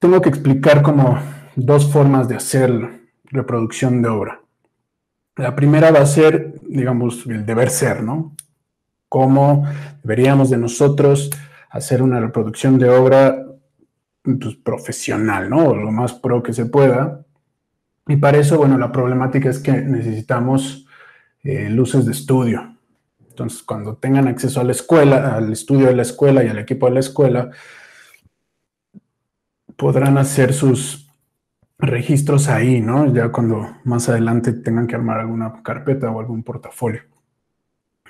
tengo que explicar como dos formas de hacer reproducción de obra. La primera va a ser, digamos, el deber ser, ¿no? Cómo deberíamos de nosotros hacer una reproducción de obra pues, profesional, ¿no? Lo más pro que se pueda. Y para eso, bueno, la problemática es que necesitamos eh, luces de estudio. Entonces, cuando tengan acceso a la escuela, al estudio de la escuela y al equipo de la escuela, podrán hacer sus registros ahí, ¿no? Ya cuando más adelante tengan que armar alguna carpeta o algún portafolio.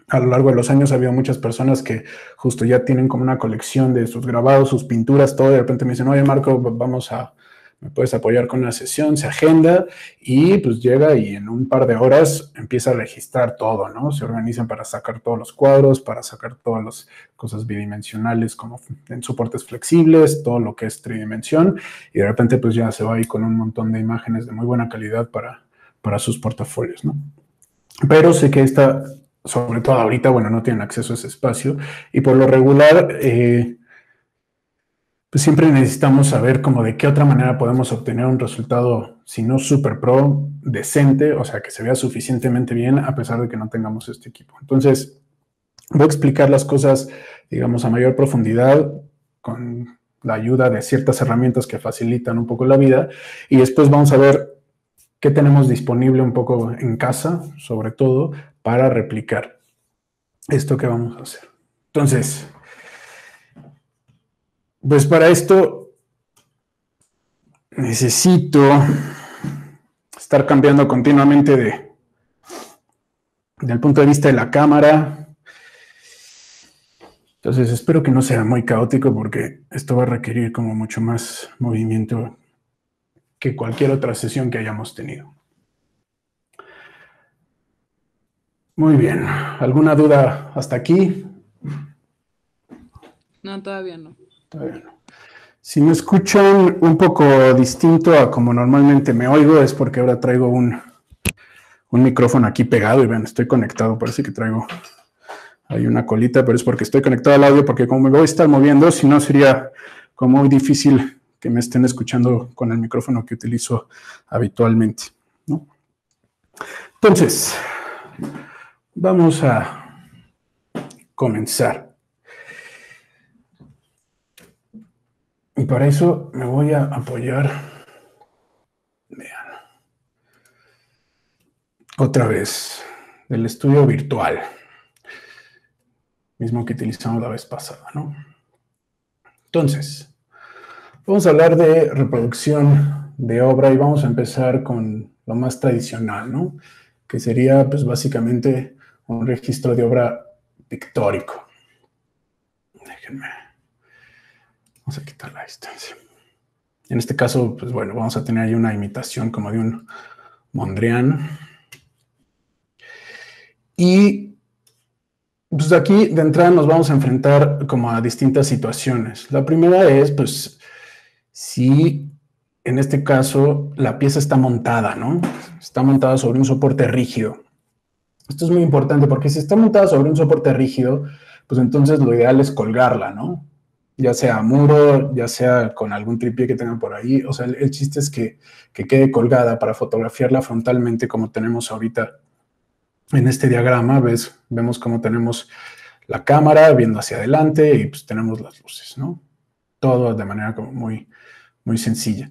A lo largo de los años ha habido muchas personas que justo ya tienen como una colección de sus grabados, sus pinturas, todo, de repente me dicen, oye Marco, vamos a me puedes apoyar con una sesión, se agenda y pues llega y en un par de horas empieza a registrar todo, ¿no? Se organizan para sacar todos los cuadros, para sacar todas las cosas bidimensionales como en soportes flexibles, todo lo que es tridimensión y de repente pues ya se va ahí con un montón de imágenes de muy buena calidad para, para sus portafolios, ¿no? Pero sé que esta, sobre todo ahorita, bueno, no tienen acceso a ese espacio y por lo regular... Eh, pues siempre necesitamos saber cómo de qué otra manera podemos obtener un resultado, si no super pro, decente, o sea, que se vea suficientemente bien a pesar de que no tengamos este equipo. Entonces, voy a explicar las cosas, digamos, a mayor profundidad con la ayuda de ciertas herramientas que facilitan un poco la vida y después vamos a ver qué tenemos disponible un poco en casa, sobre todo, para replicar esto que vamos a hacer. Entonces, pues para esto necesito estar cambiando continuamente de del punto de vista de la cámara. Entonces espero que no sea muy caótico porque esto va a requerir como mucho más movimiento que cualquier otra sesión que hayamos tenido. Muy bien. ¿Alguna duda hasta aquí? No, todavía no. Si me escuchan un poco distinto a como normalmente me oigo, es porque ahora traigo un, un micrófono aquí pegado y ven, estoy conectado, parece que traigo hay una colita, pero es porque estoy conectado al audio, porque como me voy a estar moviendo, si no sería como muy difícil que me estén escuchando con el micrófono que utilizo habitualmente. Entonces, vamos a comenzar. Y para eso me voy a apoyar. Vean. Otra vez, del estudio virtual. Mismo que utilizamos la vez pasada, ¿no? Entonces, vamos a hablar de reproducción de obra y vamos a empezar con lo más tradicional, ¿no? Que sería, pues, básicamente un registro de obra pictórico. Déjenme Vamos a quitar la distancia. En este caso, pues bueno, vamos a tener ahí una imitación como de un Mondrian. Y pues aquí de entrada nos vamos a enfrentar como a distintas situaciones. La primera es, pues, si en este caso la pieza está montada, ¿no? Está montada sobre un soporte rígido. Esto es muy importante porque si está montada sobre un soporte rígido, pues entonces lo ideal es colgarla, ¿no? Ya sea muro, ya sea con algún tripié que tengan por ahí. O sea, el, chiste es que, quede colgada para fotografiarla frontalmente como tenemos ahorita en este diagrama. ¿Ves? Vemos cómo tenemos la cámara viendo hacia adelante y pues tenemos las luces, ¿no? Todo de manera como muy, muy sencilla.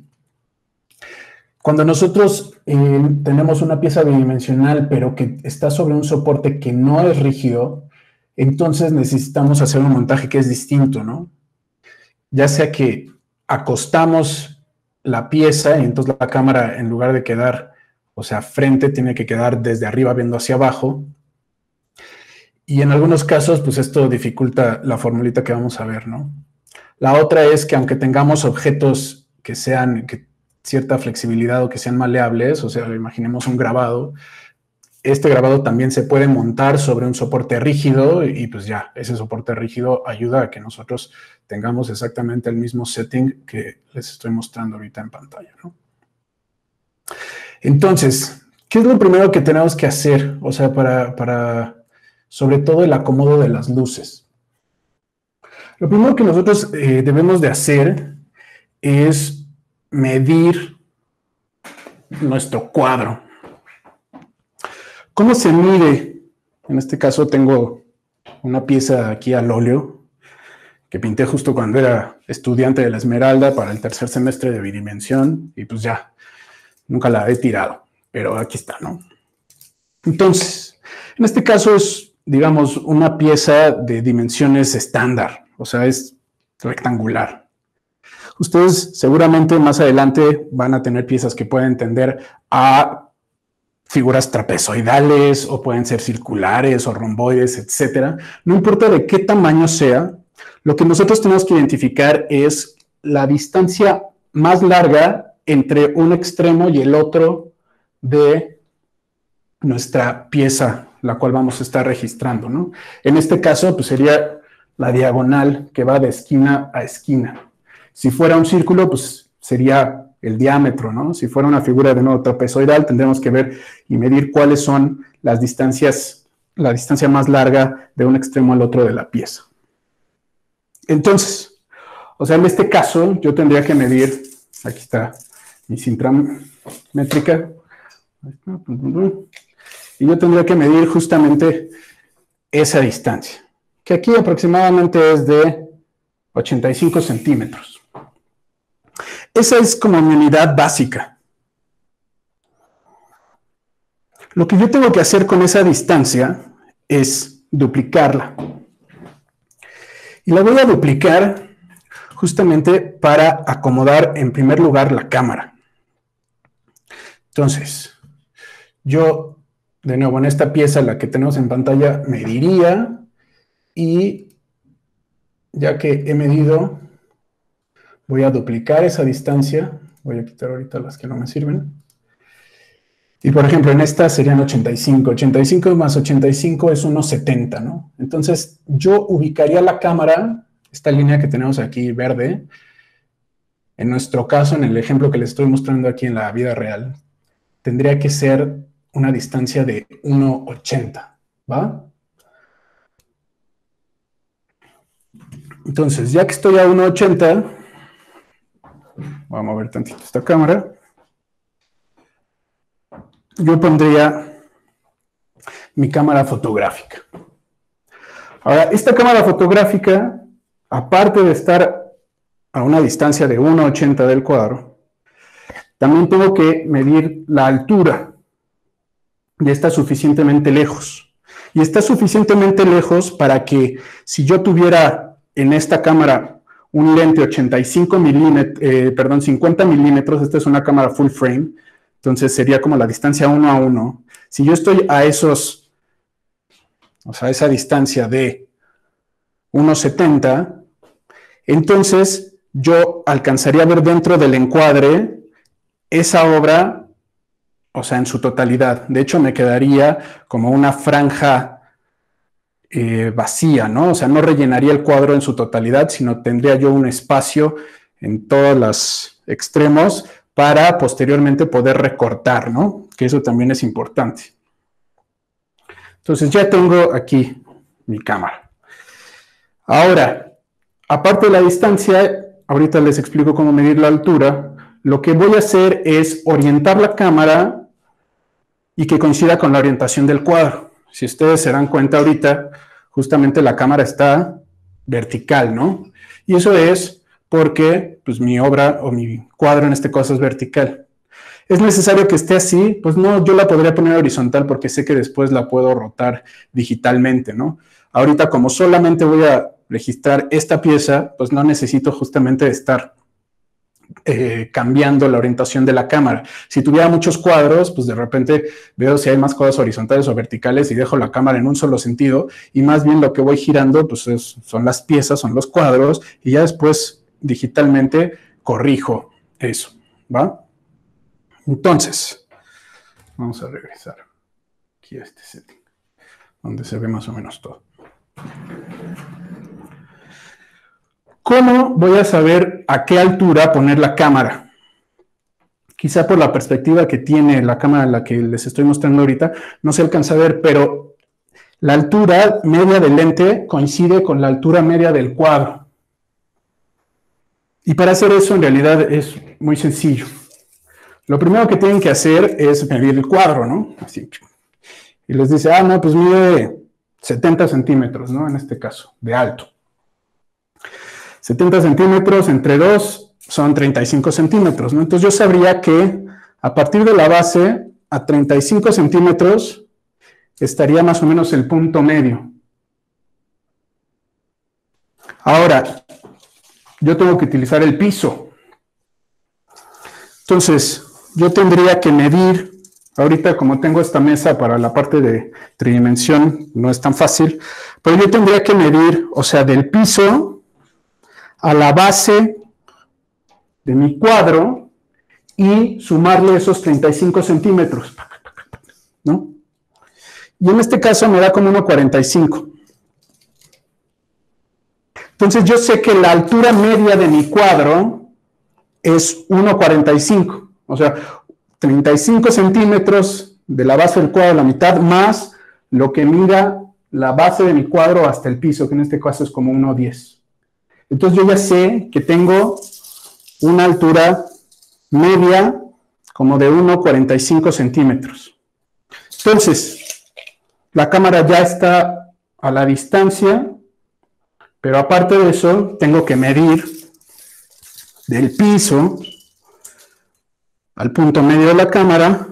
Cuando nosotros eh, tenemos una pieza bidimensional, pero que está sobre un soporte que no es rígido, entonces necesitamos hacer un montaje que es distinto, ¿no? Ya sea que acostamos la pieza y entonces la cámara en lugar de quedar, o sea, frente, tiene que quedar desde arriba viendo hacia abajo. Y en algunos casos, pues esto dificulta la formulita que vamos a ver, ¿no? La otra es que aunque tengamos objetos que sean, que cierta flexibilidad o que sean maleables, o sea, imaginemos un grabado, este grabado también se puede montar sobre un soporte rígido y pues ya, ese soporte rígido ayuda a que nosotros tengamos exactamente el mismo setting que les estoy mostrando ahorita en pantalla. Entonces, ¿qué es lo primero que tenemos que hacer? O sea, para, para sobre todo el acomodo de las luces. Lo primero que nosotros eh, debemos de hacer es medir nuestro cuadro. ¿Cómo se mide? En este caso tengo una pieza aquí al óleo que pinté justo cuando era estudiante de la Esmeralda para el tercer semestre de bidimensión y pues ya, nunca la he tirado, pero aquí está, ¿no? Entonces, en este caso es, digamos, una pieza de dimensiones estándar, o sea, es rectangular. Ustedes seguramente más adelante van a tener piezas que pueden tender a figuras trapezoidales o pueden ser circulares o romboides, etcétera. No importa de qué tamaño sea, lo que nosotros tenemos que identificar es la distancia más larga entre un extremo y el otro de nuestra pieza, la cual vamos a estar registrando, ¿no? En este caso, pues sería la diagonal que va de esquina a esquina. Si fuera un círculo, pues sería el diámetro, ¿no? Si fuera una figura de nuevo trapezoidal, tendremos que ver y medir cuáles son las distancias, la distancia más larga de un extremo al otro de la pieza. Entonces, o sea, en este caso, yo tendría que medir, aquí está mi cinta métrica, y yo tendría que medir justamente esa distancia, que aquí aproximadamente es de 85 centímetros. Esa es como mi unidad básica. Lo que yo tengo que hacer con esa distancia es duplicarla. Y la voy a duplicar justamente para acomodar en primer lugar la cámara. Entonces, yo, de nuevo, en esta pieza, la que tenemos en pantalla, mediría y ya que he medido, Voy a duplicar esa distancia. Voy a quitar ahorita las que no me sirven. Y por ejemplo, en esta serían 85. 85 más 85 es unos 70, ¿no? Entonces, yo ubicaría la cámara, esta línea que tenemos aquí verde, en nuestro caso, en el ejemplo que les estoy mostrando aquí en la vida real, tendría que ser una distancia de 1,80, ¿va? Entonces, ya que estoy a 1,80, Voy a mover tantito esta cámara. Yo pondría mi cámara fotográfica. Ahora, esta cámara fotográfica, aparte de estar a una distancia de 1,80 del cuadro, también tengo que medir la altura. Ya está suficientemente lejos. Y está suficientemente lejos para que si yo tuviera en esta cámara un lente 85 milímetros, eh, perdón, 50 milímetros, esta es una cámara full frame, entonces sería como la distancia uno a uno. Si yo estoy a esos, o sea, a esa distancia de 1,70, entonces yo alcanzaría a ver dentro del encuadre esa obra, o sea, en su totalidad. De hecho, me quedaría como una franja eh, vacía, ¿no? O sea, no rellenaría el cuadro en su totalidad, sino tendría yo un espacio en todos los extremos para posteriormente poder recortar, ¿no? Que eso también es importante. Entonces ya tengo aquí mi cámara. Ahora, aparte de la distancia, ahorita les explico cómo medir la altura, lo que voy a hacer es orientar la cámara y que coincida con la orientación del cuadro. Si ustedes se dan cuenta ahorita, justamente la cámara está vertical, ¿no? Y eso es porque pues, mi obra o mi cuadro en este caso es vertical. ¿Es necesario que esté así? Pues no, yo la podría poner horizontal porque sé que después la puedo rotar digitalmente, ¿no? Ahorita como solamente voy a registrar esta pieza, pues no necesito justamente estar eh, cambiando la orientación de la cámara. Si tuviera muchos cuadros, pues de repente veo si hay más cosas horizontales o verticales y dejo la cámara en un solo sentido y más bien lo que voy girando pues son las piezas, son los cuadros y ya después digitalmente corrijo eso, ¿va? Entonces, vamos a regresar aquí a este setting, donde se ve más o menos todo. ¿Cómo voy a saber a qué altura poner la cámara? Quizá por la perspectiva que tiene la cámara en la que les estoy mostrando ahorita, no se alcanza a ver, pero la altura media del lente coincide con la altura media del cuadro. Y para hacer eso, en realidad es muy sencillo. Lo primero que tienen que hacer es medir el cuadro, ¿no? Así. Y les dice, ah, no, pues mide 70 centímetros, ¿no? En este caso, de alto. 70 centímetros entre 2 son 35 centímetros, ¿no? Entonces yo sabría que a partir de la base a 35 centímetros estaría más o menos el punto medio. Ahora, yo tengo que utilizar el piso. Entonces, yo tendría que medir, ahorita como tengo esta mesa para la parte de tridimensión, no es tan fácil, pero yo tendría que medir, o sea, del piso a la base de mi cuadro y sumarle esos 35 centímetros, ¿no? Y en este caso me da como 1,45. Entonces yo sé que la altura media de mi cuadro es 1,45. O sea, 35 centímetros de la base del cuadro la mitad más lo que mira la base de mi cuadro hasta el piso, que en este caso es como 1,10. Entonces yo ya sé que tengo una altura media como de 1,45 centímetros. Entonces, la cámara ya está a la distancia, pero aparte de eso, tengo que medir del piso al punto medio de la cámara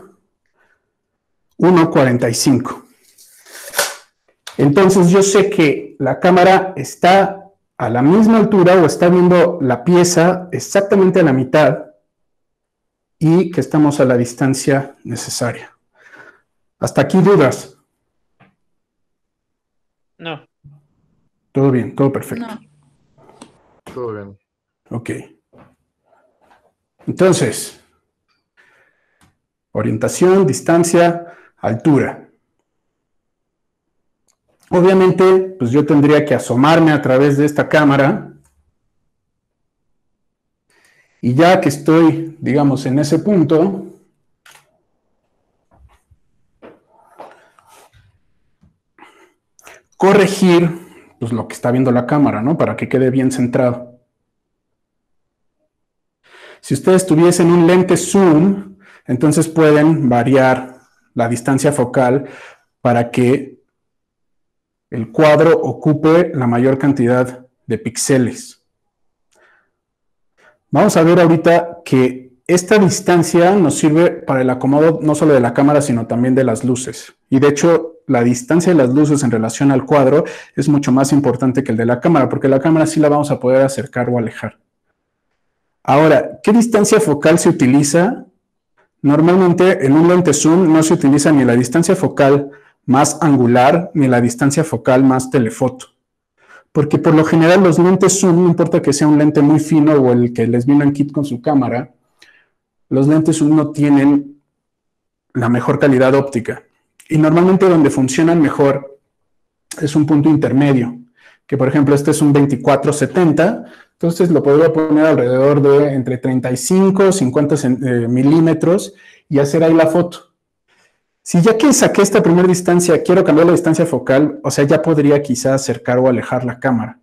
1.45. Entonces yo sé que la cámara está a la misma altura o está viendo la pieza exactamente a la mitad y que estamos a la distancia necesaria. ¿Hasta aquí dudas? No. Todo bien, todo perfecto. Todo bien. Ok. Entonces, Orientación, distancia, altura. Obviamente, pues yo tendría que asomarme a través de esta cámara. Y ya que estoy, digamos, en ese punto, corregir pues, lo que está viendo la cámara, ¿no? Para que quede bien centrado. Si ustedes tuviesen un lente zoom, entonces pueden variar la distancia focal para que el cuadro ocupe la mayor cantidad de píxeles. Vamos a ver ahorita que esta distancia nos sirve para el acomodo no solo de la cámara, sino también de las luces. Y de hecho, la distancia de las luces en relación al cuadro es mucho más importante que el de la cámara, porque la cámara sí la vamos a poder acercar o alejar. Ahora, ¿qué distancia focal se utiliza Normalmente en un lente zoom no se utiliza ni la distancia focal más angular ni la distancia focal más telefoto. Porque por lo general los lentes zoom, no importa que sea un lente muy fino o el que les vino en kit con su cámara, los lentes zoom no tienen la mejor calidad óptica. Y normalmente donde funcionan mejor es un punto intermedio, que por ejemplo este es un 2470, entonces lo podría poner alrededor de entre 35 y 50 milímetros y hacer ahí la foto. Si ya que saqué esta primera distancia, quiero cambiar la distancia focal, o sea, ya podría quizá acercar o alejar la cámara.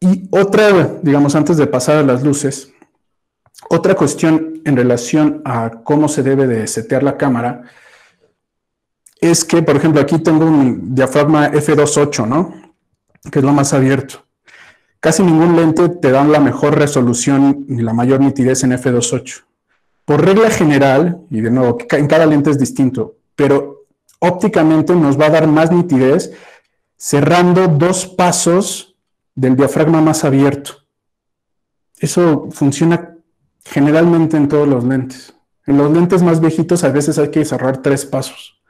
Y otra, digamos, antes de pasar a las luces, otra cuestión en relación a cómo se debe de setear la cámara es que, por ejemplo, aquí tengo un diafragma f2.8, ¿no? Que es lo más abierto. Casi ningún lente te da la mejor resolución ni la mayor nitidez en f2.8. Por regla general, y de nuevo, en cada lente es distinto, pero ópticamente nos va a dar más nitidez cerrando dos pasos del diafragma más abierto. Eso funciona generalmente en todos los lentes. En los lentes más viejitos a veces hay que cerrar tres pasos.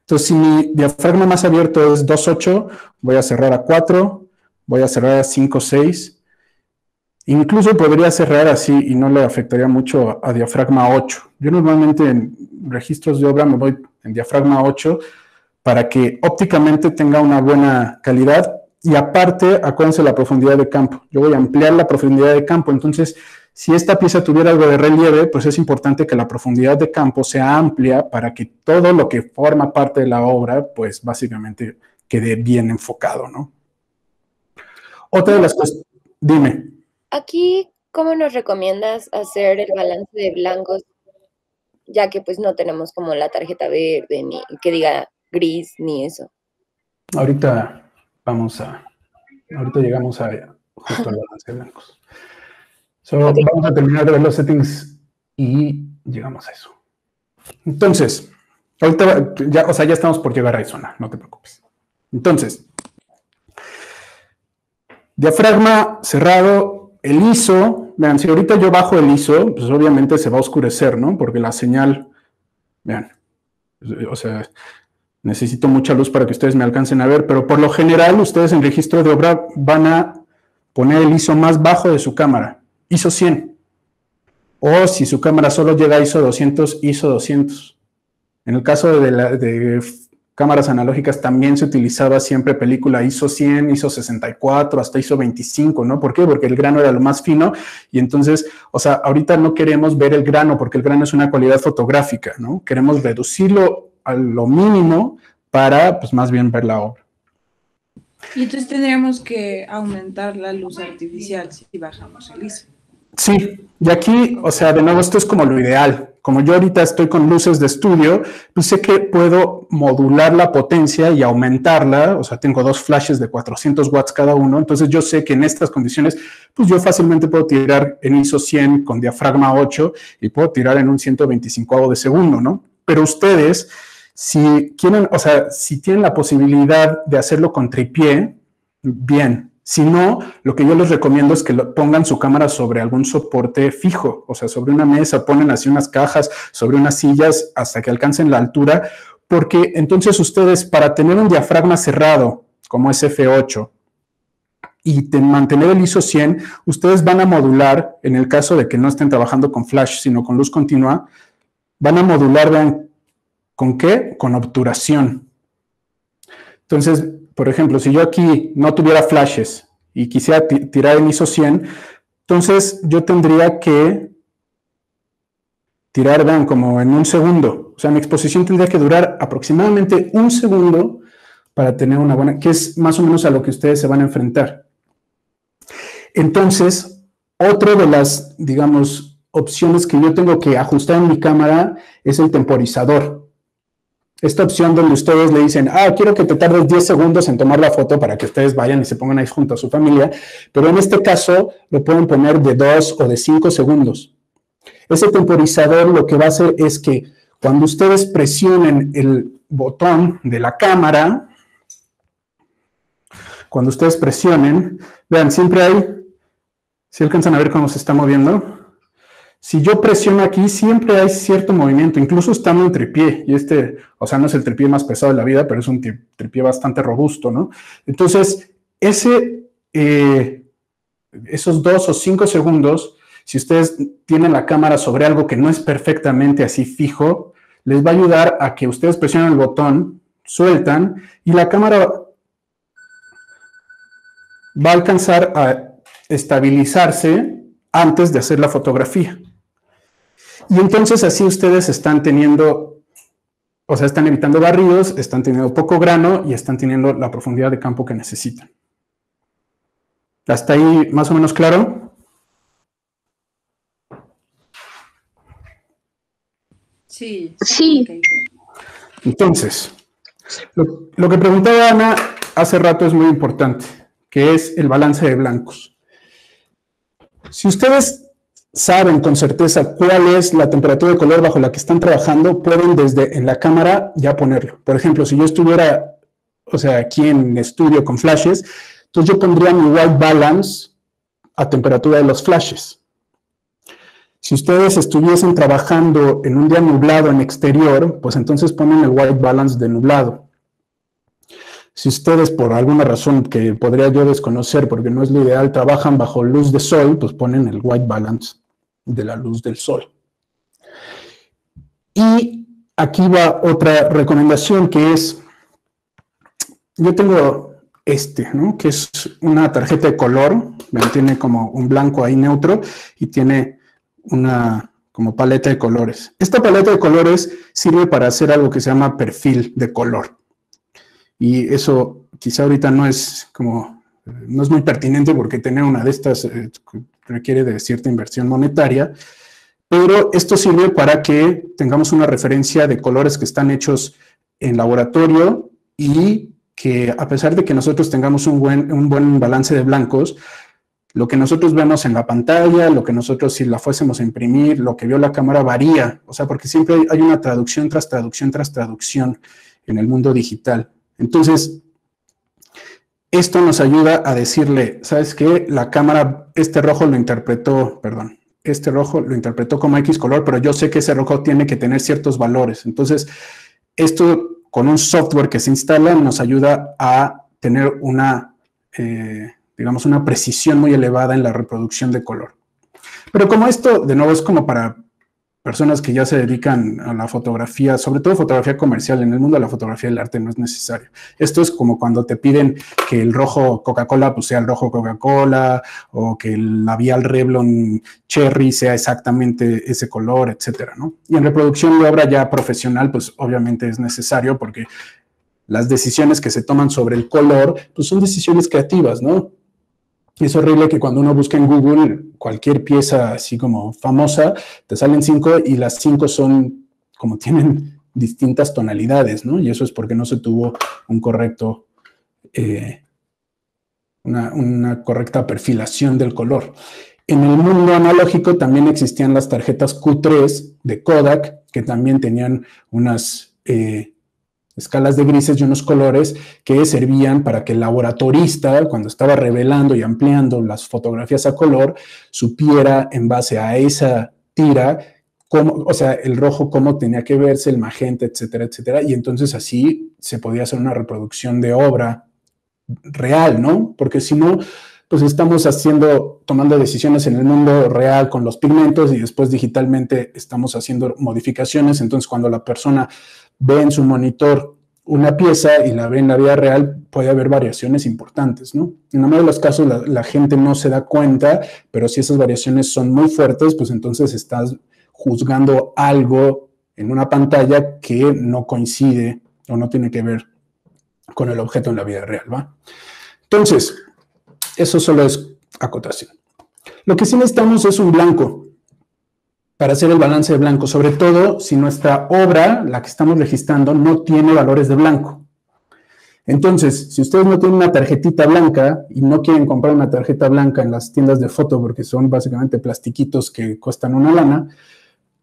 Entonces, si mi diafragma más abierto es 2.8, voy a cerrar a 4, voy a cerrar a 5, 6. Incluso podría cerrar así y no le afectaría mucho a, diafragma 8. Yo normalmente en registros de obra me voy en diafragma 8 para que ópticamente tenga una buena calidad y aparte, acuérdense la profundidad de campo. Yo voy a ampliar la profundidad de campo, entonces si esta pieza tuviera algo de relieve, pues es importante que la profundidad de campo sea amplia para que todo lo que forma parte de la obra, pues básicamente quede bien enfocado, ¿no? Otra de las cosas, dime. Aquí, ¿cómo nos recomiendas hacer el balance de blancos? Ya que pues no tenemos como la tarjeta verde, ni que diga gris, ni eso. Ahorita vamos a, ahorita llegamos a justo al balance de blancos. Vamos a terminar de ver los settings y llegamos a eso. Entonces, ahorita ya, o sea, ya estamos por llegar a zona, no te preocupes. Entonces, diafragma cerrado, el ISO, vean, si ahorita yo bajo el ISO, pues obviamente se va a oscurecer, ¿no? Porque la señal, vean, o sea, necesito mucha luz para que ustedes me alcancen a ver, pero por lo general ustedes en registro de obra van a poner el ISO más bajo de su cámara, ISO 100. O si su cámara solo llega a ISO 200, ISO 200. En el caso de, de cámaras analógicas también se utilizaba siempre película ISO 100, ISO 64, hasta ISO 25, ¿no? ¿Por qué? Porque el grano era lo más fino y entonces, o sea, ahorita no queremos ver el grano porque el grano es una cualidad fotográfica, ¿no? Queremos reducirlo a lo mínimo para, pues, más bien ver la obra. Y entonces tendríamos que aumentar la luz artificial si bajamos el ISO. Sí, y aquí, o sea, de nuevo, esto es como lo ideal. Como yo ahorita estoy con luces de estudio, pues sé que puedo modular la potencia y aumentarla. O sea, tengo dos flashes de 400 watts cada uno. Entonces yo sé que en estas condiciones, pues yo fácilmente puedo tirar en ISO 100 con diafragma 8 y puedo tirar en un 125 de segundo, ¿no? Pero ustedes, si quieren, o sea, si tienen la posibilidad de hacerlo con tripié, bien, si no, lo que yo les recomiendo es que pongan su cámara sobre algún soporte fijo, o sea, sobre una mesa, ponen así unas cajas, sobre unas sillas hasta que alcancen la altura, porque entonces ustedes para tener un diafragma cerrado como es F8 y mantener el ISO 100, ustedes van a modular, en el caso de que no estén trabajando con flash, sino con luz continua, van a modular, ¿con qué? Con obturación. Entonces, por ejemplo, si yo aquí no tuviera flashes y quisiera tirar en ISO 100, entonces yo tendría que tirar, vean, como en un segundo. O sea, mi exposición tendría que durar aproximadamente un segundo para tener una buena, que es más o menos a lo que ustedes se van a enfrentar. Entonces, otra de las, digamos, opciones que yo tengo que ajustar en mi cámara es el temporizador esta opción donde ustedes le dicen, ah, quiero que te tardes 10 segundos en tomar la foto para que ustedes vayan y se pongan ahí junto a su familia, pero en este caso lo pueden poner de 2 o de 5 segundos. Ese temporizador lo que va a hacer es que cuando ustedes presionen el botón de la cámara, cuando ustedes presionen, vean, siempre hay, si alcanzan a ver cómo se está moviendo, si yo presiono aquí, siempre hay cierto movimiento, incluso estando en tripié. Y este, o sea, no es el tripié más pesado de la vida, pero es un tripié bastante robusto, ¿no? Entonces, ese, eh, esos dos o cinco segundos, si ustedes tienen la cámara sobre algo que no es perfectamente así fijo, les va a ayudar a que ustedes presionen el botón, sueltan y la cámara va a alcanzar a estabilizarse antes de hacer la fotografía. Y entonces así ustedes están teniendo, o sea, están evitando barridos, están teniendo poco grano y están teniendo la profundidad de campo que necesitan. ¿Hasta ahí más o menos claro? Sí. Sí. Entonces, lo, lo, que preguntaba Ana hace rato es muy importante, que es el balance de blancos. Si ustedes saben con certeza cuál es la temperatura de color bajo la que están trabajando, pueden desde en la cámara ya ponerlo. Por ejemplo, si yo estuviera, o sea, aquí en estudio con flashes, entonces yo pondría mi white balance a temperatura de los flashes. Si ustedes estuviesen trabajando en un día nublado en exterior, pues entonces ponen el white balance de nublado. Si ustedes por alguna razón que podría yo desconocer, porque no es lo ideal, trabajan bajo luz de sol, pues ponen el white balance de la luz del sol. Y aquí va otra recomendación que es, yo tengo este, ¿no? que es una tarjeta de color, tiene como un blanco ahí neutro y tiene una como paleta de colores. Esta paleta de colores sirve para hacer algo que se llama perfil de color. Y eso quizá ahorita no es como, no es muy pertinente porque tener una de estas, eh, requiere de cierta inversión monetaria, pero esto sirve para que tengamos una referencia de colores que están hechos en laboratorio y que a pesar de que nosotros tengamos un buen, un buen balance de blancos, lo que nosotros vemos en la pantalla, lo que nosotros si la fuésemos a imprimir, lo que vio la cámara varía, o sea, porque siempre hay una traducción tras traducción tras traducción en el mundo digital. Entonces, esto nos ayuda a decirle, ¿sabes qué? La cámara, este rojo lo interpretó, perdón, este rojo lo interpretó como X color, pero yo sé que ese rojo tiene que tener ciertos valores. Entonces, esto con un software que se instala nos ayuda a tener una, eh, digamos, una precisión muy elevada en la reproducción de color. Pero como esto, de nuevo, es como para personas que ya se dedican a la fotografía, sobre todo fotografía comercial, en el mundo de la fotografía del arte no es necesario. Esto es como cuando te piden que el rojo Coca-Cola pues sea el rojo Coca-Cola o que el labial Revlon Cherry sea exactamente ese color, etcétera, ¿no? Y en reproducción de obra ya profesional pues obviamente es necesario porque las decisiones que se toman sobre el color pues son decisiones creativas, ¿no? Es horrible que cuando uno busca en Google cualquier pieza así como famosa, te salen cinco y las cinco son como tienen distintas tonalidades, ¿no? Y eso es porque no se tuvo un correcto, eh, una, correcta perfilación del color. En el mundo analógico también existían las tarjetas Q3 de Kodak, que también tenían unas eh, escalas de grises y unos colores que servían para que el laboratorista, cuando estaba revelando y ampliando las fotografías a color, supiera en base a esa tira, cómo, o sea, el rojo cómo tenía que verse, el magenta, etcétera, etcétera. Y entonces así se podía hacer una reproducción de obra real, ¿no? Porque si no, pues estamos haciendo, tomando decisiones en el mundo real con los pigmentos y después digitalmente estamos haciendo modificaciones. Entonces, cuando la persona ve en su monitor una pieza y la ve en la vida real, puede haber variaciones importantes, ¿no? En la mayoría de los casos la, gente no se da cuenta, pero si esas variaciones son muy fuertes, pues entonces estás juzgando algo en una pantalla que no coincide o no tiene que ver con el objeto en la vida real, ¿va? Entonces, eso solo es acotación. Lo que sí necesitamos es un blanco, para hacer el balance de blanco, sobre todo si nuestra obra, la que estamos registrando, no tiene valores de blanco. Entonces, si ustedes no tienen una tarjetita blanca y no quieren comprar una tarjeta blanca en las tiendas de foto porque son básicamente plastiquitos que cuestan una lana,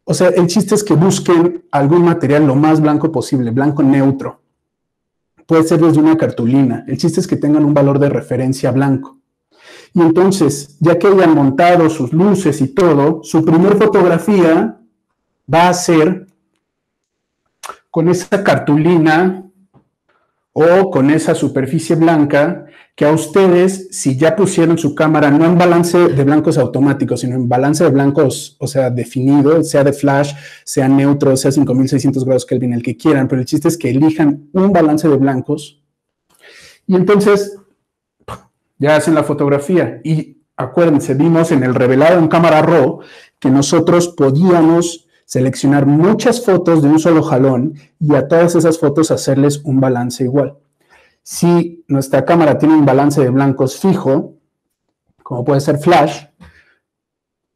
o sea, el chiste es que busquen algún material lo más blanco posible, blanco neutro. Puede ser desde una cartulina. El chiste es que tengan un valor de referencia blanco. Y entonces, ya que hayan montado sus luces y todo, su primer fotografía va a ser con esa cartulina o con esa superficie blanca que a ustedes, si ya pusieron su cámara no en balance de blancos automáticos, sino en balance de blancos, o sea, definido, sea de flash, sea neutro, sea 5600 grados Kelvin, el que quieran, pero el chiste es que elijan un balance de blancos. Y entonces ya hacen la fotografía. Y acuérdense, vimos en el revelado en cámara RAW que nosotros podíamos seleccionar muchas fotos de un solo jalón y a todas esas fotos hacerles un balance igual. Si nuestra cámara tiene un balance de blancos fijo, como puede ser flash,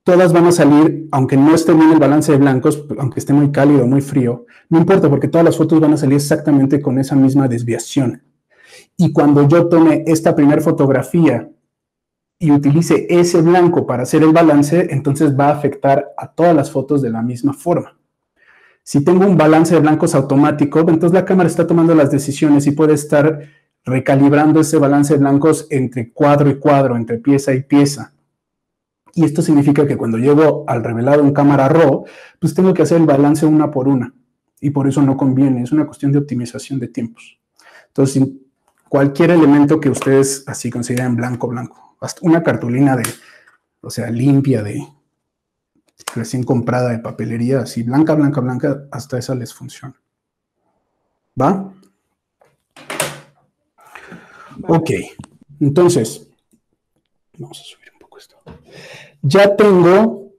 todas van a salir, aunque no esté bien el balance de blancos, aunque esté muy cálido, muy frío, no importa porque todas las fotos van a salir exactamente con esa misma desviación. Y cuando yo tome esta primera fotografía y utilice ese blanco para hacer el balance, entonces va a afectar a todas las fotos de la misma forma. Si tengo un balance de blancos automático, entonces la cámara está tomando las decisiones y puede estar recalibrando ese balance de blancos entre cuadro y cuadro, entre pieza y pieza. Y esto significa que cuando llego al revelado en cámara RAW, pues tengo que hacer el balance una por una. Y por eso no conviene, es una cuestión de optimización de tiempos. Entonces, cualquier elemento que ustedes así consideren blanco, blanco. Hasta una cartulina de, o sea, limpia de recién comprada de papelería, así blanca, blanca, blanca, hasta esa les funciona. ¿Va? Ok, entonces, vamos a subir un poco esto. Ya tengo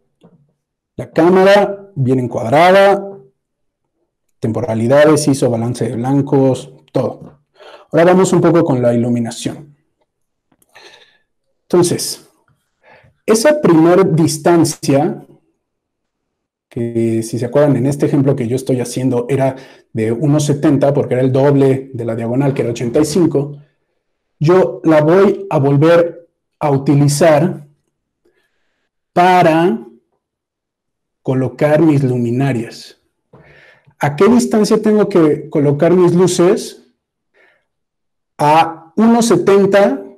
la cámara bien encuadrada, temporalidades, hizo balance de blancos, todo. Ahora vamos un poco con la iluminación. Entonces, esa primera distancia, que si se acuerdan en este ejemplo que yo estoy haciendo era de 1,70 porque era el doble de la diagonal que era 85, yo la voy a volver a utilizar para colocar mis luminarias. ¿A qué distancia tengo que colocar mis luces? A 1,70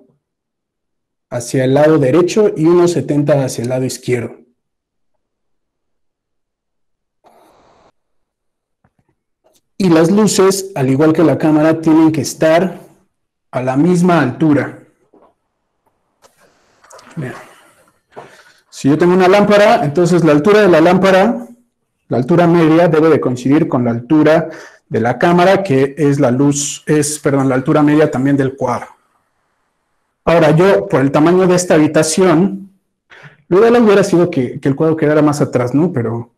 hacia el lado derecho y 1,70 hacia el lado izquierdo. Y las luces, al igual que la cámara, tienen que estar a la misma altura. Si yo tengo una lámpara, entonces la altura de la lámpara, la altura media debe de coincidir con la altura de la cámara, que es la luz, es, perdón, la altura media también del cuadro. Ahora yo, por el tamaño de esta habitación, lo ideal hubiera sido que, que el cuadro quedara más atrás, ¿no? Pero,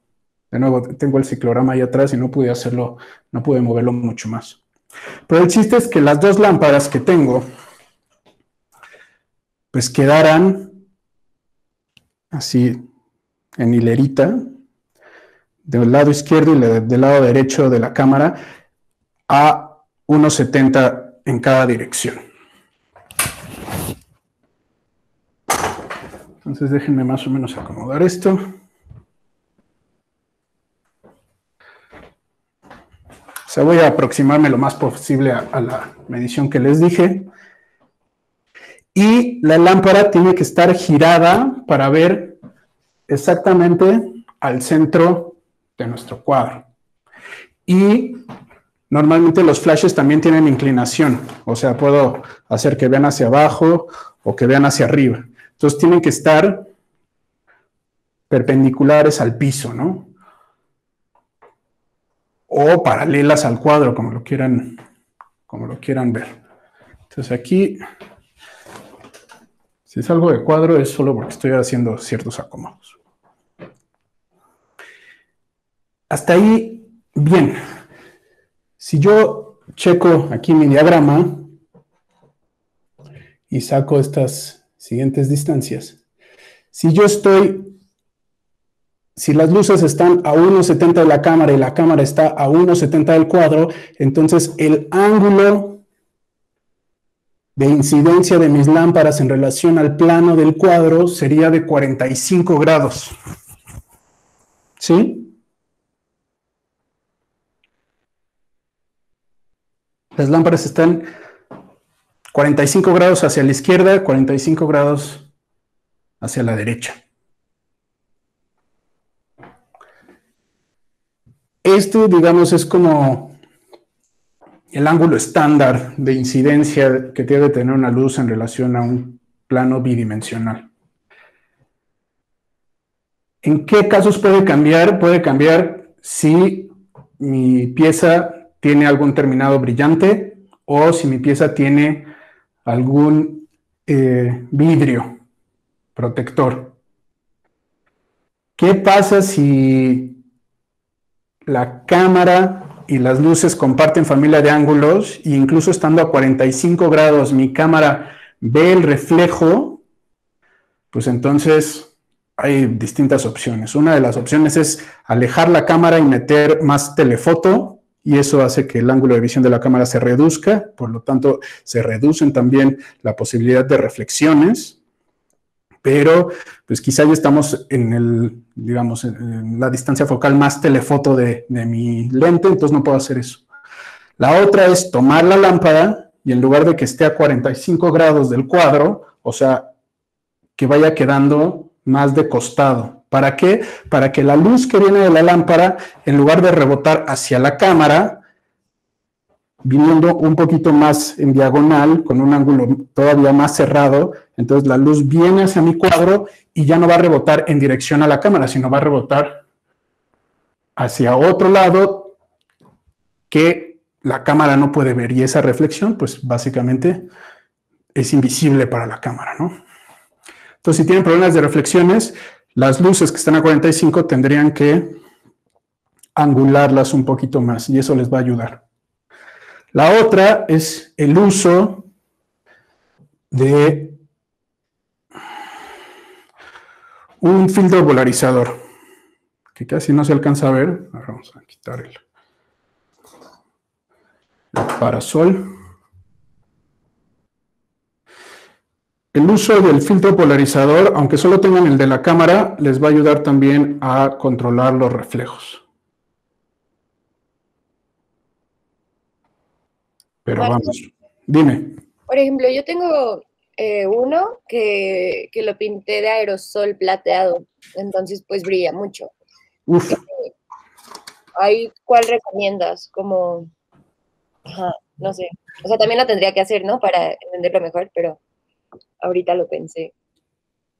de nuevo, tengo el ciclograma ahí atrás y no pude hacerlo, no pude moverlo mucho más. Pero el chiste es que las dos lámparas que tengo, pues quedaran así en hilerita, del lado izquierdo y del lado derecho de la cámara, a 1,70 en cada dirección. Entonces déjenme más o menos acomodar esto. O sea, voy a aproximarme lo más posible a, a, la medición que les dije. Y la lámpara tiene que estar girada para ver exactamente al centro de nuestro cuadro. Y normalmente los flashes también tienen inclinación, o sea, puedo hacer que vean hacia abajo o que vean hacia arriba. Entonces tienen que estar perpendiculares al piso, ¿no? O paralelas al cuadro, como lo quieran, como lo quieran ver. Entonces aquí, si es algo de cuadro, es solo porque estoy haciendo ciertos acomodos. Hasta ahí, bien. Si yo checo aquí mi diagrama y saco estas siguientes distancias. Si yo estoy, si las luces están a 1,70 de la cámara y la cámara está a 1,70 del cuadro, entonces el ángulo de incidencia de mis lámparas en relación al plano del cuadro sería de 45 grados. ¿Sí? Las lámparas están 45 grados hacia la izquierda, 45 grados hacia la derecha. Este, digamos, es como el ángulo estándar de incidencia que debe tener una luz en relación a un plano bidimensional. ¿En qué casos puede cambiar? Puede cambiar si mi pieza tiene algún terminado brillante o si mi pieza tiene algún eh, vidrio protector. ¿Qué pasa si la cámara y las luces comparten familia de ángulos e incluso estando a 45 grados mi cámara ve el reflejo? Pues entonces hay distintas opciones. Una de las opciones es alejar la cámara y meter más telefoto y eso hace que el ángulo de visión de la cámara se reduzca, por lo tanto se reducen también la posibilidad de reflexiones, pero pues quizá ya estamos en el, digamos, en la distancia focal más telefoto de, de mi lente, entonces no puedo hacer eso. La otra es tomar la lámpara y en lugar de que esté a 45 grados del cuadro, o sea, que vaya quedando más de costado, ¿Para qué? Para que la luz que viene de la lámpara, en lugar de rebotar hacia la cámara, viniendo un poquito más en diagonal, con un ángulo todavía más cerrado, entonces la luz viene hacia mi cuadro y ya no va a rebotar en dirección a la cámara, sino va a rebotar hacia otro lado que la cámara no puede ver. Y esa reflexión, pues básicamente es invisible para la cámara, ¿no? Entonces, si tienen problemas de reflexiones, las luces que están a 45 tendrían que angularlas un poquito más y eso les va a ayudar. La otra es el uso de un filtro polarizador, que casi no se alcanza a ver. Vamos a quitar el parasol. El uso del filtro polarizador, aunque solo tengan el de la cámara, les va a ayudar también a controlar los reflejos. Pero vamos, dime. Por ejemplo, yo tengo eh, uno que, que lo pinté de aerosol plateado, entonces pues brilla mucho. Uf, Ahí, ¿cuál recomiendas? Como, ajá, no sé. O sea, también lo tendría que hacer, ¿no? Para entenderlo mejor, pero ahorita lo pensé.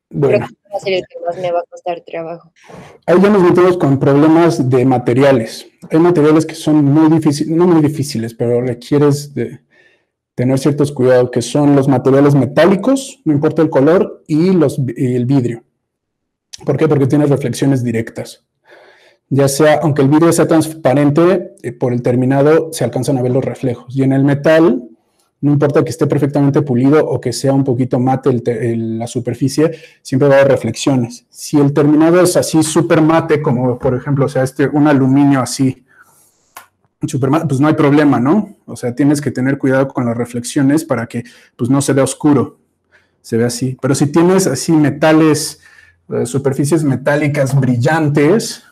Creo bueno, que va a ser el que más me va a costar trabajo. ahí ya nos metemos con problemas de materiales. Hay materiales que son muy difíciles, no muy difíciles, pero requieres de tener ciertos cuidados, que son los materiales metálicos, no importa el color, y, los, y el vidrio. ¿Por qué? Porque tiene reflexiones directas. Ya sea, aunque el vidrio sea transparente, eh, por el terminado se alcanzan a ver los reflejos. Y en el metal, no importa que esté perfectamente pulido o que sea un poquito mate la superficie, siempre va a haber reflexiones. Si el terminado es así súper mate, como por ejemplo, sea, este, un aluminio así, súper mate, pues no hay problema, ¿no? O sea, tienes que tener cuidado con las reflexiones para que pues no se vea oscuro, se ve así. Pero si tienes así metales, eh, superficies metálicas brillantes,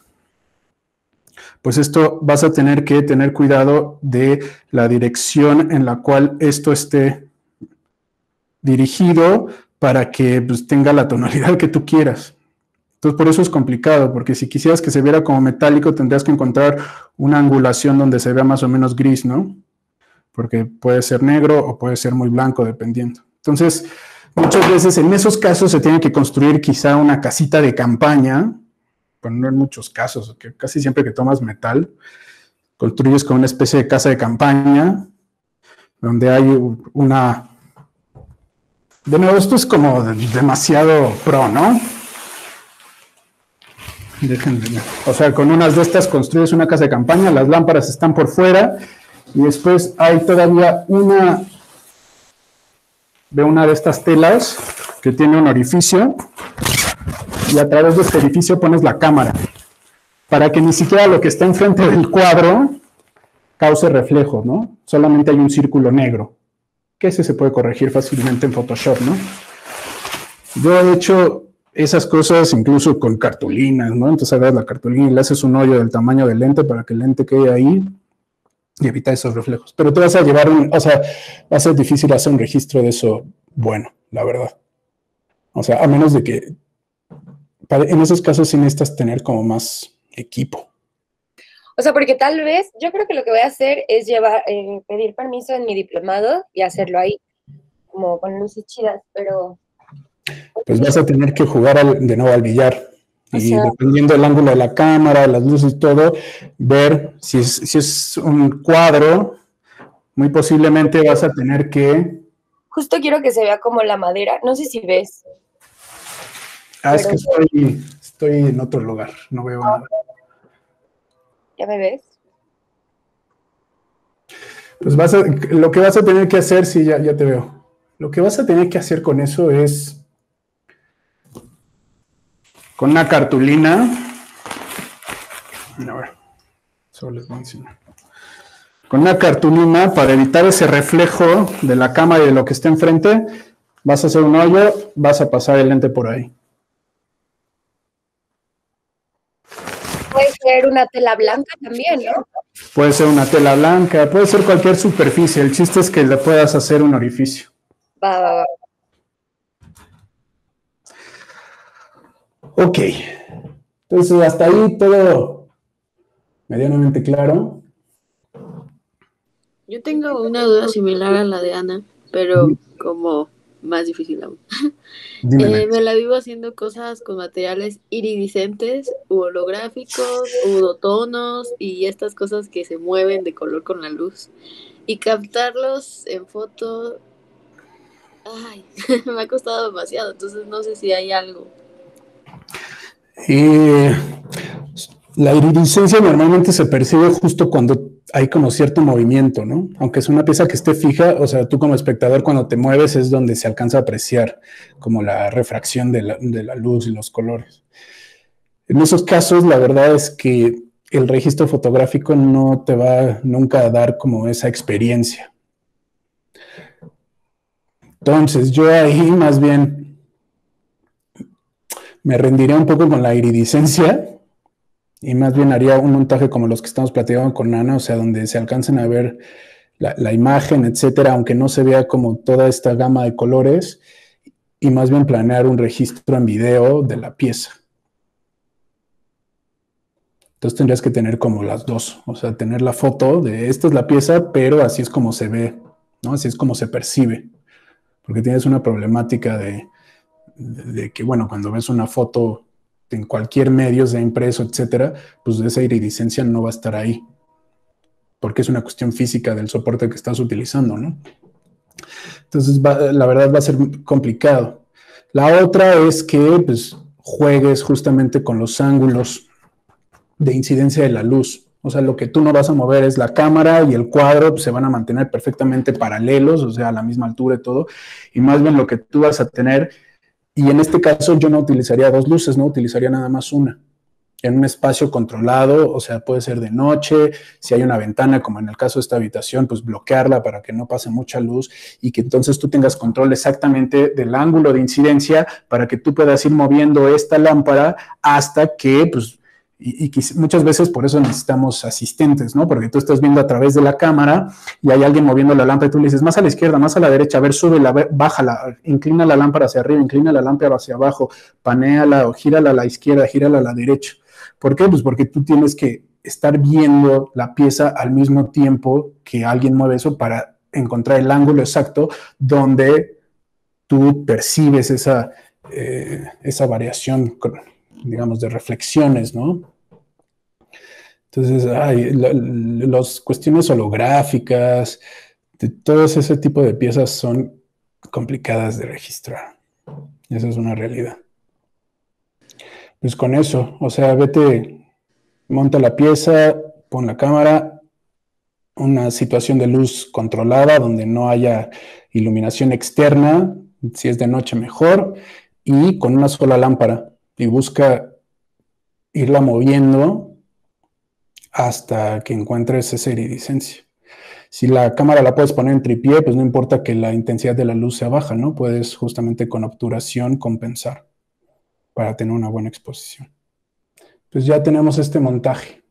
pues esto vas a tener que tener cuidado de la dirección en la cual esto esté dirigido para que pues, tenga la tonalidad que tú quieras. Entonces, por eso es complicado, porque si quisieras que se viera como metálico, tendrías que encontrar una angulación donde se vea más o menos gris, ¿no? Porque puede ser negro o puede ser muy blanco, dependiendo. Entonces, muchas veces en esos casos se tiene que construir quizá una casita de campaña, pero no en muchos casos, que casi siempre que tomas metal, construyes con una especie de casa de campaña, donde hay una... De nuevo, esto es como de- demasiado pro, ¿no? Déjenme. O sea, con unas de estas construyes una casa de campaña, las lámparas están por fuera y después hay todavía una de una de estas telas que tiene un orificio y a través de este orificio pones la cámara para que ni siquiera lo que está enfrente del cuadro cause reflejo, ¿no? Solamente hay un círculo negro, que ese se puede corregir fácilmente en Photoshop, ¿no? Yo he hecho esas cosas incluso con cartulinas, ¿no? Entonces agarras la cartulina y le haces un hoyo del tamaño del lente para que el lente quede ahí y evita esos reflejos. Pero te vas a llevar un, o sea, va a ser difícil hacer un registro de eso bueno, la verdad. O sea, a menos de que en esos casos sí necesitas tener como más equipo. O sea, porque tal vez, yo creo que lo que voy a hacer es llevar, eh, pedir permiso en mi diplomado y hacerlo ahí, como con luces chidas, pero Pues vas a tener que jugar al- de nuevo al billar. O Y sea- dependiendo del ángulo de la cámara, las luces y todo, ver si es, si es un cuadro, muy posiblemente vas a tener que justo quiero que se vea como la madera. No sé si ves. Ah, es que estoy, estoy en otro lugar, no veo nada. ¿Ya me ves? Pues vas a, lo que vas a tener que hacer, sí, ya, ya te veo. Lo que vas a tener que hacer con eso es, con una cartulina, a ver, solo les voy a enseñar. Con una cartulina, para evitar ese reflejo de la cámara y de lo que está enfrente, vas a hacer un hoyo, vas a pasar el lente por ahí. Puede ser una tela blanca también, ¿no? Puede ser una tela blanca, puede ser cualquier superficie. El chiste es que le puedas hacer un orificio. Va, va, va. Ok. Entonces, hasta ahí todo medianamente claro. Yo tengo una duda similar a la de Ana, pero como más difícil aún. Eh, me la vivo haciendo cosas con materiales iridiscentes, u holográficos, u dotonos y estas cosas que se mueven de color con la luz. Y captarlos en foto, ay, me ha costado demasiado, entonces no sé si hay algo. Y La iridiscencia normalmente se percibe justo cuando hay como cierto movimiento, ¿no? Aunque es una pieza que esté fija, o sea, tú como espectador cuando te mueves es donde se alcanza a apreciar como la refracción de la, luz y los colores. En esos casos, la verdad es que el registro fotográfico no te va nunca a dar como esa experiencia. Entonces, yo ahí más bien me rendiría un poco con la iridiscencia y más bien haría un montaje como los que estamos platicando con Ana, o sea, donde se alcancen a ver la, imagen, etcétera, aunque no se vea como toda esta gama de colores, y más bien planear un registro en video de la pieza. Entonces tendrías que tener como las dos, o sea, tener la foto de esta es la pieza, pero así es como se ve, ¿no? Así es como se percibe, porque tienes una problemática de, de que, bueno, cuando ves una foto en cualquier medio, sea impreso, etcétera, pues esa iridiscencia no va a estar ahí, porque es una cuestión física del soporte que estás utilizando, ¿no? Entonces, la verdad va a ser complicado. La otra es que pues, juegues justamente con los ángulos de incidencia de la luz. O sea, lo que tú no vas a mover es la cámara y el cuadro pues, se van a mantener perfectamente paralelos, o sea, a la misma altura y todo. Y más bien lo que tú vas a tener y en este caso yo no utilizaría dos luces, no utilizaría nada más una. En un espacio controlado, o sea, puede ser de noche, si hay una ventana, como en el caso de esta habitación, pues bloquearla para que no pase mucha luz y que entonces tú tengas control exactamente del ángulo de incidencia para que tú puedas ir moviendo esta lámpara hasta que pues y, muchas veces por eso necesitamos asistentes, ¿no? Porque tú estás viendo a través de la cámara y hay alguien moviendo la lámpara y tú le dices, más a la izquierda, más a la derecha, a ver, sube, la, bájala, inclina la lámpara hacia arriba, inclina la lámpara hacia abajo, paneala o gírala a la izquierda, gírala a la derecha. ¿Por qué? Pues porque tú tienes que estar viendo la pieza al mismo tiempo que alguien mueve eso para encontrar el ángulo exacto donde tú percibes esa, eh, esa variación, digamos, de reflexiones, ¿no? Entonces, ay, las cuestiones holográficas, de todo ese tipo de piezas son complicadas de registrar. Esa es una realidad. Pues con eso, o sea, vete, monta la pieza, pon la cámara, una situación de luz controlada donde no haya iluminación externa, si es de noche mejor, y con una sola lámpara. Y busca irla moviendo hasta que encuentres esa iridiscencia. Si la cámara la puedes poner en tripié, pues no importa que la intensidad de la luz sea baja, ¿no? Puedes justamente con obturación compensar para tener una buena exposición. Pues ya tenemos este montaje.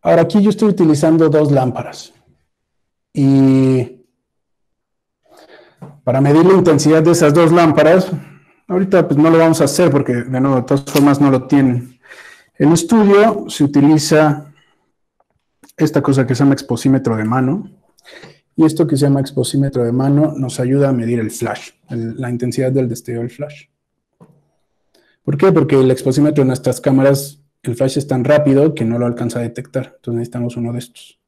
Ahora aquí yo estoy utilizando dos lámparas. Y para medir la intensidad de esas dos lámparas, Ahorita pues no lo vamos a hacer porque de nuevo de todas formas no lo tienen. En estudio se utiliza esta cosa que se llama exposímetro de mano y esto que se llama exposímetro de mano nos ayuda a medir el flash, la intensidad del destello del flash. ¿Por qué? Porque el exposímetro en nuestras cámaras, el flash es tan rápido que no lo alcanza a detectar. Entonces necesitamos uno de estos.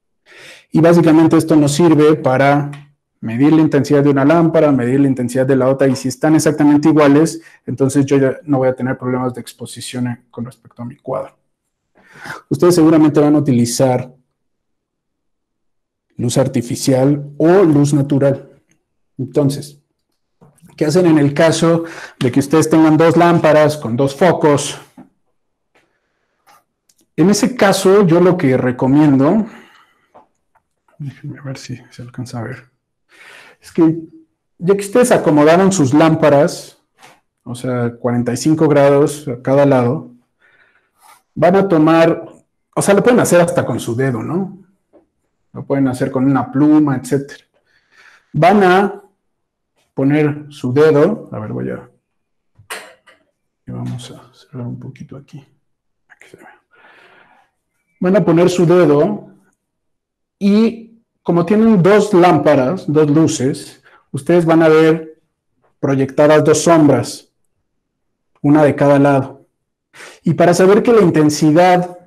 Y básicamente esto nos sirve para medir la intensidad de una lámpara, medir la intensidad de la otra, y si están exactamente iguales, entonces yo ya no voy a tener problemas de exposición con respecto a mi cuadro. Ustedes seguramente van a utilizar luz artificial o luz natural. Entonces, ¿qué hacen en el caso de que ustedes tengan dos lámparas con dos focos? En ese caso, yo lo que recomiendo, déjenme ver si se alcanza a ver es que ya que ustedes acomodaron sus lámparas, o sea, 45 grados a cada lado, van a tomar, o sea, lo pueden hacer hasta con su dedo, ¿no? Lo pueden hacer con una pluma, etc. Van a poner su dedo, a ver, voy a, vamos a cerrar un poquito aquí, aquí se ve. Van a poner su dedo y como tienen dos lámparas, dos luces, ustedes van a ver proyectadas dos sombras, una de cada lado. Y para saber que la intensidad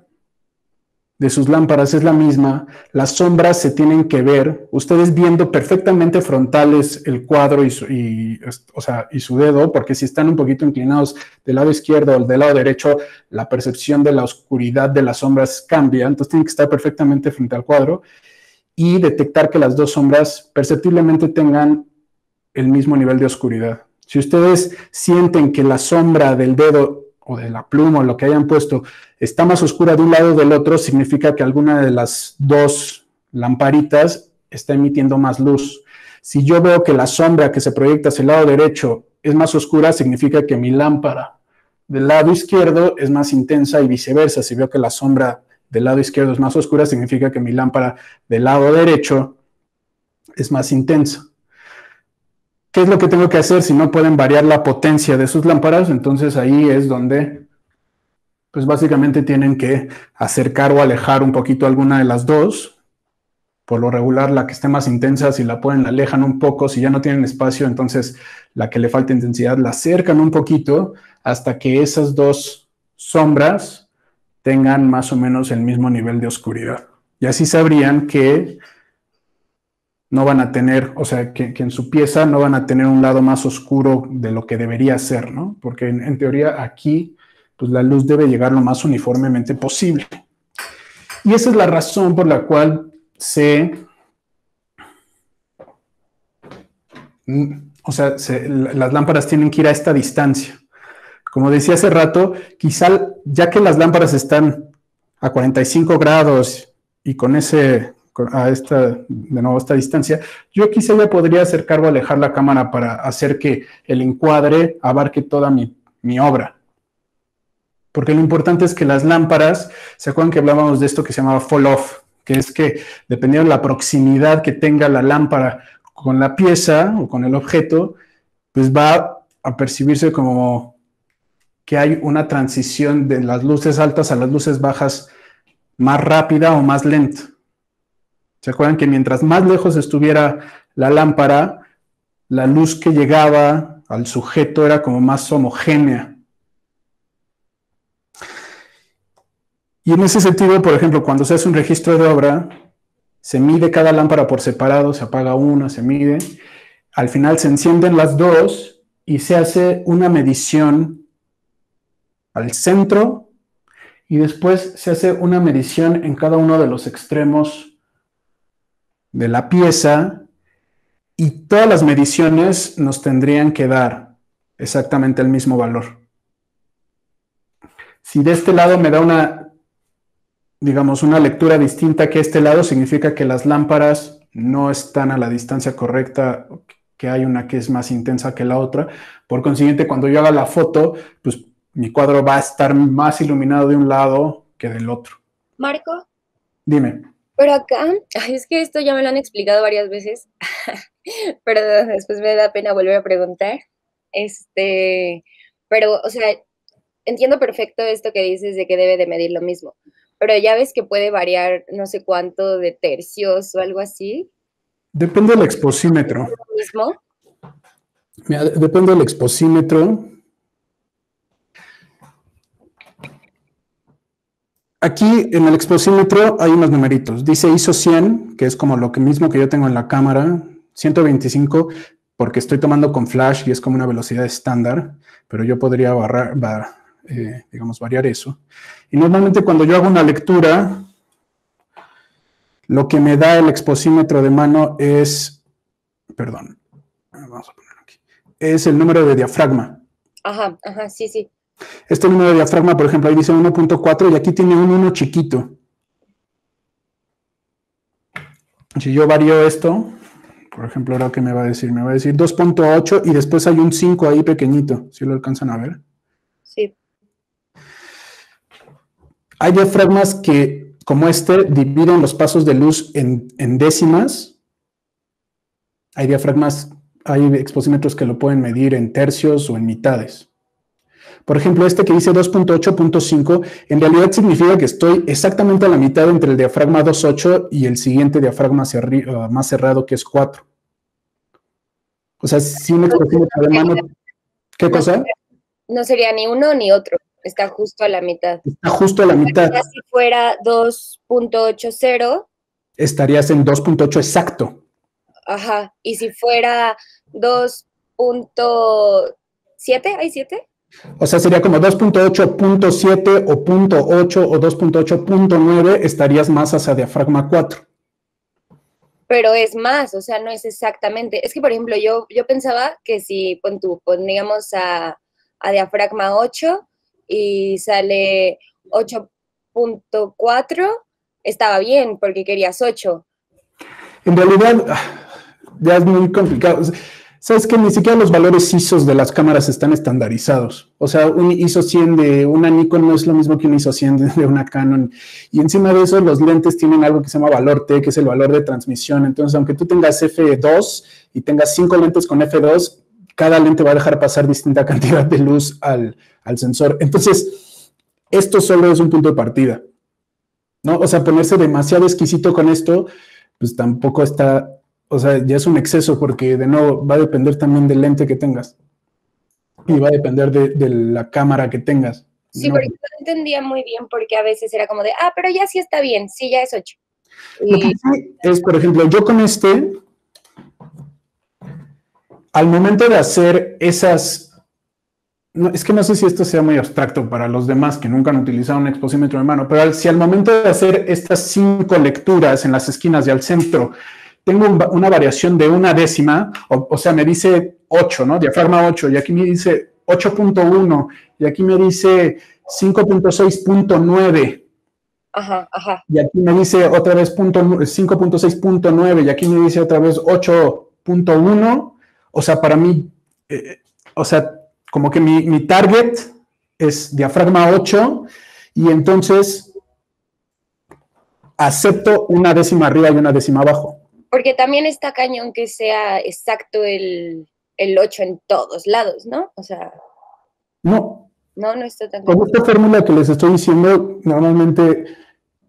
de sus lámparas es la misma, las sombras se tienen que ver, ustedes viendo perfectamente frontales el cuadro y su, dedo, porque si están un poquito inclinados del lado izquierdo o del lado derecho, la percepción de la oscuridad de las sombras cambia, entonces tienen que estar perfectamente frente al cuadro y detectar que las dos sombras perceptiblemente tengan el mismo nivel de oscuridad. Si ustedes sienten que la sombra del dedo o de la pluma o lo que hayan puesto está más oscura de un lado o del otro, significa que alguna de las dos lamparitas está emitiendo más luz. Si yo veo que la sombra que se proyecta hacia el lado derecho es más oscura, significa que mi lámpara del lado izquierdo es más intensa y viceversa. Si veo que la sombra del lado izquierdo es más oscura, significa que mi lámpara del lado derecho es más intensa. ¿Qué es lo que tengo que hacer si no pueden variar la potencia de sus lámparas? Entonces ahí es donde, pues básicamente tienen que acercar o alejar un poquito alguna de las dos. Por lo regular, la que esté más intensa, si la pueden, la alejan un poco. Si ya no tienen espacio, entonces la que le falta intensidad la acercan un poquito hasta que esas dos sombras tengan más o menos el mismo nivel de oscuridad. Y así sabrían que no van a tener, o sea, que, en su pieza no van a tener un lado más oscuro de lo que debería ser, ¿no? Porque en, teoría aquí, pues la luz debe llegar lo más uniformemente posible. Y esa es la razón por la cual se, o sea, las lámparas tienen que ir a esta distancia. Como decía hace rato, quizá ya que las lámparas están a 45 grados y con ese a esta, de nuevo, esta distancia, yo quizá ya podría acercar o alejar la cámara para hacer que el encuadre abarque toda mi, mi obra. Porque lo importante es que las lámparas, ¿se acuerdan que hablábamos de esto que se llamaba fall off? Que es que dependiendo de la proximidad que tenga la lámpara con la pieza o con el objeto, pues va a percibirse como que hay una transición de las luces altas a las luces bajas más rápida o más lenta. ¿Se acuerdan que mientras más lejos estuviera la lámpara, la luz que llegaba al sujeto era como más homogénea? Y en ese sentido, por ejemplo, cuando se hace un registro de obra, se mide cada lámpara por separado, se apaga una, se mide, al final se encienden las dos y se hace una medición al centro y después se hace una medición en cada uno de los extremos de la pieza y todas las mediciones nos tendrían que dar exactamente el mismo valor. Si de este lado me da una, digamos, una lectura distinta que este lado, significa que las lámparas no están a la distancia correcta, que hay una que es más intensa que la otra. Por consiguiente, cuando yo haga la foto, pues mi cuadro va a estar más iluminado de un lado que del otro. Marco. Dime. Pero acá, es que esto ya me lo han explicado varias veces, pero después me da pena volver a preguntar. Este, pero, o sea, entiendo perfecto esto que dices de que debe de medir lo mismo, pero ya ves que puede variar no sé cuánto de tercios o algo así. Depende del exposímetro. ¿Lo mismo? depende del exposímetro. Aquí en el exposímetro hay unos numeritos. Dice ISO 100, que es como lo que mismo que yo tengo en la cámara, 125, porque estoy tomando con flash y es como una velocidad estándar, pero yo podría barrar, eh, digamos, variar eso. Y normalmente cuando yo hago una lectura, lo que me da el exposímetro de mano es, perdón, vamos a ponerlo aquí, es el número de diafragma. Ajá, ajá, sí, sí. Este número de diafragma, por ejemplo, ahí dice 1.4 y aquí tiene un 1 chiquito. Si yo varío esto, por ejemplo, ahora que me va a decir, me va a decir 2.8 y después hay un 5 ahí pequeñito, si lo alcanzan a ver. Sí. Hay diafragmas que, como este, dividen los pasos de luz en, en décimas. Hay diafragmas, hay exposímetros que lo pueden medir en tercios o en mitades. Por ejemplo, este que dice 2.8.5, en realidad significa que estoy exactamente a la mitad entre el diafragma 2.8 y el siguiente diafragma uh, más cerrado, que es 4. O sea, si un exposímetro de mano... ¿Qué cosa? No sería ni uno ni otro. está justo a la mitad. Está justo a la mitad. Si fuera 2.80, Estarías en 2.8 exacto. ajá, y si fuera 2.7, ¿hay 7? O sea, sería como 2.8.7 o .8 o 2.8.9, estarías más hacia diafragma 4. Pero es más, o sea, no es exactamente. Es que, por ejemplo, yo, yo pensaba que si pon tú, poníamos a, a diafragma 8 y sale 8.4, estaba bien porque querías 8. En realidad, ah, ya es muy complicado. Sabes que ni siquiera los valores ISO de las cámaras están estandarizados. O sea, un ISO 100 de una Nikon no es lo mismo que un ISO 100 de, una Canon. Y encima de eso, los lentes tienen algo que se llama valor T, que es el valor de transmisión. Entonces, aunque tú tengas F2 y tengas cinco lentes con F2, cada lente va a dejar pasar distinta cantidad de luz al, al sensor. Entonces, esto solo es un punto de partida. ¿no? O sea, ponerse demasiado exquisito con esto, pues tampoco está, o sea, ya es un exceso porque de nuevo va a depender también del lente que tengas. Y va a depender de, de la cámara que tengas. Sí, ¿no? porque no entendía muy bien porque a veces era como de, ah, pero ya sí está bien, sí, ya es 8. Lo que Y, sí es, por ejemplo, yo con este, al momento de hacer esas, no, es que no sé si esto sea muy abstracto para los demás que nunca han utilizado un exposímetro de mano, pero si al momento de hacer estas cinco lecturas en las esquinas y al centro, tengo un una variación de una décima, o, o sea, me dice 8, ¿no? Diafragma 8, y aquí me dice 8.1, y aquí me dice 5.6.9. ajá, ajá. Y aquí me dice otra vez punto nu- 5.6.9 y aquí me dice otra vez 8.1. O sea, para mí, eh, o sea, como que mi, mi target es diafragma 8 y entonces acepto una décima arriba y una décima abajo. Porque también está cañón que sea exacto el, el 8 en todos lados, ¿no? O sea, No, no, no está tan con esta fórmula que les estoy diciendo, normalmente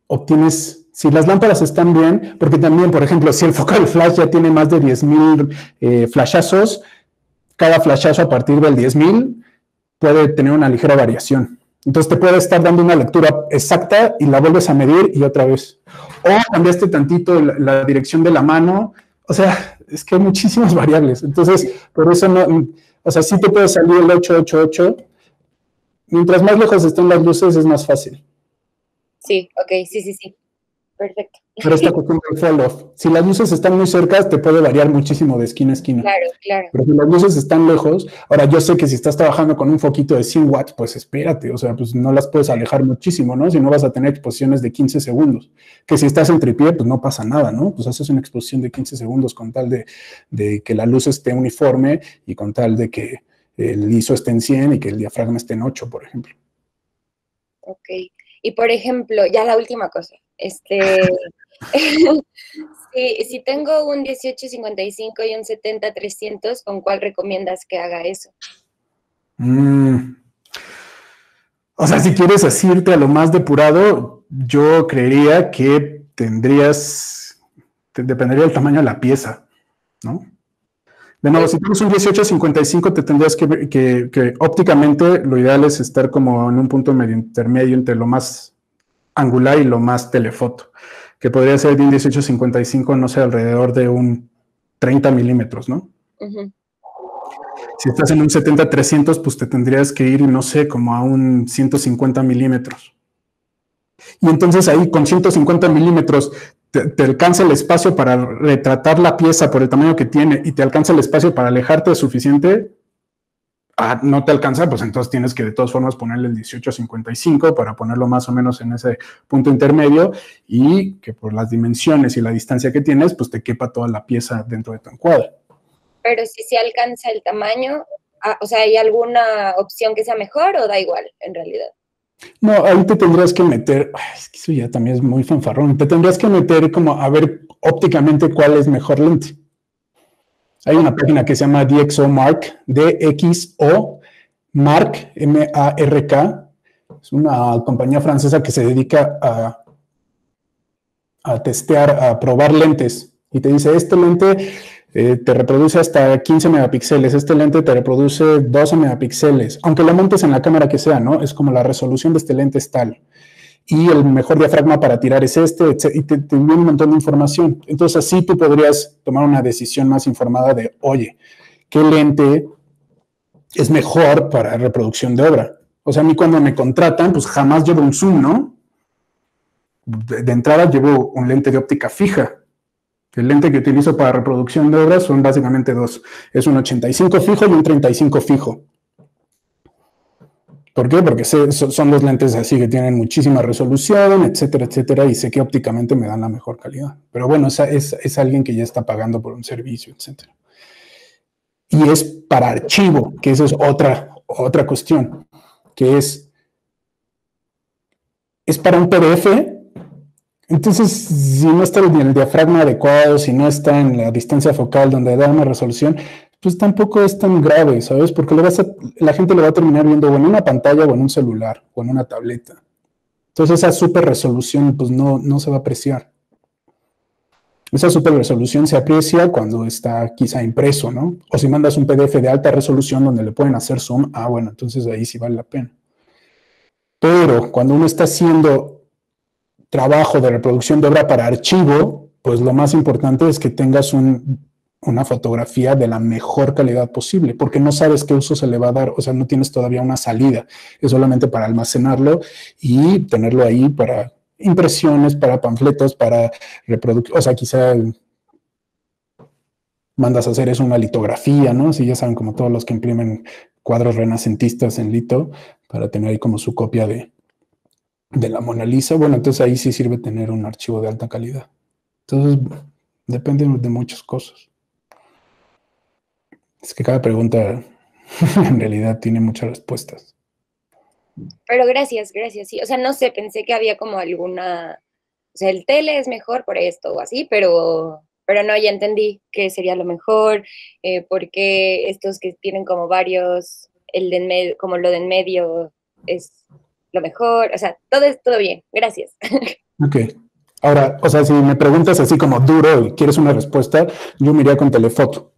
obtienes, si las lámparas están bien, porque también, por ejemplo, si el focal flash ya tiene más de 10.000 eh, flashazos, cada flashazo a partir del 10.000 puede tener una ligera variación. Entonces te puede estar dando una lectura exacta y la vuelves a medir y otra vez. O cambiaste tantito la, dirección de la mano. O sea, es que hay muchísimas variables. Entonces, por eso no, o sea, sí te puede salir el 888. Mientras más lejos estén las luces, es más fácil. Sí, ok, sí, sí, sí. Perfecto. Pero esta cuestión del fall off. Si las luces están muy cerca, te puede variar muchísimo de esquina a esquina. Claro, claro. Pero si las luces están lejos, ahora yo sé que si estás trabajando con un foquito de 100 watts, pues espérate, o sea, pues no las puedes alejar muchísimo, ¿no? Si no vas a tener exposiciones de 15 segundos. Que si estás en tripié, pues no pasa nada, ¿no? Pues haces una exposición de 15 segundos con tal de, de que la luz esté uniforme y con tal de que el ISO esté en 100 y que el diafragma esté en 8, por ejemplo. Ok. Y por ejemplo, ya la última cosa. Este, si, si tengo un 1855 y un 70-300, ¿con cuál recomiendas que haga eso? Mm. O sea, si quieres asirte a lo más depurado, yo creería que tendrías, te- dependería del tamaño de la pieza, ¿no? De nuevo, si tienes un 1855, te tendrías que, ver- que, que ópticamente lo ideal es estar como en un punto medio intermedio entre lo más angular y lo más telefoto, que podría ser de un 1855, no sé, alrededor de un 30 milímetros, ¿no? Si estás en un 70-300, pues te tendrías que ir, no sé, como a un 150 milímetros. Y entonces ahí con 150 milímetros te, te alcanza el espacio para retratar la pieza por el tamaño que tiene y te alcanza el espacio para alejarte suficiente. Ah, no te alcanza, pues entonces tienes que de todas formas ponerle el 18-55 para ponerlo más o menos en ese punto intermedio y que por las dimensiones y la distancia que tienes, pues te quepa toda la pieza dentro de tu encuadre. Pero si se alcanza el tamaño, ah, o sea, ¿hay alguna opción que sea mejor o da igual en realidad? No, ahí te tendrías que meter, es que eso ya también es muy fanfarrón, te tendrías que meter como a ver ópticamente cuál es mejor lente. Hay una página que se llama DxO Mark, DXO Mark, M-A-R-K, es una compañía francesa que se dedica a, a testear, a probar lentes y te dice, este lente eh, te reproduce hasta 15 megapíxeles, este lente te reproduce 12 megapíxeles, aunque lo montes en la cámara que sea, ¿no? Es como la resolución de este lente es tal. Y el mejor diafragma para tirar es este, etc- y te, te un montón de información. Entonces así tú podrías tomar una decisión más informada de, oye, ¿qué lente es mejor para reproducción de obra? O sea, a mí cuando me contratan, pues jamás llevo un zoom, ¿no? De, de entrada llevo un lente de óptica fija. El lente que utilizo para reproducción de obras son básicamente dos. Es un 85 fijo y un 35 fijo. ¿Por qué? Porque son dos lentes así que tienen muchísima resolución, etcétera, etcétera, y sé que ópticamente me dan la mejor calidad. Pero bueno, esa es, es alguien que ya está pagando por un servicio, etcétera. Y es para archivo, que esa es otra, otra cuestión, que es, es para un PDF. Entonces, si no está en el diafragma adecuado, si no está en la distancia focal donde da una resolución, pues tampoco es tan grave, ¿sabes? Porque a- la gente lo va a terminar viendo en una pantalla o en un celular o en una tableta. Entonces esa super resolución pues no, no se va a apreciar. Esa super resolución se aprecia cuando está quizá impreso, ¿no? O si mandas un PDF de alta resolución donde le pueden hacer zoom, ah, bueno, entonces ahí sí vale la pena. Pero cuando uno está haciendo trabajo de reproducción de obra para archivo, pues lo más importante es que tengas un, una fotografía de la mejor calidad posible, porque no sabes qué uso se le va a dar, o sea, no tienes todavía una salida, es solamente para almacenarlo y tenerlo ahí para impresiones, para panfletos, para reproducción, o sea, quizá mandas a hacer es una litografía, ¿no? Si ya saben, como todos los que imprimen cuadros renacentistas en lito, para tener ahí como su copia de, de la Mona Lisa, bueno, entonces ahí sí sirve tener un archivo de alta calidad. Entonces, depende de muchas cosas. Es que cada pregunta en realidad tiene muchas respuestas. Pero gracias, gracias. Sí, o sea, no sé, pensé que había como alguna, o sea, el tele es mejor por esto o así, pero, pero no, ya entendí que sería lo mejor, eh, porque estos que tienen como varios, el de en medio, como lo de en medio es lo mejor, o sea, todo es todo bien, gracias. Ok. Ahora, o sea, si me preguntas así como duro y quieres una respuesta, yo me iría con telefoto.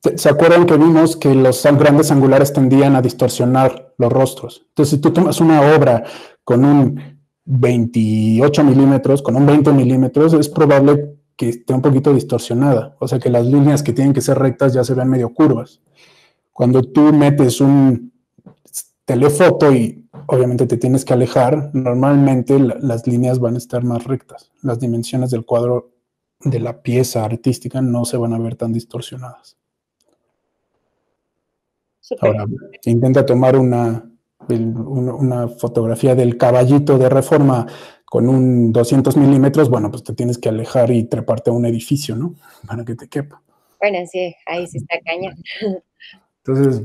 ¿Se acuerdan que vimos que los grandes angulares tendían a distorsionar los rostros? Entonces, si tú tomas una obra con un 28 milímetros, con un 20 milímetros, es probable que esté un poquito distorsionada. O sea, que las líneas que tienen que ser rectas ya se ven medio curvas. Cuando tú metes un telefoto y obviamente te tienes que alejar, normalmente la, las líneas van a estar más rectas. Las dimensiones del cuadro de la pieza artística no se van a ver tan distorsionadas. Ahora, intenta tomar una, una, una fotografía del caballito de reforma con un 200 milímetros, bueno, pues te tienes que alejar y treparte a un edificio, ¿no? Para que te quepa. Bueno, sí, ahí sí está caña. Entonces,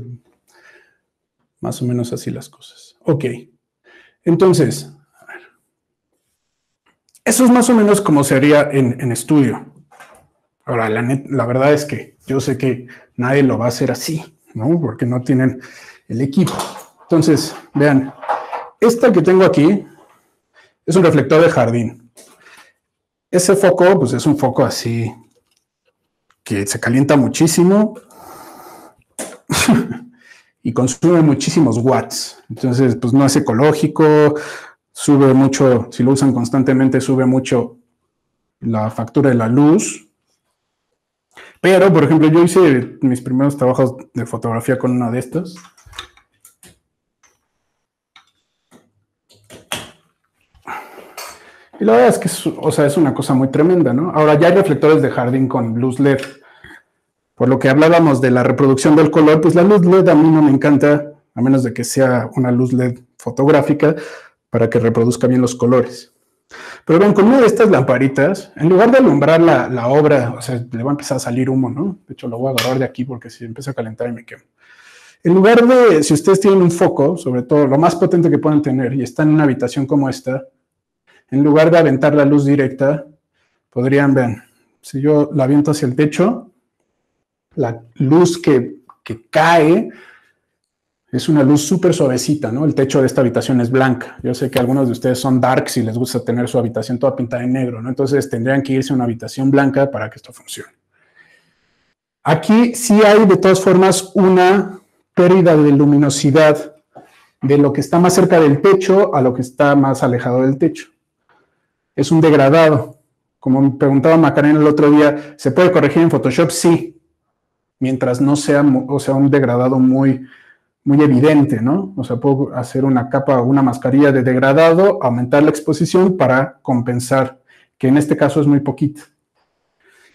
más o menos así las cosas. Ok. Entonces, a ver. eso es más o menos como sería en, en estudio. Ahora, la, net- la verdad es que yo sé que nadie lo va a hacer así, ¿no? Porque no tienen el equipo. Entonces, vean, esta que tengo aquí es un reflector de jardín. Ese foco, pues es un foco así que se calienta muchísimo y consume muchísimos watts. Entonces, pues no es ecológico, sube mucho, si lo usan constantemente, sube mucho la factura de la luz. Pero, por ejemplo, yo hice mis primeros trabajos de fotografía con una de estas. Y la verdad es que es, o sea, es una cosa muy tremenda, ¿no? Ahora ya hay reflectores de jardín con luz LED. Por lo que hablábamos de la reproducción del color, pues la luz LED a mí no me encanta, a menos de que sea una luz LED fotográfica para que reproduzca bien los colores. Pero ven, con una de estas lamparitas, en lugar de alumbrar la, la obra, o sea, le va a empezar a salir humo, ¿no? De hecho, lo voy a agarrar de aquí porque si empieza a calentar y me quemo. En lugar de, si ustedes tienen un foco, sobre todo lo más potente que puedan tener, y están en una habitación como esta, en lugar de aventar la luz directa, podrían ver, si yo la aviento hacia el techo, la luz que, que cae es una luz súper suavecita, ¿no? El techo de esta habitación es blanca. Yo sé que algunos de ustedes son darks y les gusta tener su habitación toda pintada en negro, ¿no? Entonces tendrían que irse a una habitación blanca para que esto funcione. Aquí sí hay de todas formas una pérdida de luminosidad de lo que está más cerca del techo a lo que está más alejado del techo. Es un degradado. Como me preguntaba Macarena el otro día, ¿se puede corregir en Photoshop? Sí, mientras no sea, o sea, un degradado muy, muy evidente, ¿no? O sea, puedo hacer una capa, una mascarilla de degradado, aumentar la exposición para compensar, que en este caso es muy poquito.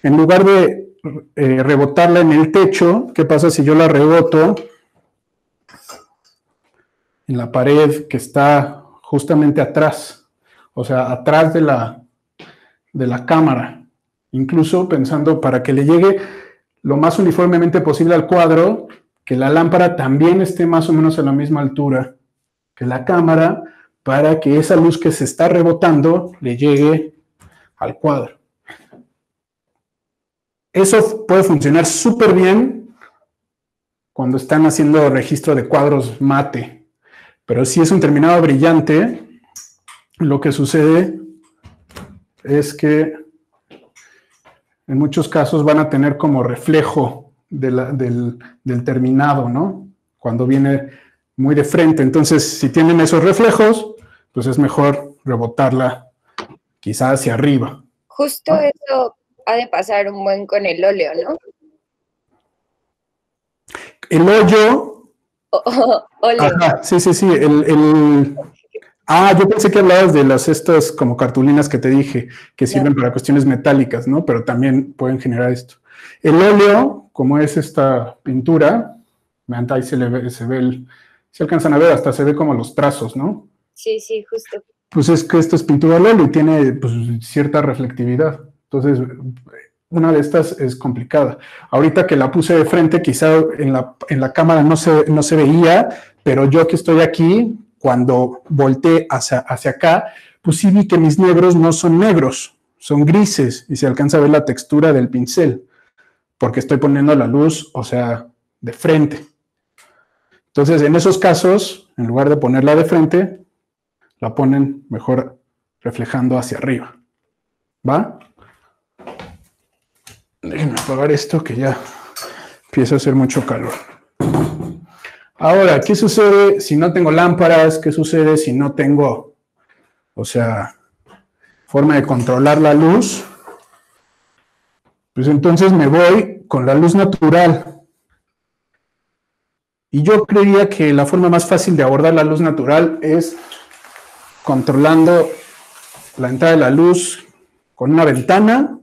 En lugar de eh, rebotarla en el techo, ¿qué pasa si yo la reboto en la pared que está justamente atrás? O sea, atrás de la, de la cámara. Incluso pensando para que le llegue lo más uniformemente posible al cuadro, que la lámpara también esté más o menos a la misma altura que la cámara para que esa luz que se está rebotando le llegue al cuadro. Eso puede funcionar súper bien cuando están haciendo registro de cuadros mate, pero si es un terminado brillante, lo que sucede es que en muchos casos van a tener como reflejo del, terminado, ¿no? Cuando viene muy de frente. Entonces, si tienen esos reflejos, pues es mejor rebotarla quizás hacia arriba. Justo eso ha de pasar un buen con el óleo, ¿no? El hoyo. Ajá, sí, sí, sí. El, Ah, yo pensé que hablabas de las estas como cartulinas que te dije, que sirven para cuestiones metálicas, ¿no? Pero también pueden generar esto. El óleo, como es esta pintura, ahí se, le ve, se ve el, se alcanzan a ver, hasta se ve como los trazos, ¿no? Sí, sí, justo. Pues es que esto es pintura al óleo y tiene pues, cierta reflectividad. Entonces, una de estas es complicada. Ahorita que la puse de frente, quizá en la, en la cámara no se, no se veía, pero yo que estoy aquí, cuando volteé hacia, hacia acá, pues sí vi que mis negros no son negros, son grises y se alcanza a ver la textura del pincel porque estoy poniendo la luz, o sea, de frente. Entonces, en esos casos, en lugar de ponerla de frente, la ponen mejor reflejando hacia arriba. ¿Va? Déjenme apagar esto que ya empieza a hacer mucho calor. Ahora, ¿qué sucede si no tengo lámparas? ¿Qué sucede si no tengo, o sea, forma de controlar la luz? Pues entonces me voy con la luz natural. Y yo creería que la forma más fácil de abordar la luz natural es controlando la entrada de la luz con una ventana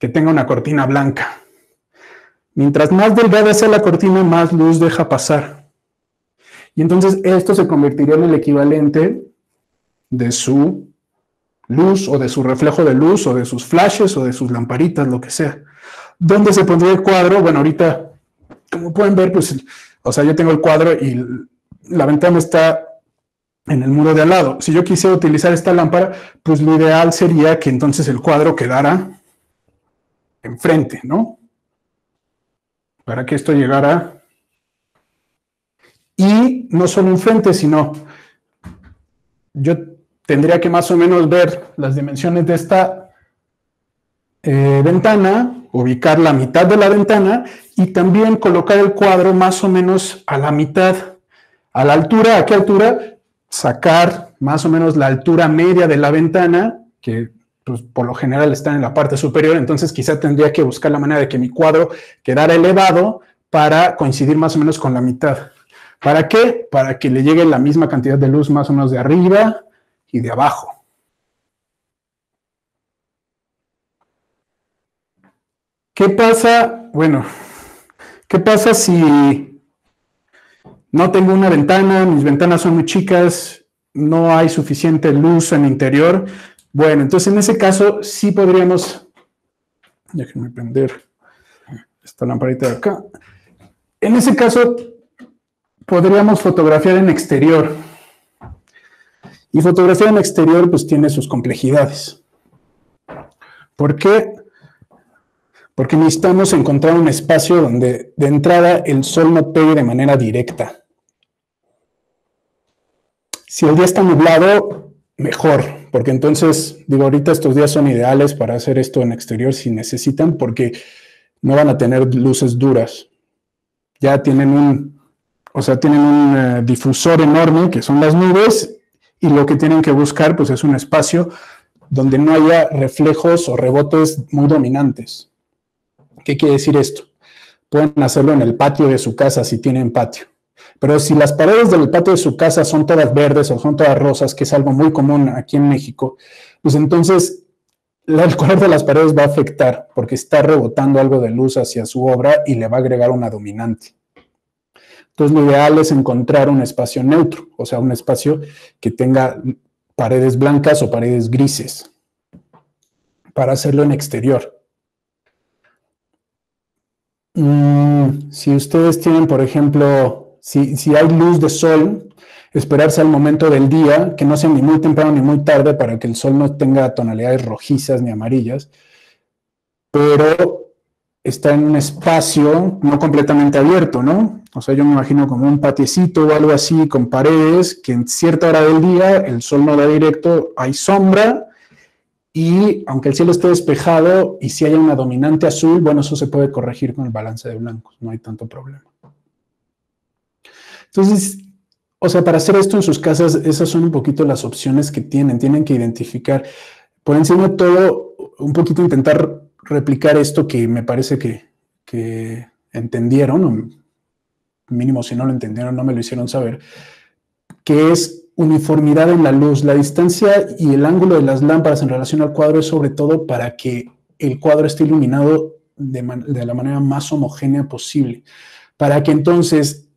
que tenga una cortina blanca. Mientras más delgada sea la cortina, más luz deja pasar. Y entonces esto se convertiría en el equivalente de su luz o de su reflejo de luz o de sus flashes o de sus lamparitas, lo que sea. ¿Dónde se pondría el cuadro? Bueno, ahorita, como pueden ver, pues, o sea, yo tengo el cuadro y la ventana está en el muro de al lado. Si yo quisiera utilizar esta lámpara, pues lo ideal sería que entonces el cuadro quedara enfrente, ¿no? Para que esto llegara. Y no solo enfrente, sino yo tendría que más o menos ver las dimensiones de esta eh, ventana, ubicar la mitad de la ventana y también colocar el cuadro más o menos a la mitad, a la altura, ¿a qué altura? Sacar más o menos la altura media de la ventana, que pues, por lo general está en la parte superior, entonces quizá tendría que buscar la manera de que mi cuadro quedara elevado para coincidir más o menos con la mitad. ¿Para qué? Para que le llegue la misma cantidad de luz más o menos de arriba y de abajo. ¿Qué pasa? Bueno, ¿qué pasa si no tengo una ventana, mis ventanas son muy chicas, no hay suficiente luz en el interior? Bueno, entonces en ese caso sí podríamos, déjenme prender esta lamparita de acá. En ese caso podríamos fotografiar en exterior. Y fotografía en exterior pues tiene sus complejidades. ¿Por qué? porque necesitamos encontrar un espacio donde de entrada el sol no pegue de manera directa. Si el día está nublado, mejor, porque entonces, digo, ahorita estos días son ideales para hacer esto en exterior si necesitan, porque no van a tener luces duras. Ya tienen un, o sea, tienen un eh, difusor enorme que son las nubes y lo que tienen que buscar pues es un espacio donde no haya reflejos o rebotes muy dominantes. ¿Qué quiere decir esto? Pueden hacerlo en el patio de su casa si tienen patio. Pero si las paredes del patio de su casa son todas verdes o son todas rosas, que es algo muy común aquí en México, pues entonces el color de las paredes va a afectar porque está rebotando algo de luz hacia su obra y le va a agregar una dominante. Entonces lo ideal es encontrar un espacio neutro, o sea, un espacio que tenga paredes blancas o paredes grises para hacerlo en exterior. Mm, si ustedes tienen, por ejemplo, si, si, hay luz de sol, esperarse al momento del día, que no sea ni muy temprano ni muy tarde para que el sol no tenga tonalidades rojizas ni amarillas, pero está en un espacio no completamente abierto, ¿no? O sea, yo me imagino como un patiecito o algo así con paredes, que en cierta hora del día el sol no da directo, hay sombra y aunque el cielo esté despejado y si hay una dominante azul, bueno, eso se puede corregir con el balance de blancos, no hay tanto problema. Entonces, o sea, para hacer esto en sus casas, esas son un poquito las opciones que tienen. Tienen que identificar, por encima de todo, un poquito intentar replicar esto que me parece que, entendieron, o mínimo si no lo entendieron, no me lo hicieron saber, que es uniformidad en la luz. La distancia y el ángulo de las lámparas en relación al cuadro es sobre todo para que el cuadro esté iluminado de, de la manera más homogénea posible, para que entonces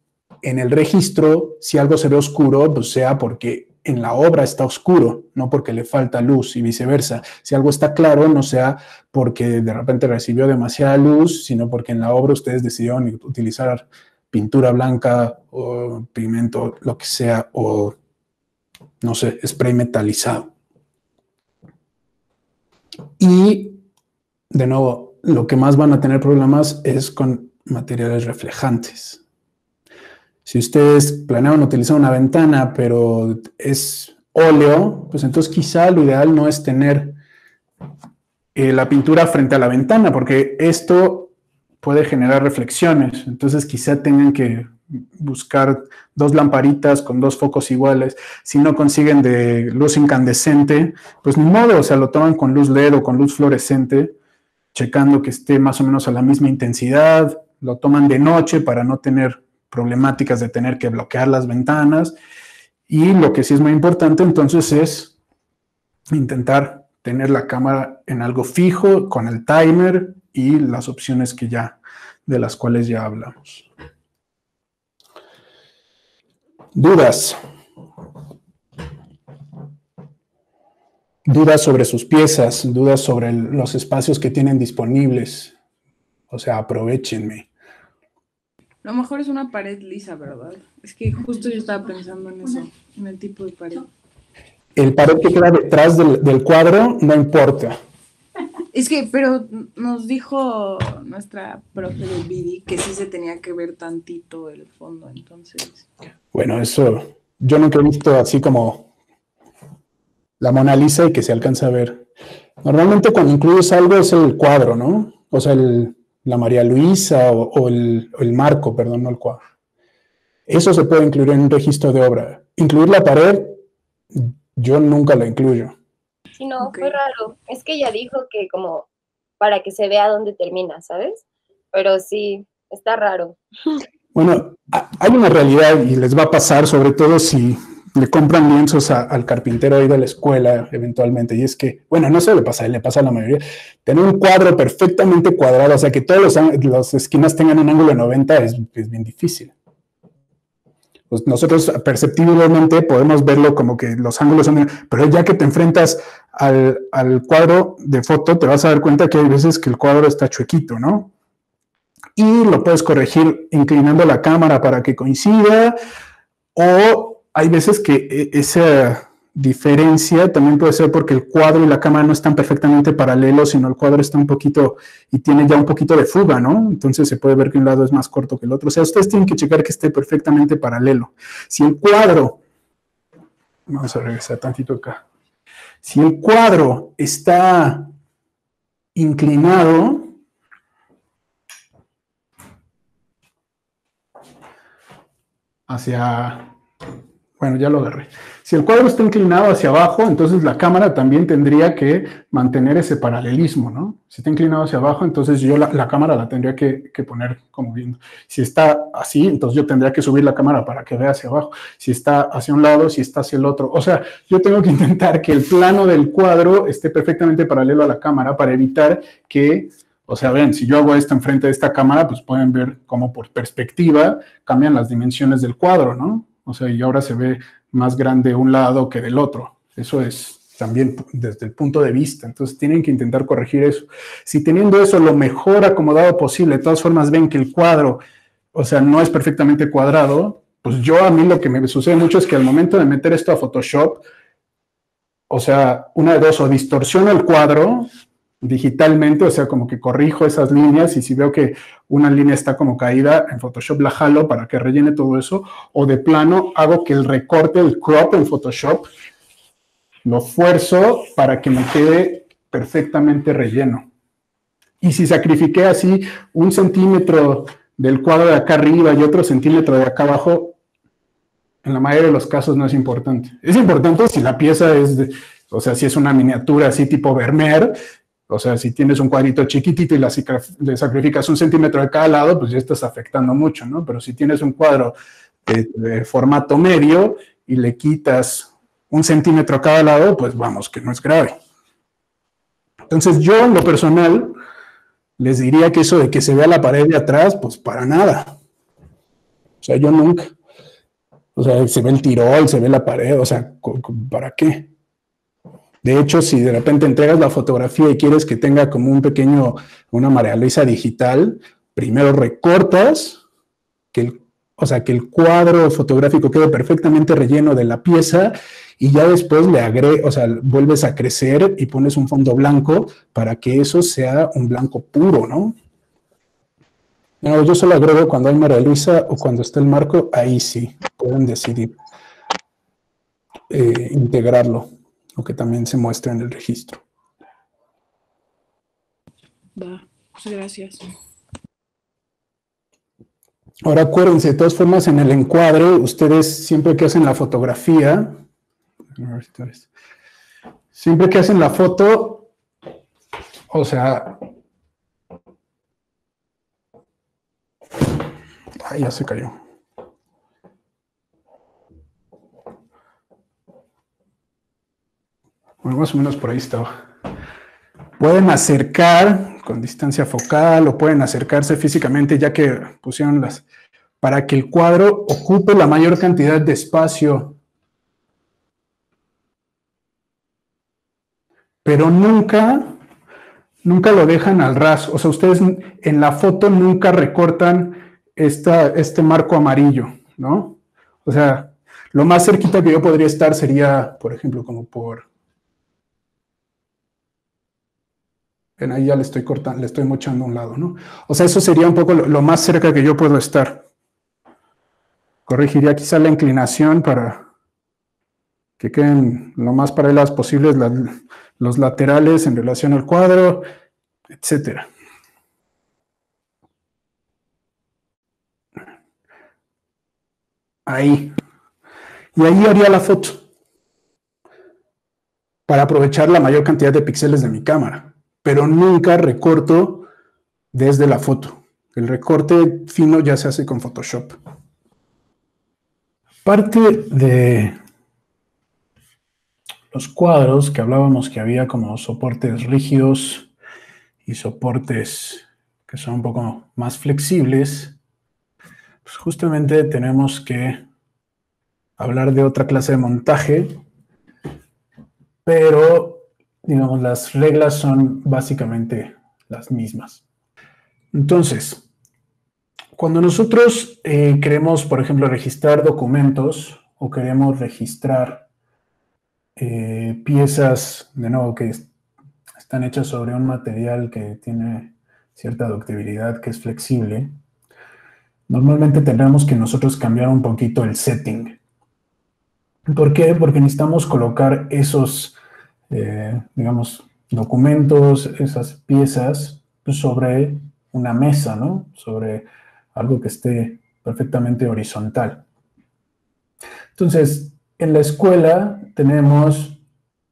en el registro, si algo se ve oscuro, pues sea porque en la obra está oscuro, no porque le falta luz y viceversa. Si algo está claro, no sea porque de repente recibió demasiada luz, sino porque en la obra ustedes decidieron utilizar pintura blanca o pigmento, lo que sea, o no sé, spray metalizado. Y de nuevo, lo que más van a tener problemas es con materiales reflejantes. Si ustedes planean utilizar una ventana, pero es óleo, pues entonces quizá lo ideal no es tener eh, la pintura frente a la ventana, porque esto puede generar reflexiones. Entonces quizá tengan que buscar dos lamparitas con dos focos iguales. Si no consiguen de luz incandescente, pues ni modo, o sea, lo toman con luz LED o con luz fluorescente, checando que esté más o menos a la misma intensidad. Lo toman de noche para no tener problemáticas de tener que bloquear las ventanas. Y lo que sí es muy importante entonces es intentar tener la cámara en algo fijo con el timer y las opciones que ya de las cuales ya hablamos. Dudas. Dudas sobre sus piezas, dudas sobre los espacios que tienen disponibles. O sea, aprovechenme. Lo mejor es una pared lisa, ¿verdad? Es que justo yo estaba pensando en eso, en el tipo de pared. El pared que queda detrás del, cuadro no importa. Es que, pero nos dijo nuestra profe de Bidi que sí se tenía que ver tantito el fondo, entonces. Bueno, eso yo nunca he visto así como la Mona Lisa y que se alcanza a ver. Normalmente cuando incluyes algo es el cuadro, ¿no? O sea, el, la María Luisa o, el, marco, perdón, no el cuadro. Eso se puede incluir en un registro de obra. Incluir la pared, yo nunca la incluyo. Sí, no, fue raro. Es que ella dijo que como para que se vea dónde termina, ¿sabes? Pero sí, está raro. Bueno, hay una realidad y les va a pasar, sobre todo si le compran lienzos al carpintero ahí de la escuela eventualmente. Y es que, bueno, no se le pasa, le pasa a la mayoría. Tener un cuadro perfectamente cuadrado, o sea, que todas las esquinas tengan un ángulo de 90 es, bien difícil. Pues nosotros perceptiblemente podemos verlo como que los ángulos son, pero ya que te enfrentas al, al cuadro de foto, te vas a dar cuenta que hay veces que el cuadro está chuequito, ¿no? Y lo puedes corregir inclinando la cámara para que coincida o hay veces que e, esa, diferencia también puede ser porque el cuadro y la cámara no están perfectamente paralelos, sino el cuadro está un poquito y tiene ya un poquito de fuga, ¿no? Entonces se puede ver que un lado es más corto que el otro. O sea, ustedes tienen que checar que esté perfectamente paralelo. Si el cuadro, vamos a regresar tantito acá. Si el cuadro está inclinado, hacia, bueno, ya lo agarré. Si el cuadro está inclinado hacia abajo, entonces la cámara también tendría que mantener ese paralelismo, ¿no? Si está inclinado hacia abajo, entonces yo la, cámara la tendría que, que, poner como viendo. Si está así, entonces yo tendría que subir la cámara para que vea hacia abajo. Si está hacia un lado, si está hacia el otro. O sea, yo tengo que intentar que el plano del cuadro esté perfectamente paralelo a la cámara para evitar que o sea, ven, si yo hago esto enfrente de esta cámara, pues pueden ver cómo por perspectiva cambian las dimensiones del cuadro, ¿no? O sea, y ahora se ve más grande un lado que del otro. Eso es también desde el punto de vista. Entonces tienen que intentar corregir eso. Si teniendo eso lo mejor acomodado posible, de todas formas ven que el cuadro, o sea, no es perfectamente cuadrado, pues yo a mí lo que me sucede mucho es que al momento de meter esto a Photoshop, o sea, una de dos, o distorsiona el cuadro digitalmente, o sea, como que corrijo esas líneas y si veo que una línea está como caída, en Photoshop la jalo para que rellene todo eso, o de plano hago que el recorte, el crop en Photoshop, lo fuerzo para que me quede perfectamente relleno. Y si sacrifiqué así un centímetro del cuadro de acá arriba y otro centímetro de acá abajo, en la mayoría de los casos no es importante. Es importante si la pieza es, de, o sea, si es una miniatura así tipo Vermeer, o sea, si tienes un cuadrito chiquitito y le sacrificas un centímetro de cada lado, pues ya estás afectando mucho, ¿no? Pero si tienes un cuadro de, formato medio y le quitas un centímetro a cada lado, pues vamos, que no es grave. Entonces yo en lo personal les diría que eso de que se vea la pared de atrás, pues para nada. O sea, yo nunca. O sea, se ve el tirol, se ve la pared, o sea, ¿para qué? De hecho, si de repente entregas la fotografía y quieres que tenga como un pequeño, una María digital, primero recortas, que el, o sea, que el cuadro fotográfico quede perfectamente relleno de la pieza y ya después le agregas, o sea, vuelves a crecer y pones un fondo blanco para que eso sea un blanco puro, ¿no? No, yo solo agrego cuando hay María Luisa o cuando está el marco, ahí sí, pueden decidir eh, integrarlo o que también se muestra en el registro. Va, pues gracias. Ahora acuérdense, de todas formas, en el encuadre, ustedes siempre que hacen la fotografía, siempre que hacen la foto, o sea, ay, ya se cayó. Bueno, más o menos por ahí estaba. Pueden acercar con distancia focal o pueden acercarse físicamente ya que pusieron las, para que el cuadro ocupe la mayor cantidad de espacio. Pero nunca, nunca lo dejan al ras. O sea, ustedes en la foto nunca recortan esta, este marco amarillo, ¿no? O sea, lo más cerquita que yo podría estar sería, por ejemplo, como por ahí ya le estoy cortando, le estoy mochando un lado, ¿no? O sea, eso sería un poco lo, más cerca que yo puedo estar. Corregiría quizá la inclinación para que queden lo más paralelas posibles los laterales en relación al cuadro, etcétera. Ahí. Y ahí haría la foto para aprovechar la mayor cantidad de píxeles de mi cámara pero nunca recorto desde la foto. El recorte fino ya se hace con Photoshop. Parte de los cuadros que hablábamos que había como soportes rígidos y soportes que son un poco más flexibles, pues justamente tenemos que hablar de otra clase de montaje, pero digamos, las reglas son básicamente las mismas. Entonces, cuando nosotros eh, queremos, por ejemplo, registrar documentos o queremos registrar eh, piezas, de nuevo, que están hechas sobre un material que tiene cierta ductibilidad, que es flexible, normalmente tendremos que nosotros cambiar un poquito el setting. ¿Por qué? Porque necesitamos colocar esos, eh, digamos, documentos, esas piezas pues, sobre una mesa, ¿no? Sobre algo que esté perfectamente horizontal. Entonces, en la escuela tenemos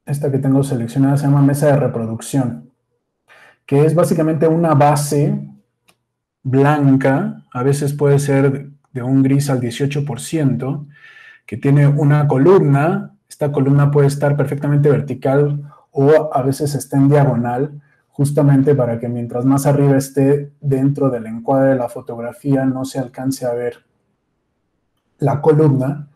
esta que tengo seleccionada, se llama mesa de reproducción, que es básicamente una base blanca, a veces puede ser de un gris al 18%, que tiene una columna, esta columna puede estar perfectamente vertical o a veces está en diagonal, justamente para que mientras más arriba esté dentro del encuadre de la fotografía no se alcance a ver la columna.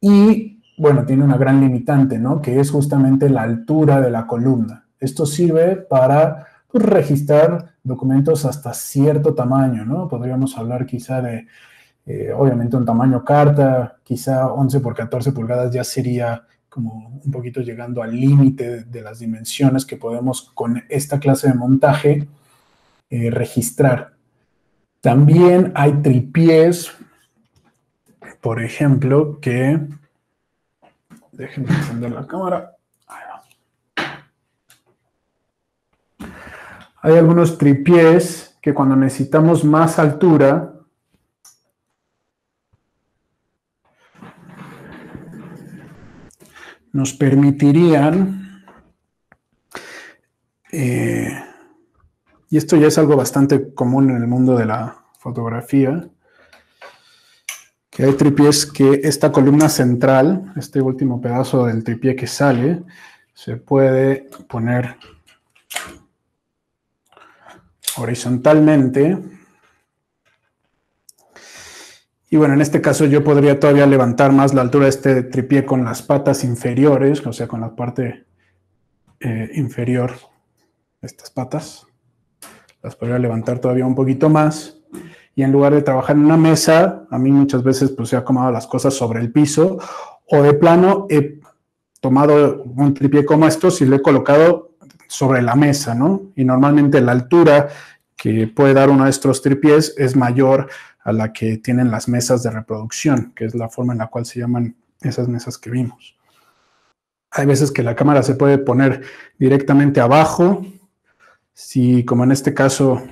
Y bueno, tiene una gran limitante, ¿no? Que es justamente la altura de la columna. Esto sirve para pues, registrar documentos hasta cierto tamaño, ¿no? Podríamos hablar quizá de, eh, obviamente, un tamaño carta, quizá 11 por 14 pulgadas ya sería como un poquito llegando al límite de las dimensiones que podemos con esta clase de montaje eh, registrar. También hay tripiés, por ejemplo, que... Déjenme encender la cámara. Hay algunos tripiés que cuando necesitamos más altura, nos permitirían, eh, y esto ya es algo bastante común en el mundo de la fotografía, que hay tripiés que esta columna central, este último pedazo del tripié que sale, se puede poner horizontalmente y bueno, en este caso yo podría todavía levantar más la altura de este tripié con las patas inferiores, o sea, con la parte eh, inferior de estas patas. Las podría levantar todavía un poquito más. Y en lugar de trabajar en una mesa, a mí muchas veces pues he acomodado las cosas sobre el piso o de plano he tomado un tripié como estos y lo he colocado sobre la mesa, ¿no? Y normalmente la altura que puede dar uno de estos tripiés es mayor a la que tienen las mesas de reproducción, que es la forma en la cual se llaman esas mesas que vimos. Hay veces que la cámara se puede poner directamente abajo, si como en este caso,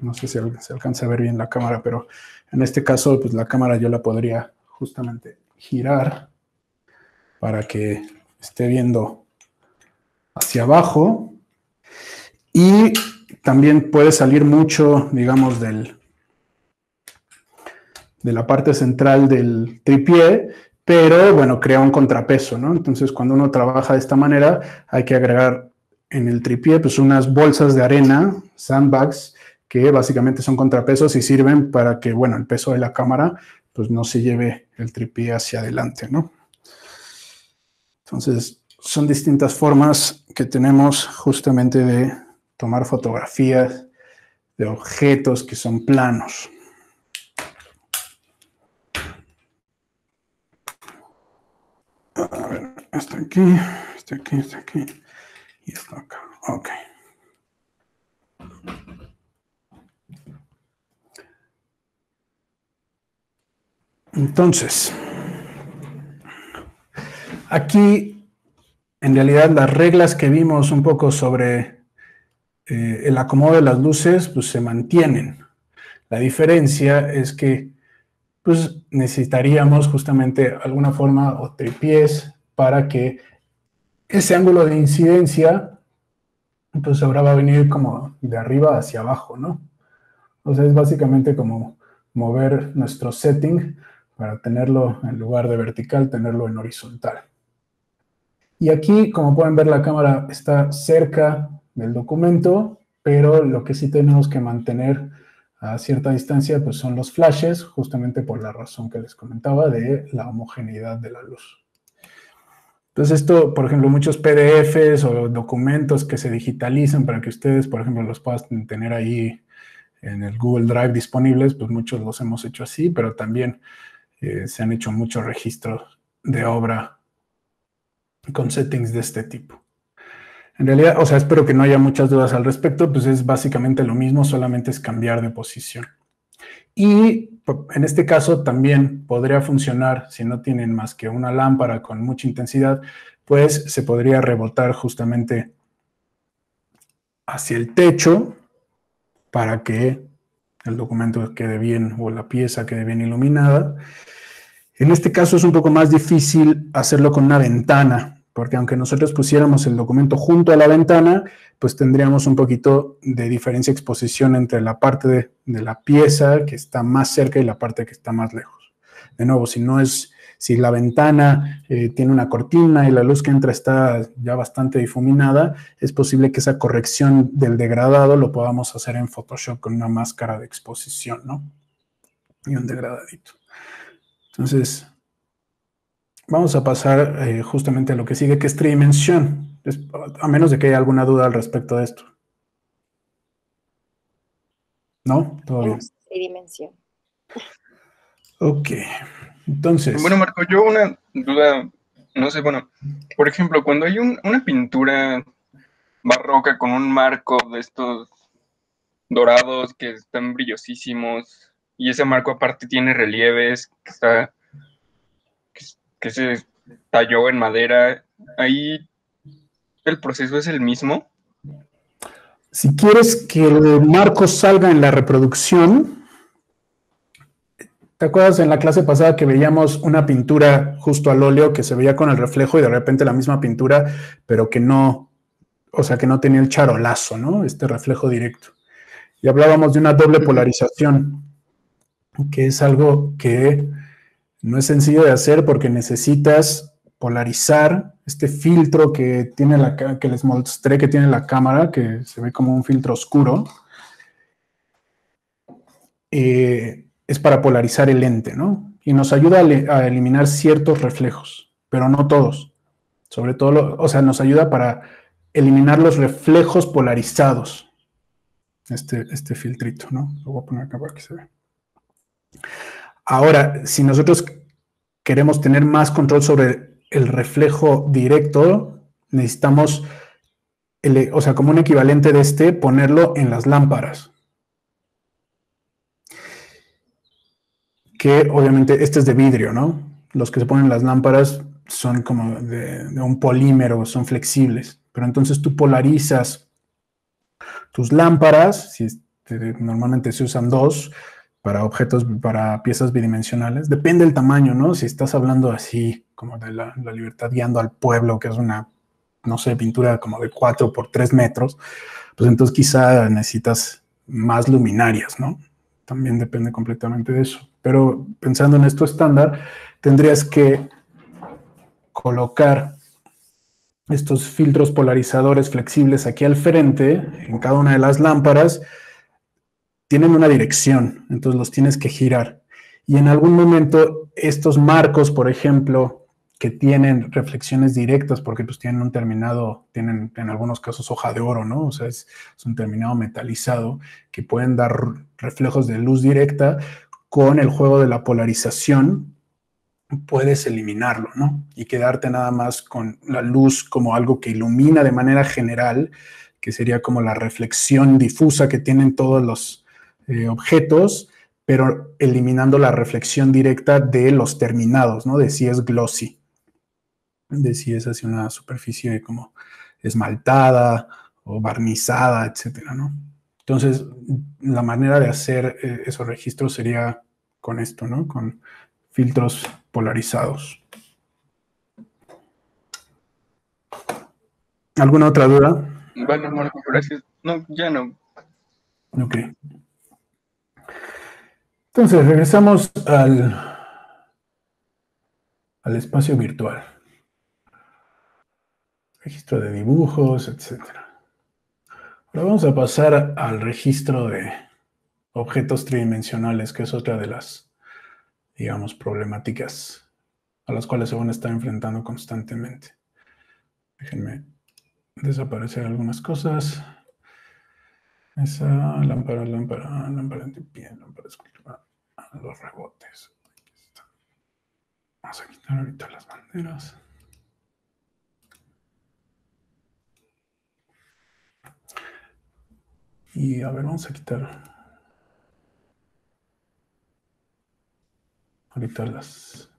no sé si se alcanza a ver bien la cámara, pero en este caso, pues la cámara yo la podría justamente girar para que esté viendo hacia abajo y también puede salir mucho, digamos, del, de la parte central del tripié, pero bueno, crea un contrapeso, ¿no? Entonces, cuando uno trabaja de esta manera, hay que agregar en el tripié pues unas bolsas de arena, sandbags, que básicamente son contrapesos y sirven para que, bueno, el peso de la cámara pues no se lleve el tripié hacia adelante, ¿no? Entonces, son distintas formas que tenemos justamente de tomar fotografías de objetos que son planos. A ver, está aquí, está aquí, está aquí y está acá. Ok. Entonces, aquí en realidad las reglas que vimos un poco sobre eh, el acomodo de las luces, pues se mantienen. La diferencia es que pues necesitaríamos justamente alguna forma o tripiés para que ese ángulo de incidencia, pues ahora va a venir como de arriba hacia abajo, ¿no? O sea, es básicamente como mover nuestro setting para tenerlo en lugar de vertical, tenerlo en horizontal. Y aquí, como pueden ver, la cámara está cerca del documento, pero lo que sí tenemos que mantener a cierta distancia, pues son los flashes, justamente por la razón que les comentaba de la homogeneidad de la luz. Entonces esto, por ejemplo, muchos PDFs o documentos que se digitalizan para que ustedes, por ejemplo, los puedan tener ahí en el Google Drive disponibles, pues muchos los hemos hecho así, pero también eh, se han hecho muchos registros de obra con settings de este tipo. En realidad, o sea, espero que no haya muchas dudas al respecto, pues es básicamente lo mismo, solamente es cambiar de posición. Y en este caso también podría funcionar, si no tienen más que una lámpara con mucha intensidad, pues se podría rebotar justamente hacia el techo para que el documento quede bien o la pieza quede bien iluminada. En este caso es un poco más difícil hacerlo con una ventana, porque aunque nosotros pusiéramos el documento junto a la ventana, pues tendríamos un poquito de diferencia de exposición entre la parte de, la pieza que está más cerca y la parte que está más lejos. De nuevo, si no es, si la ventana eh, tiene una cortina y la luz que entra está ya bastante difuminada, es posible que esa corrección del degradado lo podamos hacer en Photoshop con una máscara de exposición, ¿no? Y un degradadito. Entonces, Vamos a pasar eh, justamente a lo que sigue, que es tridimensión, a menos de que haya alguna duda al respecto de esto. ¿No? Todo bien. Tridimensión. Ok, entonces. Bueno, Marco, yo una duda, no sé, bueno, por ejemplo, cuando hay una pintura barroca con un marco de estos dorados que están brillosísimos y ese marco aparte tiene relieves que está que se talló en madera, ahí el proceso es el mismo. Si quieres que el marco salga en la reproducción, ¿te acuerdas en la clase pasada que veíamos una pintura justo al óleo que se veía con el reflejo y de repente la misma pintura, pero que no, o sea, que no tenía el charolazo, ¿no? Este reflejo directo. Y hablábamos de una doble polarización, que es algo que no es sencillo de hacer porque necesitas polarizar este filtro que tiene la que les mostré que tiene la cámara, que se ve como un filtro oscuro. Eh, es para polarizar el lente, ¿no? Y nos ayuda a, eliminar ciertos reflejos, pero no todos. Sobre todo, o sea, nos ayuda para eliminar los reflejos polarizados. Este, este filtrito, ¿no? Lo voy a poner acá para que se vea. Ahora, si nosotros queremos tener más control sobre el reflejo directo, necesitamos, o sea, como un equivalente de este, ponerlo en las lámparas. Que obviamente este es de vidrio, ¿no? Los que se ponen en las lámparas son como de, de un polímero, son flexibles. Pero entonces tú polarizas tus lámparas, si normalmente se usan dos, para objetos, para piezas bidimensionales. Depende del tamaño, ¿no? Si estás hablando así, como de la, libertad guiando al pueblo, que es una, no sé, pintura como de 4 por 3 metros, pues entonces quizá necesitas más luminarias, ¿no? También depende completamente de eso. Pero pensando en esto estándar, tendrías que colocar estos filtros polarizadores flexibles aquí al frente, en cada una de las lámparas, tienen una dirección, entonces los tienes que girar. Y en algún momento estos marcos, por ejemplo, que tienen reflexiones directas, porque pues tienen un terminado, tienen en algunos casos hoja de oro, ¿no? O sea, es, un terminado metalizado que pueden dar reflejos de luz directa con el juego de la polarización, puedes eliminarlo, ¿no? Y quedarte nada más con la luz como algo que ilumina de manera general, que sería como la reflexión difusa que tienen todos los, eh, objetos, pero eliminando la reflexión directa de los terminados, ¿no? De si es glossy, de si es así una superficie como esmaltada o barnizada, etcétera, ¿no? Entonces, la manera de hacer eh, esos registros sería con esto, ¿no? Con filtros polarizados. ¿Alguna otra duda? Bueno, Marco, gracias. No, ya no. Ok. Entonces, regresamos al, al espacio virtual. Registro de dibujos, etc. Ahora vamos a pasar al registro de objetos tridimensionales, que es otra de las, digamos, problemáticas a las cuales se van a estar enfrentando constantemente. Déjenme desaparecer algunas cosas. Esa lámpara, lámpara, lámpara de pie, lámpara escultura los rebotes. Vamos a quitar ahorita las banderas. Y a ver, vamos a quitar ahorita las...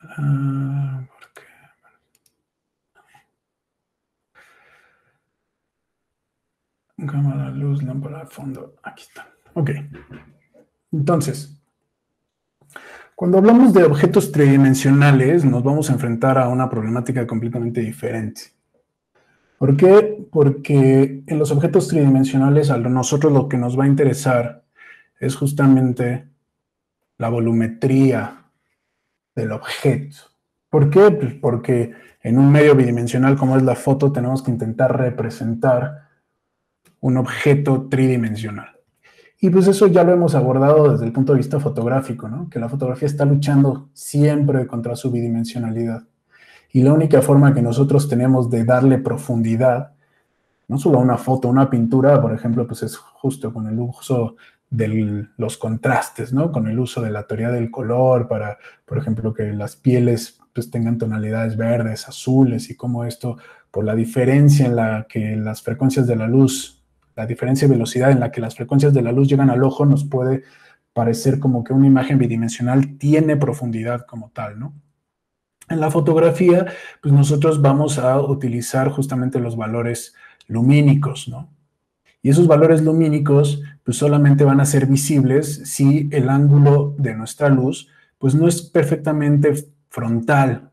Ah, Cámara, luz, lámpara, fondo. Aquí está. Ok. Entonces, cuando hablamos de objetos tridimensionales, nos vamos a enfrentar a una problemática completamente diferente. ¿Por qué? Porque en los objetos tridimensionales a nosotros lo que nos va a interesar es justamente la volumetría del objeto. ¿Por qué? Pues porque en un medio bidimensional como es la foto tenemos que intentar representar un objeto tridimensional. Y pues eso ya lo hemos abordado desde el punto de vista fotográfico, ¿no? Que la fotografía está luchando siempre contra su bidimensionalidad. Y la única forma que nosotros tenemos de darle profundidad, no solo a una foto, una pintura, por ejemplo, pues es justo con el uso de los contrastes, ¿no? Con el uso de la teoría del color para, por ejemplo, que las pieles pues tengan tonalidades verdes, azules y cómo esto, por la diferencia en la que las frecuencias de la luz la diferencia de velocidad en la que las frecuencias de la luz llegan al ojo nos puede parecer como que una imagen bidimensional tiene profundidad como tal, ¿no? En la fotografía, pues nosotros vamos a utilizar justamente los valores lumínicos, ¿no? Y esos valores lumínicos, pues solamente van a ser visibles si el ángulo de nuestra luz, pues no es perfectamente frontal.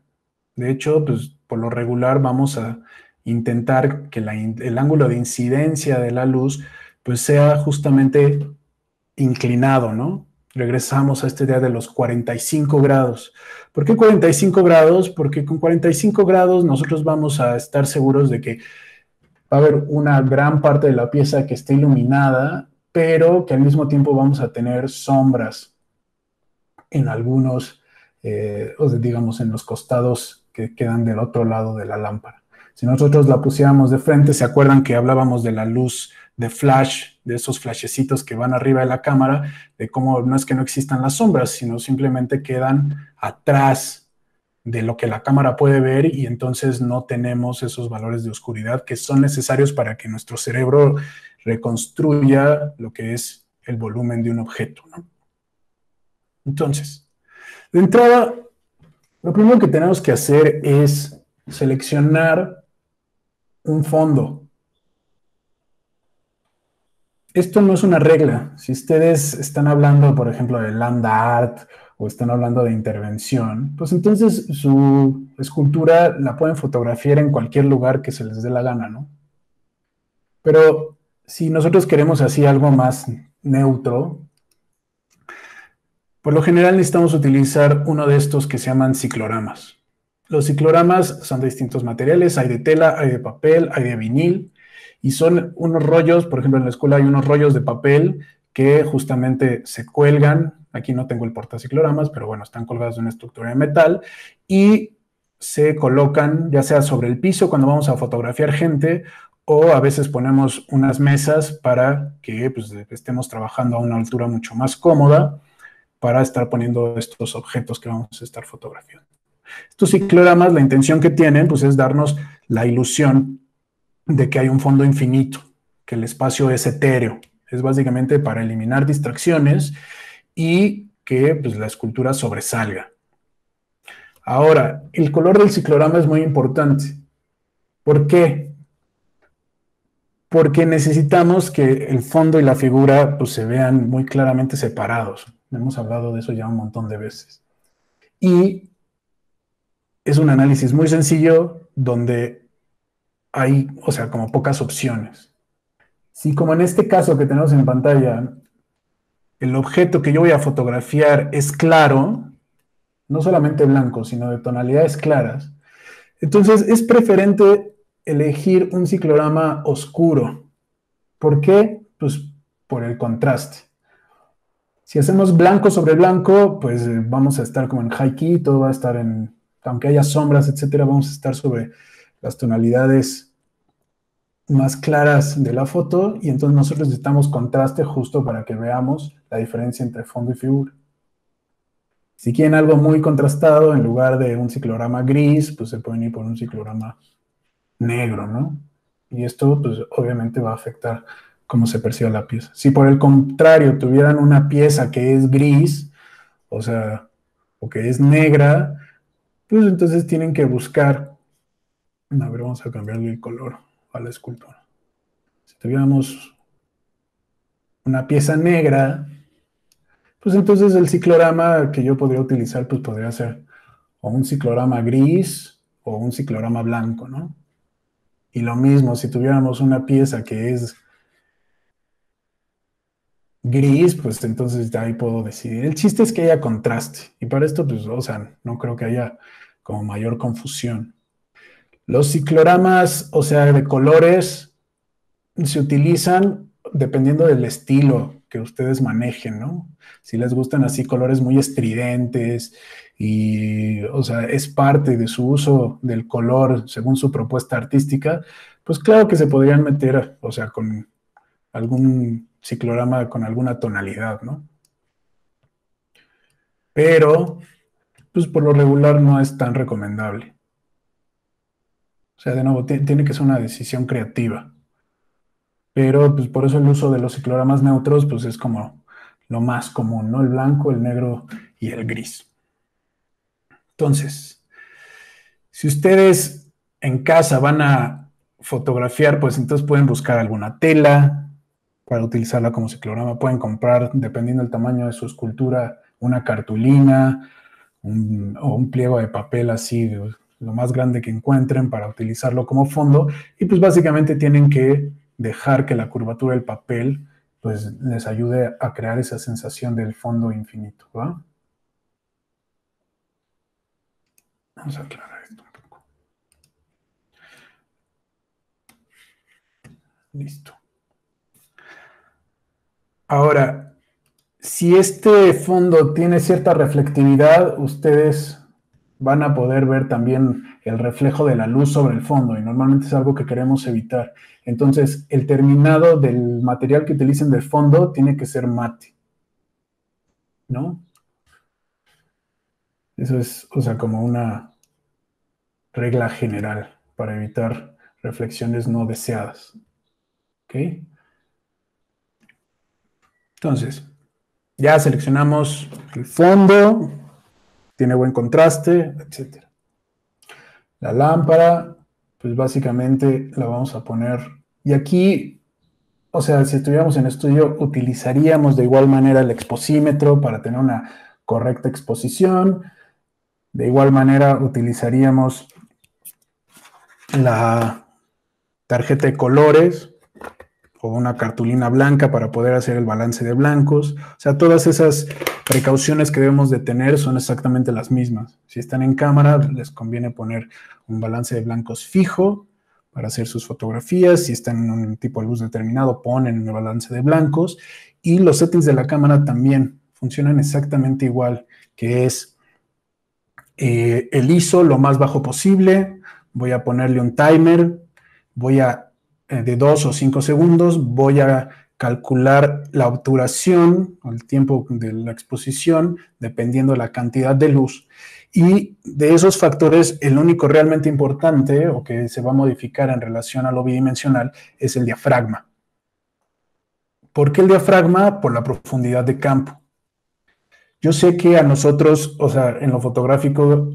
De hecho, pues por lo regular vamos a intentar que el ángulo de incidencia de la luz pues sea justamente inclinado, ¿no? Regresamos a esta idea de los 45 grados. ¿Por qué 45 grados? Porque con 45 grados nosotros vamos a estar seguros de que va a haber una gran parte de la pieza que esté iluminada, pero que al mismo tiempo vamos a tener sombras en algunos, eh, digamos, en los costados que quedan del otro lado de la lámpara. Si nosotros la pusiéramos de frente, ¿se acuerdan que hablábamos de la luz de flash, de esos flashecitos que van arriba de la cámara, de cómo no es que no existan las sombras, sino simplemente quedan atrás de lo que la cámara puede ver y entonces no tenemos esos valores de oscuridad que son necesarios para que nuestro cerebro reconstruya lo que es el volumen de un objeto. Entonces, de entrada, lo primero que tenemos que hacer es seleccionar un fondo. Esto no es una regla. Si ustedes están hablando, por ejemplo, de land art o están hablando de intervención, pues entonces su escultura la pueden fotografiar en cualquier lugar que se les dé la gana, ¿no? Pero si nosotros queremos así algo más neutro, por lo general necesitamos utilizar uno de estos que se llaman cicloramas. Los cicloramas son de distintos materiales, hay de tela, hay de papel, hay de vinil, y son unos rollos, por ejemplo, en la escuela hay unos rollos de papel que justamente se cuelgan, aquí no tengo el portacicloramas, pero bueno, están colgados de una estructura de metal, y se colocan ya sea sobre el piso cuando vamos a fotografiar gente, o a veces ponemos unas mesas para que pues, estemos trabajando a una altura mucho más cómoda para estar poniendo estos objetos que vamos a estar fotografiando. Estos cicloramas, la intención que tienen, pues es darnos la ilusión de que hay un fondo infinito, que el espacio es etéreo. Es básicamente para eliminar distracciones y que pues, la escultura sobresalga. Ahora, el color del ciclorama es muy importante. ¿Por qué? Porque necesitamos que el fondo y la figura pues, se vean muy claramente separados. Hemos hablado de eso ya un montón de veces. Y es un análisis muy sencillo donde hay, o sea, como pocas opciones. Si como en este caso que tenemos en pantalla, el objeto que yo voy a fotografiar es claro, no solamente blanco, sino de tonalidades claras, entonces es preferente elegir un ciclorama oscuro. ¿Por qué? Pues por el contraste. Si hacemos blanco sobre blanco, pues eh, vamos a estar como en high key, todo va a estar en aunque haya sombras, etcétera, vamos a estar sobre las tonalidades más claras de la foto y entonces nosotros necesitamos contraste justo para que veamos la diferencia entre fondo y figura. Si quieren algo muy contrastado, en lugar de un ciclorama gris, pues se pueden ir por un ciclorama negro, ¿no? Y esto, pues, obviamente va a afectar cómo se percibe la pieza. Si por el contrario tuvieran una pieza que es gris, o sea, o que es negra, pues entonces tienen que buscar, a ver, vamos a cambiarle el color a la escultura. Si tuviéramos una pieza negra, pues entonces el ciclorama que yo podría utilizar, pues podría ser o un ciclorama gris o un ciclorama blanco, ¿no? Y lo mismo, si tuviéramos una pieza que es gris, pues entonces de ahí puedo decidir. El chiste es que haya contraste. Y para esto, pues, o sea, no creo que haya como mayor confusión. Los cicloramas, o sea, de colores, se utilizan dependiendo del estilo que ustedes manejen, ¿no? Si les gustan así colores muy estridentes y, o sea, es parte de su uso del color según su propuesta artística, pues claro que se podrían meter, o sea, con algún ciclorama con alguna tonalidad, ¿no? Pero, pues por lo regular no es tan recomendable. O sea, de nuevo, tiene que ser una decisión creativa. Pero, pues por eso el uso de los cicloramas neutros, pues es como lo más común, ¿no? El blanco, el negro y el gris. Entonces, si ustedes en casa van a fotografiar, pues entonces pueden buscar alguna tela, para utilizarla como ciclorama. Pueden comprar, dependiendo del tamaño de su escultura, una cartulina o un pliego de papel así, lo más grande que encuentren para utilizarlo como fondo. Y pues básicamente tienen que dejar que la curvatura del papel pues les ayude a crear esa sensación del fondo infinito. Vamos a aclarar esto un poco. Listo. Ahora, si este fondo tiene cierta reflectividad, ustedes van a poder ver también el reflejo de la luz sobre el fondo y normalmente es algo que queremos evitar. Entonces, el terminado del material que utilicen de fondo tiene que ser mate. ¿No? Eso es, o sea, como una regla general para evitar reflexiones no deseadas. ¿Ok? Entonces, ya seleccionamos el fondo, tiene buen contraste, etc. La lámpara, pues básicamente la vamos a poner. Y aquí, o sea, si estuviéramos en estudio, utilizaríamos de igual manera el exposímetro para tener una correcta exposición. De igual manera, utilizaríamos la tarjeta de colores o una cartulina blanca para poder hacer el balance de blancos. O sea, todas esas precauciones que debemos de tener son exactamente las mismas. Si están en cámara, les conviene poner un balance de blancos fijo para hacer sus fotografías. Si están en un tipo de luz determinado, ponen el balance de blancos. Y los settings de la cámara también funcionan exactamente igual, que es eh, el ISO lo más bajo posible. Voy a ponerle un timer. Voy a de dos o cinco segundos, voy a calcular la obturación, el tiempo de la exposición, dependiendo de la cantidad de luz. Y de esos factores, el único realmente importante o que se va a modificar en relación a lo bidimensional es el diafragma. ¿Por qué el diafragma? Por la profundidad de campo. Yo sé que a nosotros, o sea, en lo fotográfico,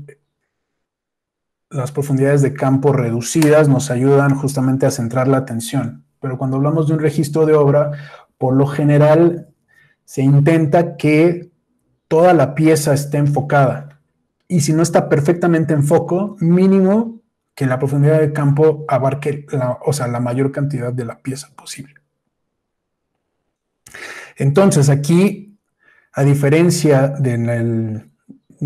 las profundidades de campo reducidas nos ayudan justamente a centrar la atención. Pero cuando hablamos de un registro de obra, por lo general se intenta que toda la pieza esté enfocada. Y si no está perfectamente en foco, mínimo que la profundidad de campo abarque la, o sea, la mayor cantidad de la pieza posible. Entonces, aquí, a diferencia del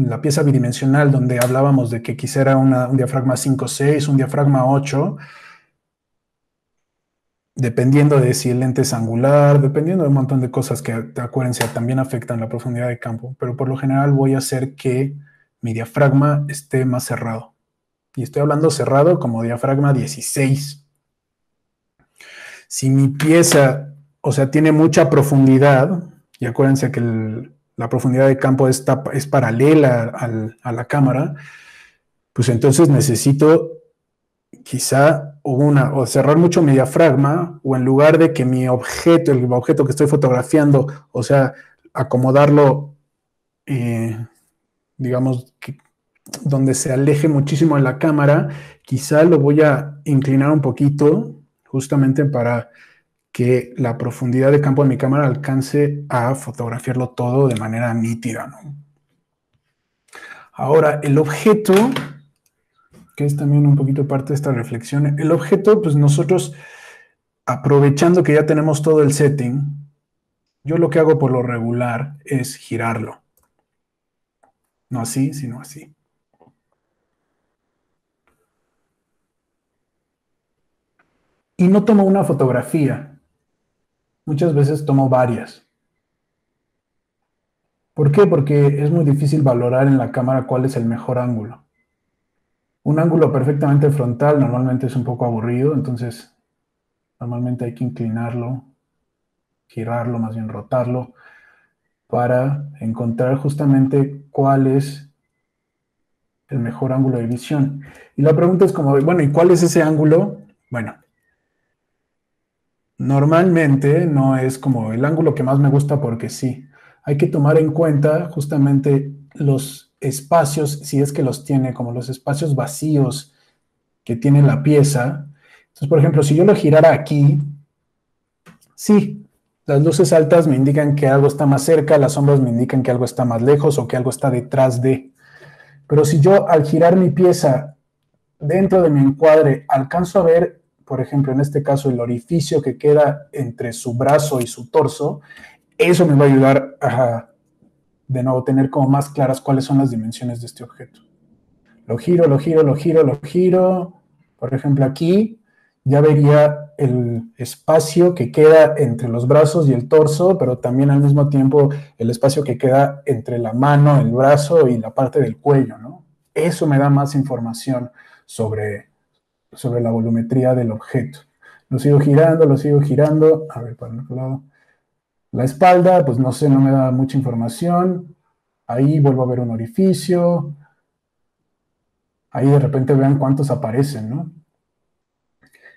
la pieza bidimensional donde hablábamos de que quisiera un diafragma 5-6, un diafragma 8, dependiendo de si el lente es angular, dependiendo de un montón de cosas que, acuérdense, también afectan la profundidad de campo, pero por lo general voy a hacer que mi diafragma esté más cerrado. Y estoy hablando cerrado como diafragma 16. Si mi pieza, o sea, tiene mucha profundidad, y acuérdense que el, la profundidad de campo está, es paralela a la cámara, pues entonces necesito quizá o cerrar mucho mi diafragma, o en lugar de que mi objeto, el objeto que estoy fotografiando, o sea, acomodarlo, eh, digamos, donde se aleje muchísimo de la cámara, quizá lo voy a inclinar un poquito, justamente para que la profundidad de campo de mi cámara alcance a fotografiarlo todo de manera nítida. Ahora, el objeto, que es también un poquito parte de esta reflexión, el objeto, pues nosotros, aprovechando que ya tenemos todo el setting, yo lo que hago por lo regular es girarlo. No así, sino así. Y no tomo una fotografía. Muchas veces tomo varias. ¿Por qué? Porque es muy difícil valorar en la cámara cuál es el mejor ángulo. Un ángulo perfectamente frontal normalmente es un poco aburrido, entonces normalmente hay que inclinarlo, girarlo, más bien rotarlo, para encontrar justamente cuál es el mejor ángulo de visión. Y la pregunta es como, bueno, ¿y cuál es ese ángulo? Bueno, normalmente no es como el ángulo que más me gusta porque sí hay que tomar en cuenta justamente los espacios, si es que los tiene, como los espacios vacíos que tiene la pieza. Entonces, por ejemplo, si yo lo girara aquí, sí, las luces altas me indican que algo está más cerca, las sombras me indican que algo está más lejos o que algo está detrás de. Pero si yo al girar mi pieza dentro de mi encuadre alcanzo a ver, por ejemplo, en este caso, el orificio que queda entre su brazo y su torso, eso me va a ayudar a, de nuevo, tener como más claras cuáles son las dimensiones de este objeto. Lo giro, lo giro, lo giro, lo giro. Por ejemplo, aquí ya vería el espacio que queda entre los brazos y el torso, pero también al mismo tiempo el espacio que queda entre la mano, el brazo y la parte del cuello, ¿no? Eso me da más información sobre, sobre la volumetría del objeto. Lo sigo girando, lo sigo girando. A ver, para el otro lado. La espalda, pues no sé, no me da mucha información. Ahí vuelvo a ver un orificio. Ahí de repente vean cuántos aparecen, ¿no?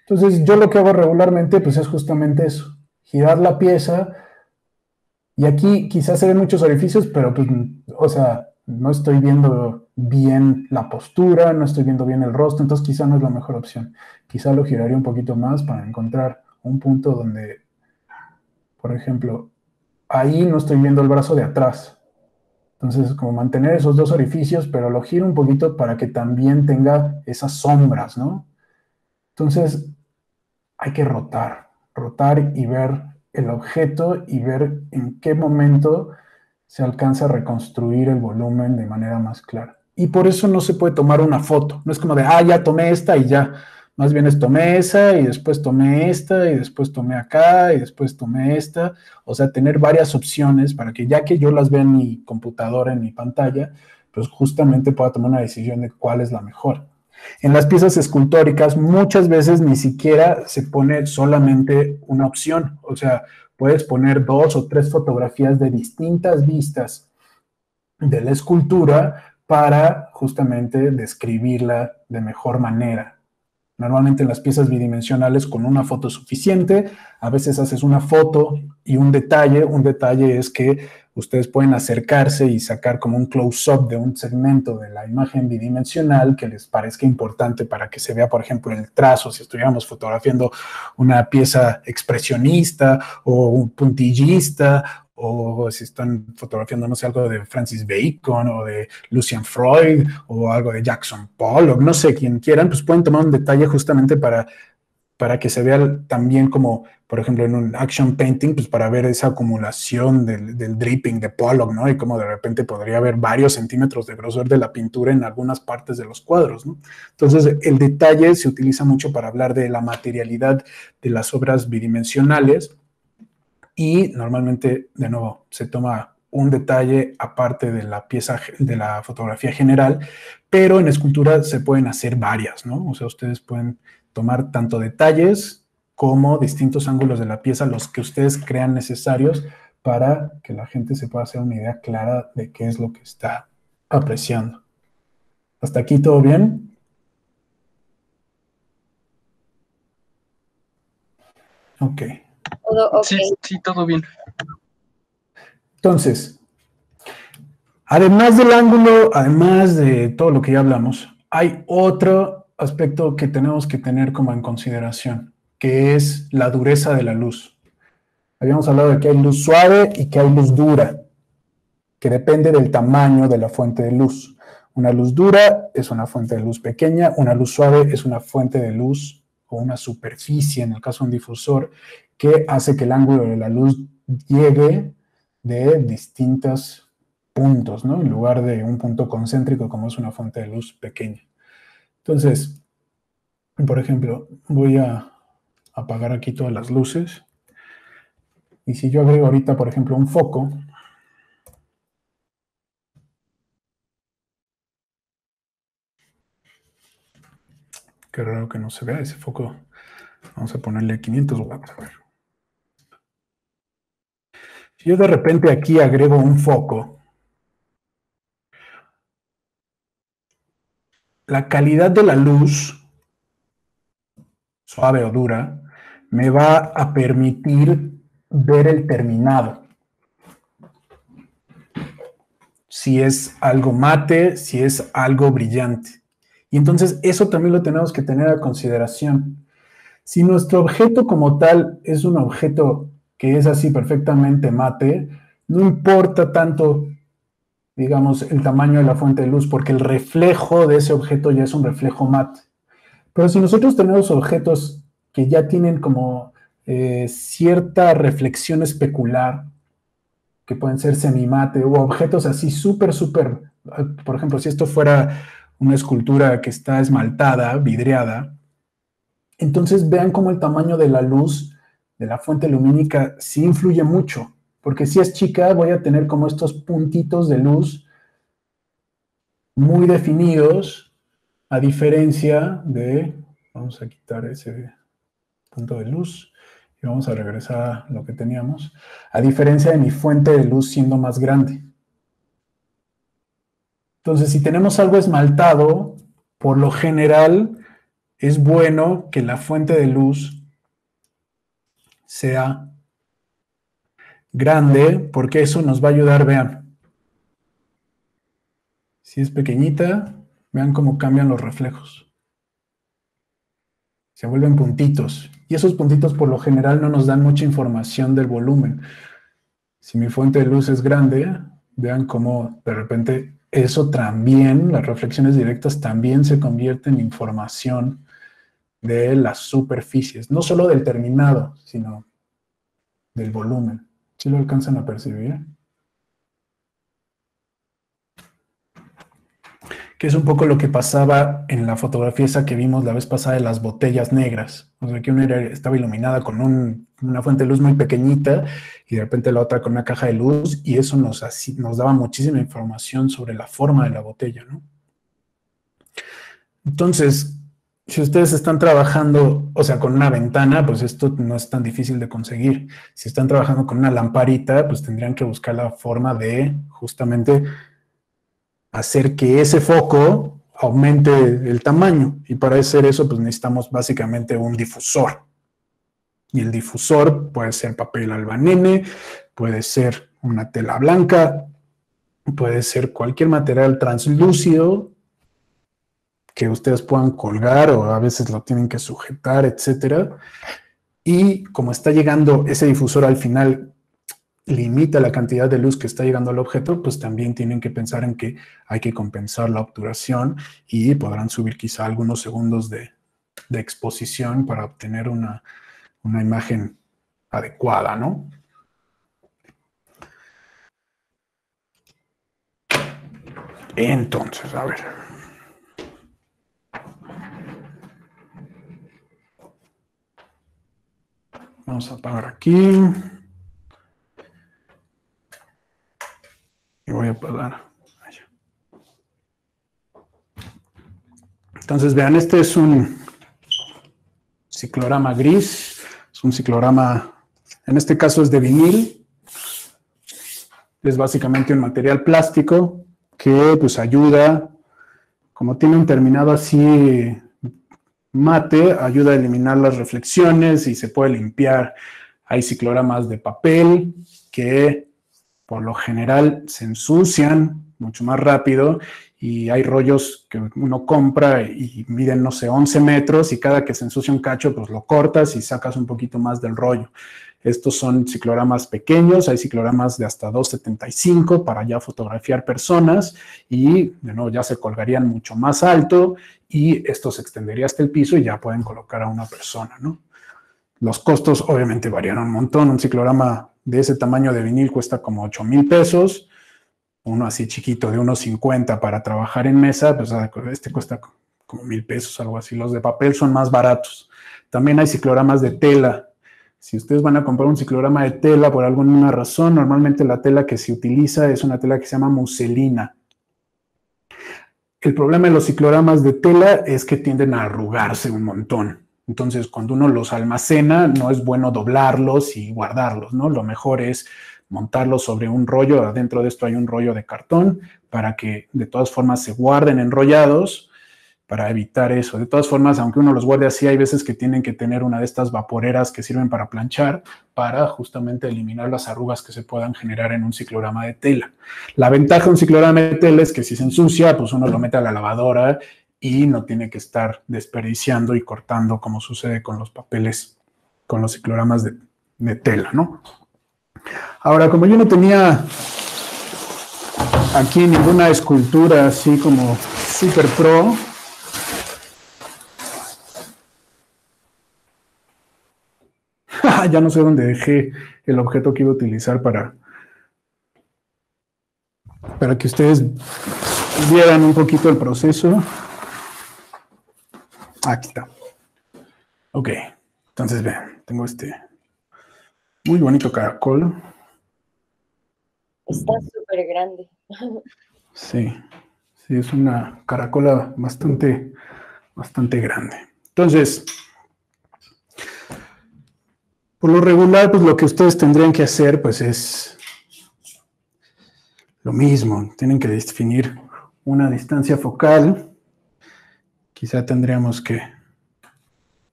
Entonces yo lo que hago regularmente pues es justamente eso, girar la pieza y aquí quizás se ven muchos orificios, pero pues, o sea, no estoy viendo bien la postura, no estoy viendo bien el rostro, entonces quizá no es la mejor opción. Quizá lo giraría un poquito más para encontrar un punto donde por ejemplo, ahí no estoy viendo el brazo de atrás. Entonces, como mantener esos dos orificios, pero lo giro un poquito para que también tenga esas sombras, ¿no? Entonces, hay que rotar, rotar y ver el objeto y ver en qué momento se alcanza a reconstruir el volumen de manera más clara. Y por eso no se puede tomar una foto. No es como de, ah, ya tomé esta y ya. Más bien es tomé esa y después tomé esta y después tomé acá y después tomé esta. O sea, tener varias opciones para que ya que yo las vea en mi computadora, en mi pantalla, pues justamente pueda tomar una decisión de cuál es la mejor. En las piezas escultóricas muchas veces ni siquiera se pone solamente una opción. O sea, puedes poner dos o tres fotografías de distintas vistas de la escultura para justamente describirla de mejor manera. Normalmente en las piezas bidimensionales con una foto suficiente, a veces haces una foto y un detalle. Un detalle es que ustedes pueden acercarse y sacar como un close-up de un segmento de la imagen bidimensional que les parezca importante para que se vea, por ejemplo, el trazo, si estuviéramos fotografiando una pieza expresionista o un puntillista o si están fotografiando, no sé, algo de Francis Bacon o de Lucian Freud o algo de Jackson Pollock, no sé, quien quieran, pues pueden tomar un detalle justamente para, para que se vea también como, por ejemplo, en un action painting, pues para ver esa acumulación del, dripping de Pollock, ¿no? Y como de repente podría haber varios centímetros de grosor de la pintura en algunas partes de los cuadros, ¿no? Entonces, el detalle se utiliza mucho para hablar de la materialidad de las obras bidimensionales y normalmente, de nuevo, se toma un detalle aparte de la pieza de la fotografía general, pero en escultura se pueden hacer varias, ¿no? O sea, ustedes pueden tomar tanto detalles como distintos ángulos de la pieza, los que ustedes crean necesarios para que la gente se pueda hacer una idea clara de qué es lo que está apreciando. ¿Hasta aquí todo bien? Ok, todo. Sí, sí, todo bien. Entonces, además del ángulo, además de todo lo que ya hablamos, hay otro aspecto que tenemos que tener como en consideración, que es la dureza de la luz. Habíamos hablado de que hay luz suave y que hay luz dura, que depende del tamaño de la fuente de luz. Una luz dura es una fuente de luz pequeña, una luz suave es una fuente de luz o una superficie, en el caso de un difusor, que hace que el ángulo de la luz llegue de distintos puntos, ¿no? En lugar de un punto concéntrico como es una fuente de luz pequeña. Entonces, por ejemplo, voy a apagar aquí todas las luces. Y si yo agrego ahorita, por ejemplo, un foco, Qué raro que no se vea ese foco. Vamos a ponerle 500 watts. A ver. Si yo de repente aquí agrego un foco, la calidad de la luz, suave o dura, me va a permitir ver el terminado. Si es algo mate, si es algo brillante. Y entonces eso también lo tenemos que tener a consideración. Si nuestro objeto como tal es un objeto que es así perfectamente mate, no importa tanto, digamos, el tamaño de la fuente de luz, porque el reflejo de ese objeto ya es un reflejo mate. Pero si nosotros tenemos objetos que ya tienen como eh, cierta reflexión especular, que pueden ser semimate, o objetos así súper, súper, por ejemplo, si esto fuera una escultura que está esmaltada, vidriada, entonces vean cómo el tamaño de la luz de la fuente lumínica sí influye mucho, porque si es chica voy a tener como estos puntitos de luz muy definidos, a diferencia de, vamos a quitar ese punto de luz y vamos a regresar a lo que teníamos, a diferencia de mi fuente de luz siendo más grande. Entonces, si tenemos algo esmaltado, por lo general es bueno que la fuente de luz sea grande, porque eso nos va a ayudar, vean. Si es pequeñita, vean cómo cambian los reflejos. Se vuelven puntitos. Y esos puntitos por lo general no nos dan mucha información del volumen. Si mi fuente de luz es grande, vean cómo de repente eso también, las reflexiones directas también se convierten en información de las superficies, no solo del terminado, sino del volumen. ¿Sí lo alcanzan a percibir? Que es un poco lo que pasaba en la fotografía esa que vimos la vez pasada de las botellas negras. O sea, que una estaba iluminada con una fuente de luz muy pequeñita y de repente la otra con una caja de luz y eso nos, nos daba muchísima información sobre la forma de la botella, ¿no? Entonces, si ustedes están trabajando, o sea, con una ventana, pues esto no es tan difícil de conseguir. Si están trabajando con una lamparita, pues tendrían que buscar la forma de justamente hacer que ese foco aumente el tamaño. Y para hacer eso, pues necesitamos básicamente un difusor. Y el difusor puede ser papel albanene, puede ser una tela blanca, puede ser cualquier material translúcido que ustedes puedan colgar o a veces lo tienen que sujetar, etcétera. Y como está llegando ese difusor al final limita la cantidad de luz que está llegando al objeto, pues también tienen que pensar en que hay que compensar la obturación y podrán subir quizá algunos segundos de, exposición para obtener una, imagen adecuada, ¿no? Entonces, a ver. Vamos a apagar aquí. Y voy a apagar. Entonces, vean, este es un ciclorama gris. Es un ciclorama, en este caso es de vinil. Es básicamente un material plástico que pues ayuda, como tiene un terminado así mate ayuda a eliminar las reflexiones y se puede limpiar. Hay cicloramas de papel que por lo general se ensucian mucho más rápido y hay rollos que uno compra y miden, no sé, 11 metros y cada que se ensucia un cacho, pues lo cortas y sacas un poquito más del rollo. Estos son cicloramas pequeños, hay cicloramas de hasta 2,75 para ya fotografiar personas y de nuevo ya se colgarían mucho más alto y esto se extendería hasta el piso y ya pueden colocar a una persona, ¿no? Los costos obviamente varían un montón. Un ciclorama de ese tamaño de vinil cuesta como 8 mil pesos. Uno así chiquito de unos 50 para trabajar en mesa, pues ah, este cuesta como mil pesos, algo así. Los de papel son más baratos. También hay cicloramas de tela si ustedes van a comprar un ciclorama de tela por alguna razón, normalmente la tela que se utiliza es una tela que se llama muselina. El problema de los cicloramas de tela es que tienden a arrugarse un montón. Entonces, cuando uno los almacena, no es bueno doblarlos y guardarlos, ¿no? Lo mejor es montarlos sobre un rollo. Adentro de esto hay un rollo de cartón para que de todas formas se guarden enrollados para evitar eso. De todas formas, aunque uno los guarde así, hay veces que tienen que tener una de estas vaporeras que sirven para planchar, para justamente eliminar las arrugas que se puedan generar en un ciclorama de tela. La ventaja de un ciclorama de tela es que si se ensucia, pues uno lo mete a la lavadora y no tiene que estar desperdiciando y cortando como sucede con los papeles, con los cicloramas de, de tela, ¿no? Ahora, como yo no tenía aquí ninguna escultura así como super pro, ya no sé dónde dejé el objeto que iba a utilizar para, para que ustedes vieran un poquito el proceso. Aquí está. Ok, entonces vean, tengo este muy bonito caracol. Está súper grande. Sí, sí, es una caracola bastante, bastante grande. Entonces, por lo regular, pues lo que ustedes tendrían que hacer, pues es lo mismo. Tienen que definir una distancia focal. Quizá tendríamos que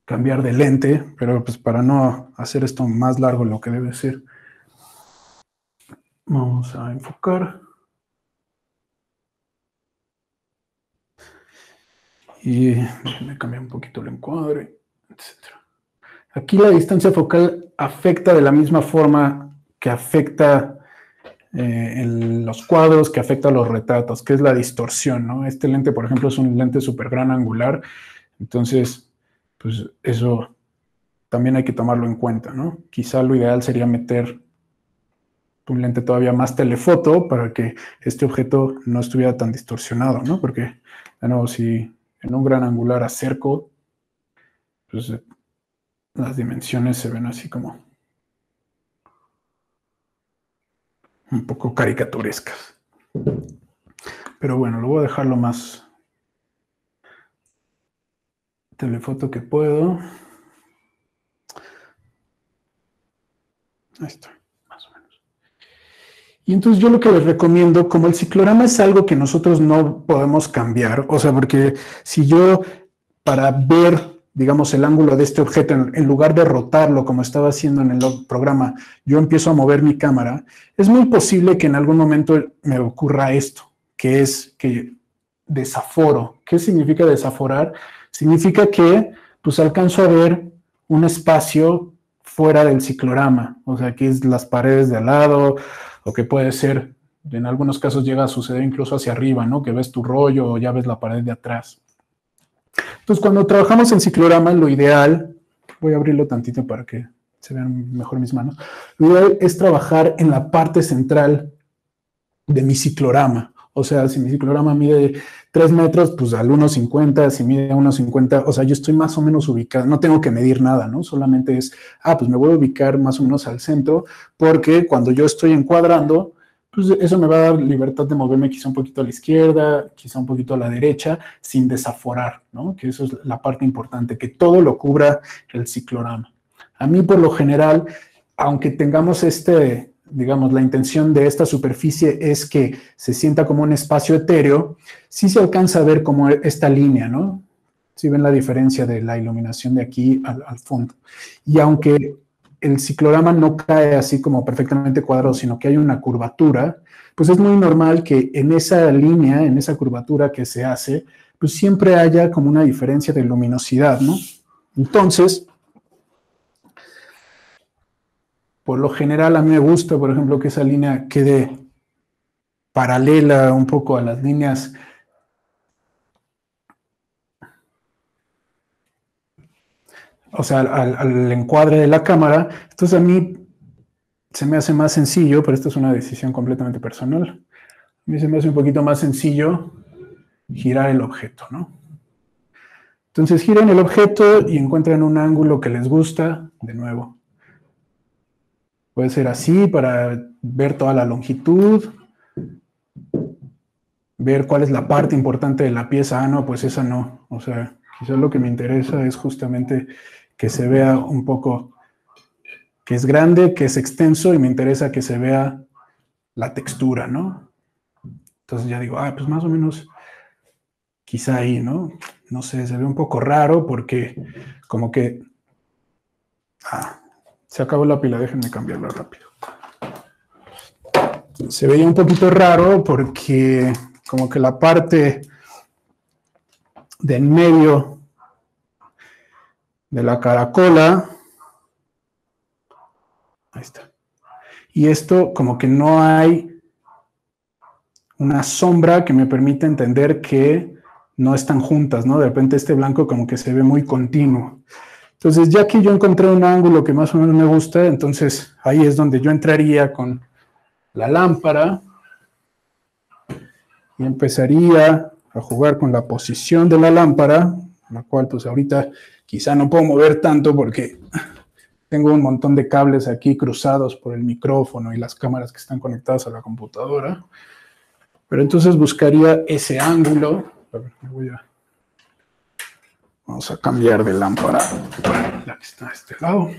cambiar de lente, pero pues para no hacer esto más largo lo que debe ser, vamos a enfocar. Y me cambiar un poquito el encuadre, etcétera. Aquí la distancia focal afecta de la misma forma que afecta eh, los cuadros, que afecta los retratos, que es la distorsión, ¿no? Este lente, por ejemplo, es un lente súper gran angular, entonces, pues eso también hay que tomarlo en cuenta, ¿no? Quizá lo ideal sería meter un lente todavía más telefoto para que este objeto no estuviera tan distorsionado, ¿no? Porque, de nuevo, si en un gran angular acerco, pues las dimensiones se ven así como un poco caricaturescas. Pero bueno, lo voy a dejar lo más telefoto que puedo. Ahí está, más o menos. Y entonces yo lo que les recomiendo, como el ciclorama es algo que nosotros no podemos cambiar, o sea, porque si yo para ver digamos, el ángulo de este objeto, en, lugar de rotarlo como estaba haciendo en el programa, yo empiezo a mover mi cámara, es muy posible que en algún momento me ocurra esto, que es que desaforo. ¿Qué significa desaforar? Significa que pues alcanzo a ver un espacio fuera del ciclorama, o sea, que es las paredes de al lado, o que puede ser, en algunos casos llega a suceder incluso hacia arriba, ¿no? Que ves tu rollo o ya ves la pared de atrás. Entonces, cuando trabajamos en ciclorama, lo ideal, voy a abrirlo tantito para que se vean mejor mis manos, lo ideal es trabajar en la parte central de mi ciclorama. O sea, si mi ciclorama mide 3 metros, pues al 1,50, si mide 1,50, o sea, yo estoy más o menos ubicado, no tengo que medir nada, ¿no? Solamente es, ah, pues me voy a ubicar más o menos al centro, porque cuando yo estoy encuadrando, pues eso me va a dar libertad de moverme quizá un poquito a la izquierda, quizá un poquito a la derecha, sin desaforar, ¿no? Que eso es la parte importante, que todo lo cubra el ciclorama. A mí, por lo general, aunque tengamos este, digamos, la intención de esta superficie es que se sienta como un espacio etéreo, sí se alcanza a ver como esta línea, ¿no? Si ven la diferencia de la iluminación de aquí al fondo. Y aunque el ciclorama no cae así como perfectamente cuadrado, sino que hay una curvatura, pues es muy normal que en esa línea, en esa curvatura que se hace, pues siempre haya como una diferencia de luminosidad, ¿no? Entonces, por lo general a mí me gusta, por ejemplo, que esa línea quede paralela un poco a las líneas o sea, al, al, encuadre de la cámara. Entonces a mí se me hace más sencillo, pero esta es una decisión completamente personal. A mí se me hace un poquito más sencillo girar el objeto, ¿no? Entonces giran el objeto y encuentran un ángulo que les gusta, de nuevo. Puede ser así para ver toda la longitud, ver cuál es la parte importante de la pieza. Ah, no, pues esa no. O sea, quizás lo que me interesa es justamente que se vea un poco, que es grande, que es extenso y me interesa que se vea la textura, ¿no? Entonces ya digo, ah, pues más o menos quizá ahí, ¿no? No sé, se ve un poco raro porque como que... Ah, se acabó la pila, déjenme cambiarla rápido. Se veía un poquito raro porque como que la parte de en medio de la caracola. Ahí está. Y esto como que no hay una sombra que me permita entender que no están juntas, ¿no? De repente este blanco como que se ve muy continuo. Entonces, ya que yo encontré un ángulo que más o menos me gusta, entonces ahí es donde yo entraría con la lámpara y empezaría a jugar con la posición de la lámpara, la cual pues ahorita Quizá no puedo mover tanto porque tengo un montón de cables aquí cruzados por el micrófono y las cámaras que están conectadas a la computadora. Pero entonces buscaría ese ángulo. Vamos a cambiar de lámpara la que está a este lado.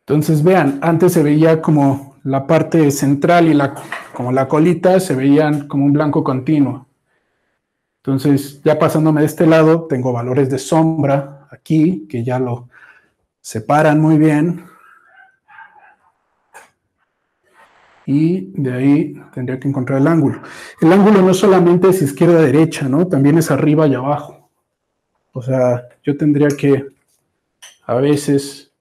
Entonces vean, antes se veía como la parte central y la como la colita, se veían como un blanco continuo. Entonces, ya pasándome de este lado, tengo valores de sombra aquí, que ya lo separan muy bien. Y de ahí tendría que encontrar el ángulo. El ángulo no solamente es izquierda-derecha, ¿no? También es arriba y abajo. O sea, yo tendría que a veces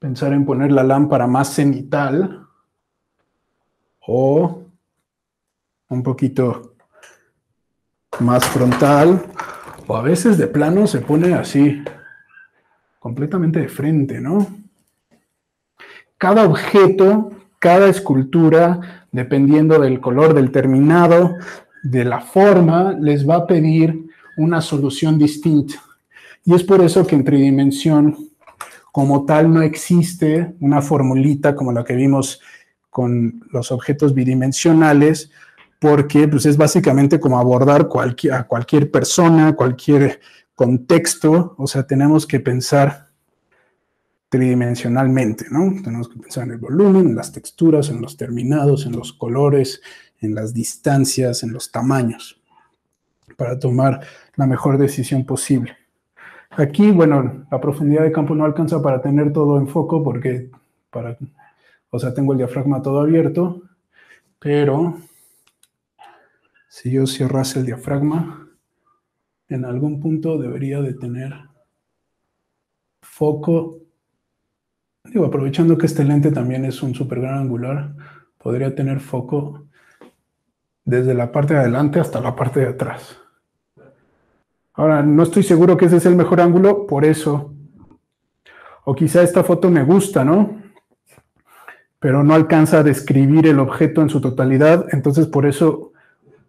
pensar en poner la lámpara más cenital o un poquito más frontal, o a veces de plano se pone así, completamente de frente, ¿no? Cada objeto, cada escultura, dependiendo del color del terminado, de la forma, les va a pedir una solución distinta. Y es por eso que en tridimensión como tal no existe una formulita como la que vimos con los objetos bidimensionales, porque pues, es básicamente como abordar cualquier, a cualquier persona, cualquier contexto, o sea, tenemos que pensar tridimensionalmente, ¿no? Tenemos que pensar en el volumen, en las texturas, en los terminados, en los colores, en las distancias, en los tamaños, para tomar la mejor decisión posible. Aquí, bueno, la profundidad de campo no alcanza para tener todo en foco porque para o sea, tengo el diafragma todo abierto, pero si yo cerrase el diafragma, en algún punto debería de tener foco. Digo, aprovechando que este lente también es un super gran angular, podría tener foco desde la parte de adelante hasta la parte de atrás. Ahora, no estoy seguro que ese es el mejor ángulo, por eso. O quizá esta foto me gusta, ¿no? Pero no alcanza a describir el objeto en su totalidad, entonces por eso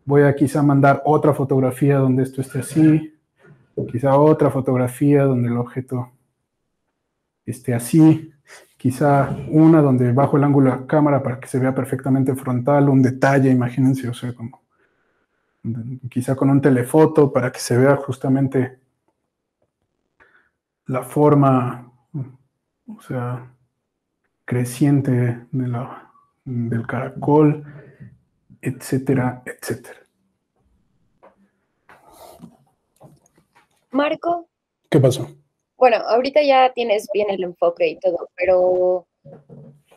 voy a quizá mandar otra fotografía donde esto esté así, quizá otra fotografía donde el objeto esté así, quizá una donde bajo el ángulo de la cámara para que se vea perfectamente frontal, un detalle, imagínense, o sea, como quizá con un telefoto para que se vea justamente la forma, o sea, creciente de la, del caracol. etcétera, etcétera. Marco, ¿Qué pasó? bueno, ahorita ya tienes bien el enfoque y todo, pero,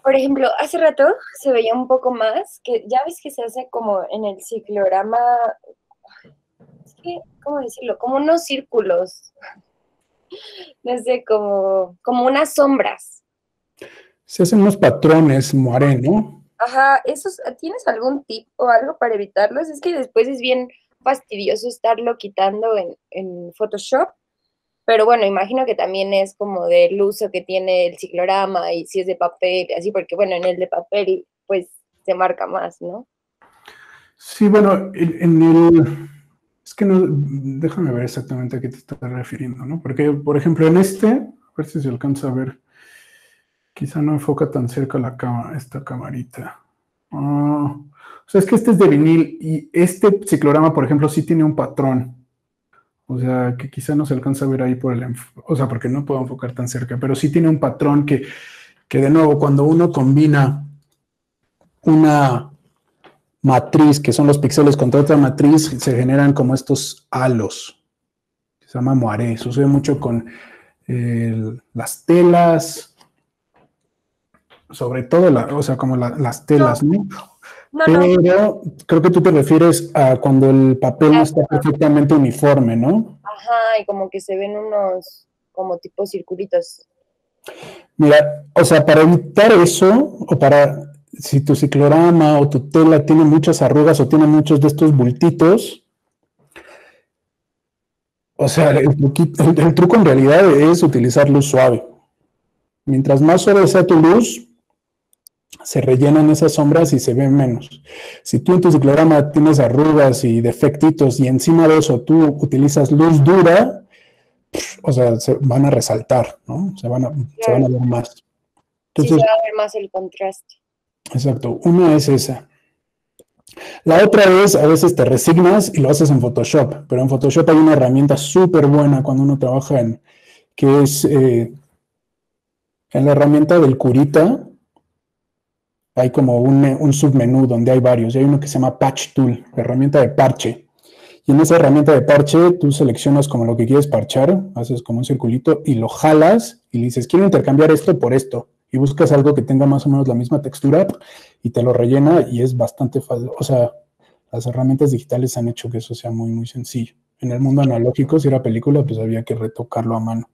por ejemplo, hace rato se veía un poco más, que ya ves que se hace como en el ciclorama, es que, ¿cómo decirlo? Como unos círculos, no sé, como, como unas sombras. Se hacen unos patrones moaré, ¿no? Ajá, esos, ¿tienes algún tip o algo para evitarlos? Es que después es bien fastidioso estarlo quitando en, en Photoshop, pero bueno, imagino que también es como del uso que tiene el ciclorama y si es de papel, así, porque bueno, en el de papel pues se marca más, ¿no? Sí, bueno, en, en el... Es que no, déjame ver exactamente a qué te estás refiriendo, ¿no? Porque, por ejemplo, en este, a ver si se alcanza a ver, quizá no enfoca tan cerca la cama, esta camarita. Ah, o sea, es que este es de vinil y este ciclorama, por ejemplo, sí tiene un patrón. O sea, que quizá no se alcanza a ver ahí por el... O sea, porque no puedo enfocar tan cerca, pero sí tiene un patrón que, que de nuevo, cuando uno combina una matriz, que son los píxeles contra otra matriz, se generan como estos halos. Se llama moaré. Sucede mucho con las telas, sobre todo, la- o sea, como la- las telas, ¿no? No, no, Pero creo que tú te refieres a cuando el papel no está perfectamente uniforme, ¿no? ajá, y como que se ven unos como tipo circulitos. Mira, o sea, para evitar eso, o para, si tu ciclorama o tu tela tiene muchas arrugas o tiene muchos de estos bultitos, o sea, el, truquito- el- el truco en realidad es utilizar luz suave. Mientras más suave sea tu luz, se rellenan esas sombras y se ven menos. Si tú en tu ciclorama tienes arrugas y defectitos y encima de eso tú utilizas luz dura, o sea, se van a resaltar, ¿no? Se van a, se van a ver más. Sí, se va a ver más el contraste. exacto, una es esa. La otra es, a veces te resignas y lo haces en Photoshop, pero en Photoshop hay una herramienta súper buena cuando uno trabaja en, que es eh, en la herramienta del curita, hay como un, submenú donde hay varios, y hay uno que se llama Patch Tool, herramienta de parche. Y en esa herramienta de parche tú seleccionas como lo que quieres parchar, haces como un circulito y lo jalas y le dices, quiero intercambiar esto por esto. Y buscas algo que tenga más o menos la misma textura y te lo rellena y es bastante fácil. O sea, las herramientas digitales han hecho que eso sea muy, muy sencillo. En el mundo analógico, si era película, pues había que retocarlo a mano.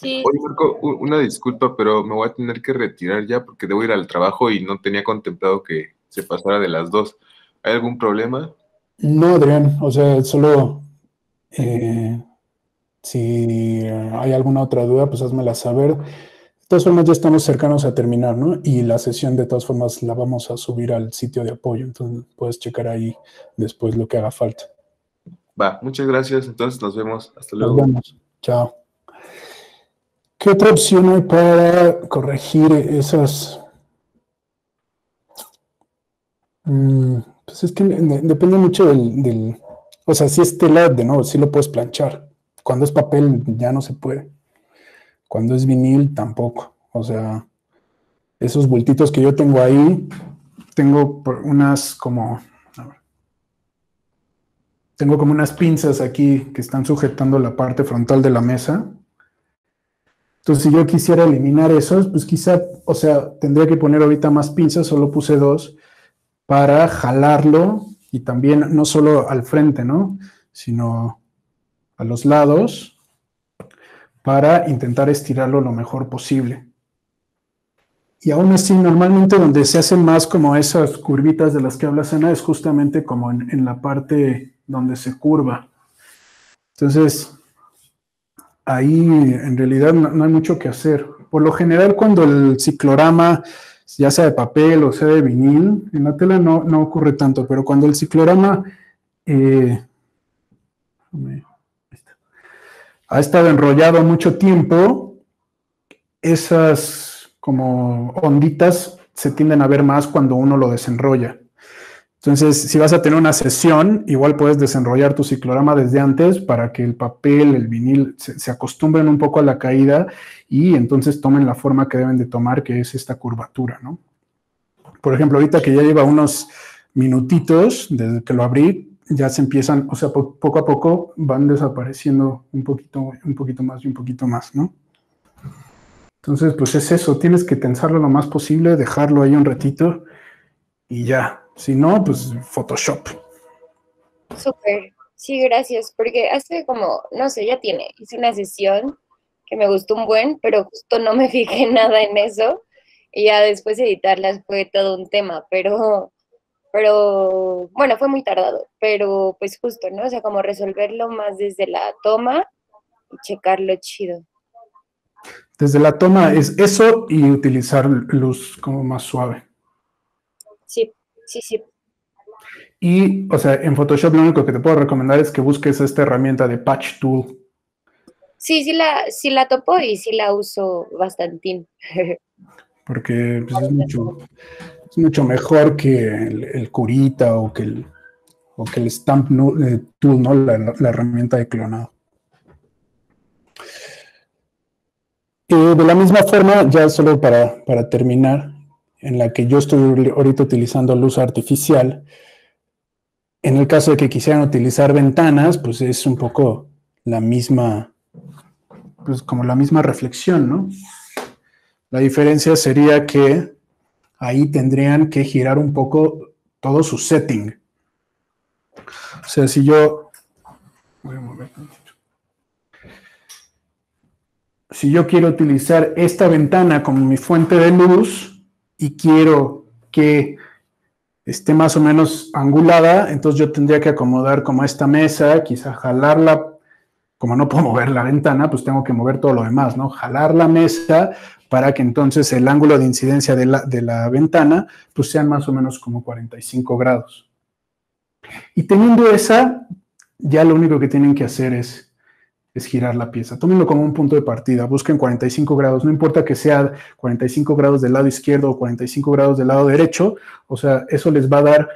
Sí, Oye, Marco, una disculpa, pero me voy a tener que retirar ya porque debo ir al trabajo y no tenía contemplado que se pasara de las dos. ¿Hay algún problema? No, Adrián, o sea, solo eh, si hay alguna otra duda, pues házmela saber. De todas formas, ya estamos cercanos a terminar, ¿no? Y la sesión, de todas formas, la vamos a subir al sitio de apoyo, entonces puedes checar ahí después lo que haga falta. Va, muchas gracias. Entonces nos vemos. Hasta Nos luego. vemos. Chao. ¿Qué otra opción hay para corregir esas? Mm, pues es que de- depende mucho del, O sea, si es tela, de nuevo, lo puedes planchar. Cuando es papel, ya no se puede. Cuando es vinil, tampoco. O sea, esos bultitos que yo tengo ahí, tengo unas como. a ver. Tengo como unas pinzas aquí que están sujetando la parte frontal de la mesa. Entonces, si yo quisiera eliminar esos, pues quizá, o sea, tendría que poner ahorita más pinzas, solo puse dos, para jalarlo y también no solo al frente, ¿no? Sino a los lados, para intentar estirarlo lo mejor posible. Y aún así, normalmente donde se hacen más como esas curvitas de las que habla Sana es justamente como en, en la parte donde se curva. Entonces, ahí en realidad no, hay mucho que hacer. Por lo general, cuando el ciclorama, ya sea de papel o sea de vinil, en la tela no, ocurre tanto, pero cuando el ciclorama eh, ha estado enrollado mucho tiempo, esas como onditas se tienden a ver más cuando uno lo desenrolla. Entonces, si vas a tener una sesión, igual puedes desenrollar tu ciclorama desde antes para que el papel, el vinil, se, acostumbren un poco a la caída y entonces tomen la forma que deben de tomar, que es esta curvatura, ¿no? Por ejemplo, ahorita que ya lleva unos minutitos desde que lo abrí, ya se empiezan, o sea, po- poco a poco van desapareciendo un poquito, un poquito más y un poquito más, ¿no? Entonces, pues es eso, tienes que tensarlo lo más posible, dejarlo ahí un ratito y ya. Si no, pues Photoshop. Súper. Sí, gracias, porque hace como, no sé, ya tiene, hice una sesión que me gustó un buen, pero justo no me fijé nada en eso y ya después editarlas fue todo un tema, pero, pero, bueno, fue muy tardado, pero pues justo, ¿no? O sea, como resolverlo más desde la toma y checarlo chido. Desde la toma es eso y utilizar luz como más suave. Sí, sí. Y, o sea, en Photoshop lo único que te puedo recomendar es que busques esta herramienta de Patch Tool. Sí, sí la, sí la topo y sí la uso bastantín. porque pues, es, mucho, es mucho mejor que el, el curita o que el, o que el stamp eh, tool, ¿no? La herramienta de clonado. Eh, de la misma forma, ya solo para, para terminar, en la que yo estoy ahorita utilizando luz artificial, en el caso de que quisieran utilizar ventanas, pues es un poco la misma, pues como la misma reflexión, ¿no? La diferencia sería que ahí tendrían que girar un poco todo su setting. O sea, si yo... Voy a mover. Si yo quiero utilizar esta ventana como mi fuente de luz y quiero que esté más o menos angulada, entonces yo tendría que acomodar como esta mesa, quizá jalarla, como no puedo mover la ventana, pues tengo que mover todo lo demás, ¿no? Jalar la mesa para que entonces el ángulo de incidencia de la, de la ventana pues sean más o menos como 45 grados. Y teniendo esa, ya lo único que tienen que hacer es, es girar la pieza. Tómenlo como un punto de partida, busquen 45 grados, no importa que sea 45 grados del lado izquierdo o 45 grados del lado derecho, o sea, eso les va a dar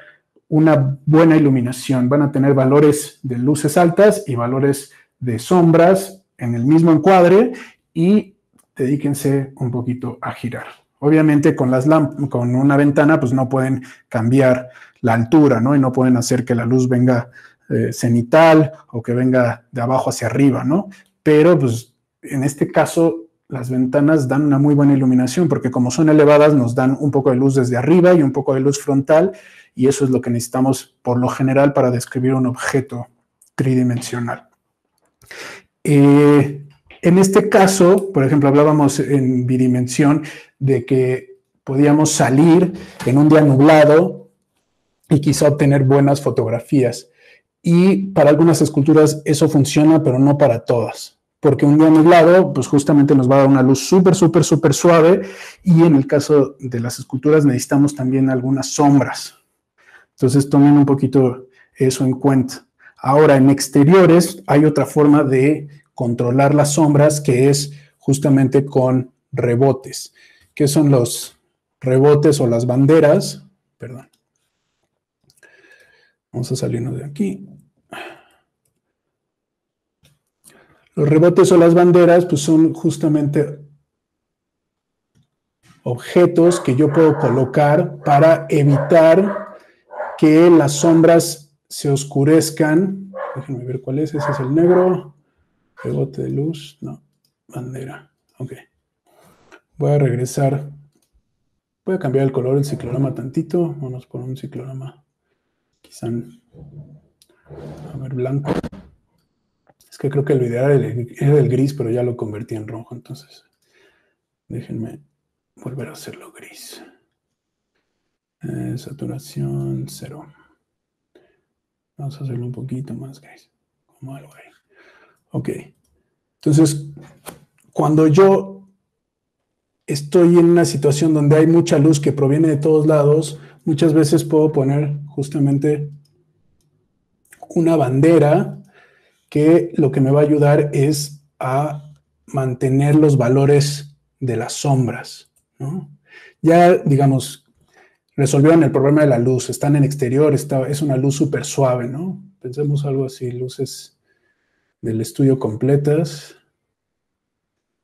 una buena iluminación. Van a tener valores de luces altas y valores de sombras en el mismo encuadre y dedíquense un poquito a girar. Obviamente con las con una ventana pues no pueden cambiar la altura, ¿no? Y no pueden hacer que la luz venga eh, cenital o que venga de abajo hacia arriba, ¿no? Pero pues en este caso las ventanas dan una muy buena iluminación porque como son elevadas nos dan un poco de luz desde arriba y un poco de luz frontal y eso es lo que necesitamos por lo general para describir un objeto tridimensional. Eh, en este caso, por ejemplo, hablábamos en bidimensión de que podíamos salir en un día nublado y quizá obtener buenas fotografías. Y para algunas esculturas eso funciona, pero no para todas. Porque un día nublado, pues justamente nos va a dar una luz súper, súper, súper suave. Y en el caso de las esculturas necesitamos también algunas sombras. Entonces tomen un poquito eso en cuenta. Ahora, en exteriores hay otra forma de controlar las sombras que es justamente con rebotes. ¿Qué son los rebotes o las banderas? Perdón. Vamos a salirnos de aquí. Los rebotes o las banderas pues son justamente objetos que yo puedo colocar para evitar que las sombras se oscurezcan. Déjenme ver cuál es. Ese es el negro. Rebote de luz. No. Bandera. Ok. Voy a regresar. Voy a cambiar el color del ciclorama tantito. Vamos por un ciclorama. Quizá. A ver, blanco. Que creo que el ideal era el gris, pero ya lo convertí en rojo. Entonces, déjenme volver a hacerlo gris. Eh, saturación cero. Vamos a hacerlo un poquito más gris. Como algo ahí. Ok. Entonces, cuando yo estoy en una situación donde hay mucha luz que proviene de todos lados, muchas veces puedo poner justamente una bandera que lo que me va a ayudar es a mantener los valores de las sombras. ¿no? Ya, digamos, resolvieron el problema de la luz, están en exterior, está, es una luz súper suave, ¿no? Pensemos algo así, luces del estudio completas.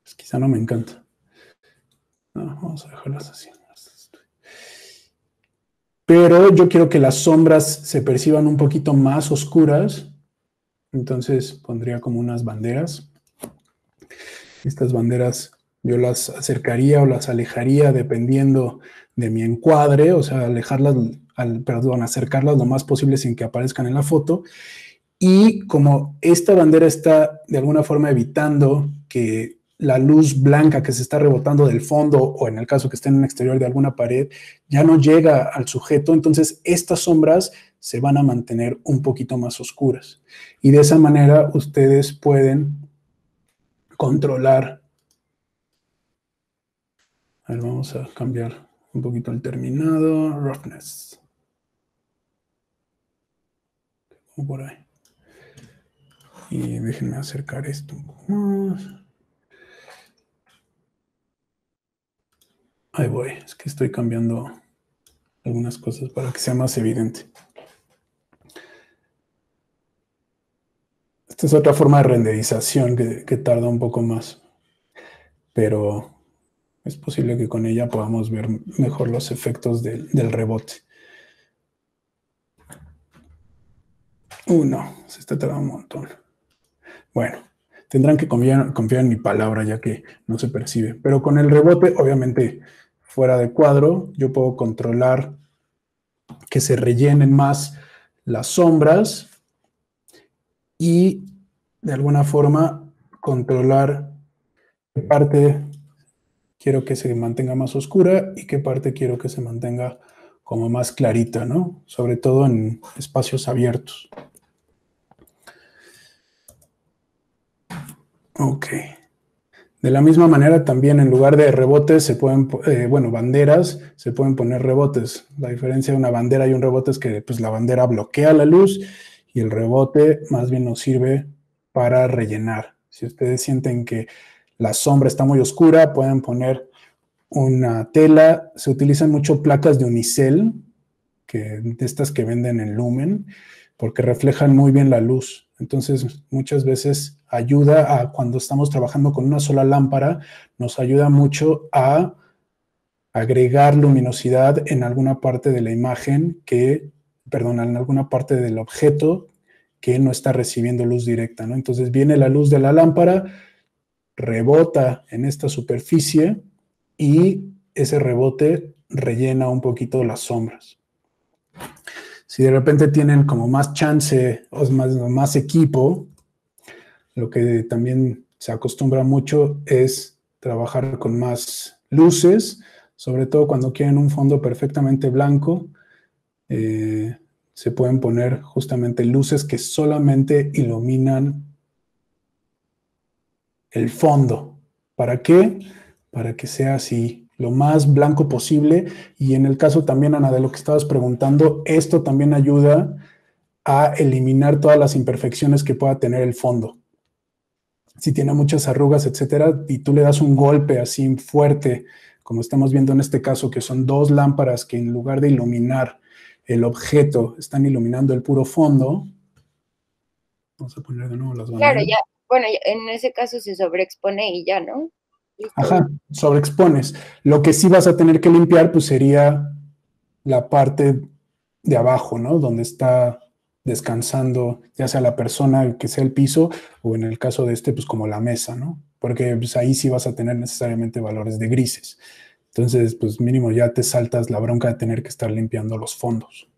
Pues quizá no me encanta. Vamos a dejarlas así. pero yo quiero que las sombras se perciban un poquito más oscuras, entonces pondría como unas banderas. Estas banderas yo las acercaría o las alejaría dependiendo de mi encuadre, o sea, alejarlas, al, perdón, acercarlas lo más posible sin que aparezcan en la foto. Y como esta bandera está de alguna forma evitando que la luz blanca que se está rebotando del fondo o en el caso que esté en el exterior de alguna pared ya no llega al sujeto, entonces estas sombras se van a mantener un poquito más oscuras. Y de esa manera ustedes pueden controlar. A ver, vamos a cambiar un poquito el terminado, roughness. Por ahí. Y déjenme acercar esto un poco más. Ahí voy, es que estoy cambiando algunas cosas para que sea más evidente. Esta es otra forma de renderización que, tarda un poco más, pero es posible que con ella podamos ver mejor los efectos del, del rebote. Uno, se está tardando un montón. Bueno, tendrán que confiar, confiar, en mi palabra ya que no se percibe. Pero con el rebote, obviamente, fuera de cuadro, yo puedo controlar que se rellenen más las sombras y de alguna forma controlar qué parte quiero que se mantenga más oscura y qué parte quiero que se mantenga como más clarita, ¿no? Sobre todo en espacios abiertos. Ok. De la misma manera, también en lugar de rebotes se pueden, eh, bueno, banderas, se pueden poner rebotes. La diferencia de una bandera y un rebote es que pues, la bandera bloquea la luz y el rebote más bien nos sirve para rellenar. Si ustedes sienten que la sombra está muy oscura, pueden poner una tela. Se utilizan mucho placas de unicel, que, de estas que venden en Lumen, porque reflejan muy bien la luz. Entonces, muchas veces ayuda a, cuando estamos trabajando con una sola lámpara, nos ayuda mucho a agregar luminosidad en alguna parte de la imagen que, perdón, en alguna parte del objeto que no está recibiendo luz directa, ¿no? Entonces viene la luz de la lámpara, rebota en esta superficie y ese rebote rellena un poquito las sombras. Si de repente tienen como más chance o más, más equipo, lo que también se acostumbra mucho es trabajar con más luces, sobre todo cuando quieren un fondo perfectamente blanco. Eh, se pueden poner justamente luces que solamente iluminan el fondo. ¿Para qué? Para que sea así lo más blanco posible. Y en el caso también, Ana, de lo que estabas preguntando, esto también ayuda a eliminar todas las imperfecciones que pueda tener el fondo. Si tiene muchas arrugas, etcétera, y tú le das un golpe así fuerte, como estamos viendo en este caso, que son dos lámparas que en lugar de iluminar el objeto, están iluminando el puro fondo. Vamos a poner de nuevo las banderas. Claro, ya. Bueno, en ese caso se sobreexpone y ya, ¿no? Ajá, sobreexpones. Lo que sí vas a tener que limpiar, pues sería la parte de abajo, ¿no? Donde está descansando, ya sea la persona que sea el piso, o en el caso de este, pues como la mesa, ¿no? Porque pues, ahí sí vas a tener necesariamente valores de grises. Entonces, pues mínimo ya te saltas la bronca de tener que estar limpiando los fondos.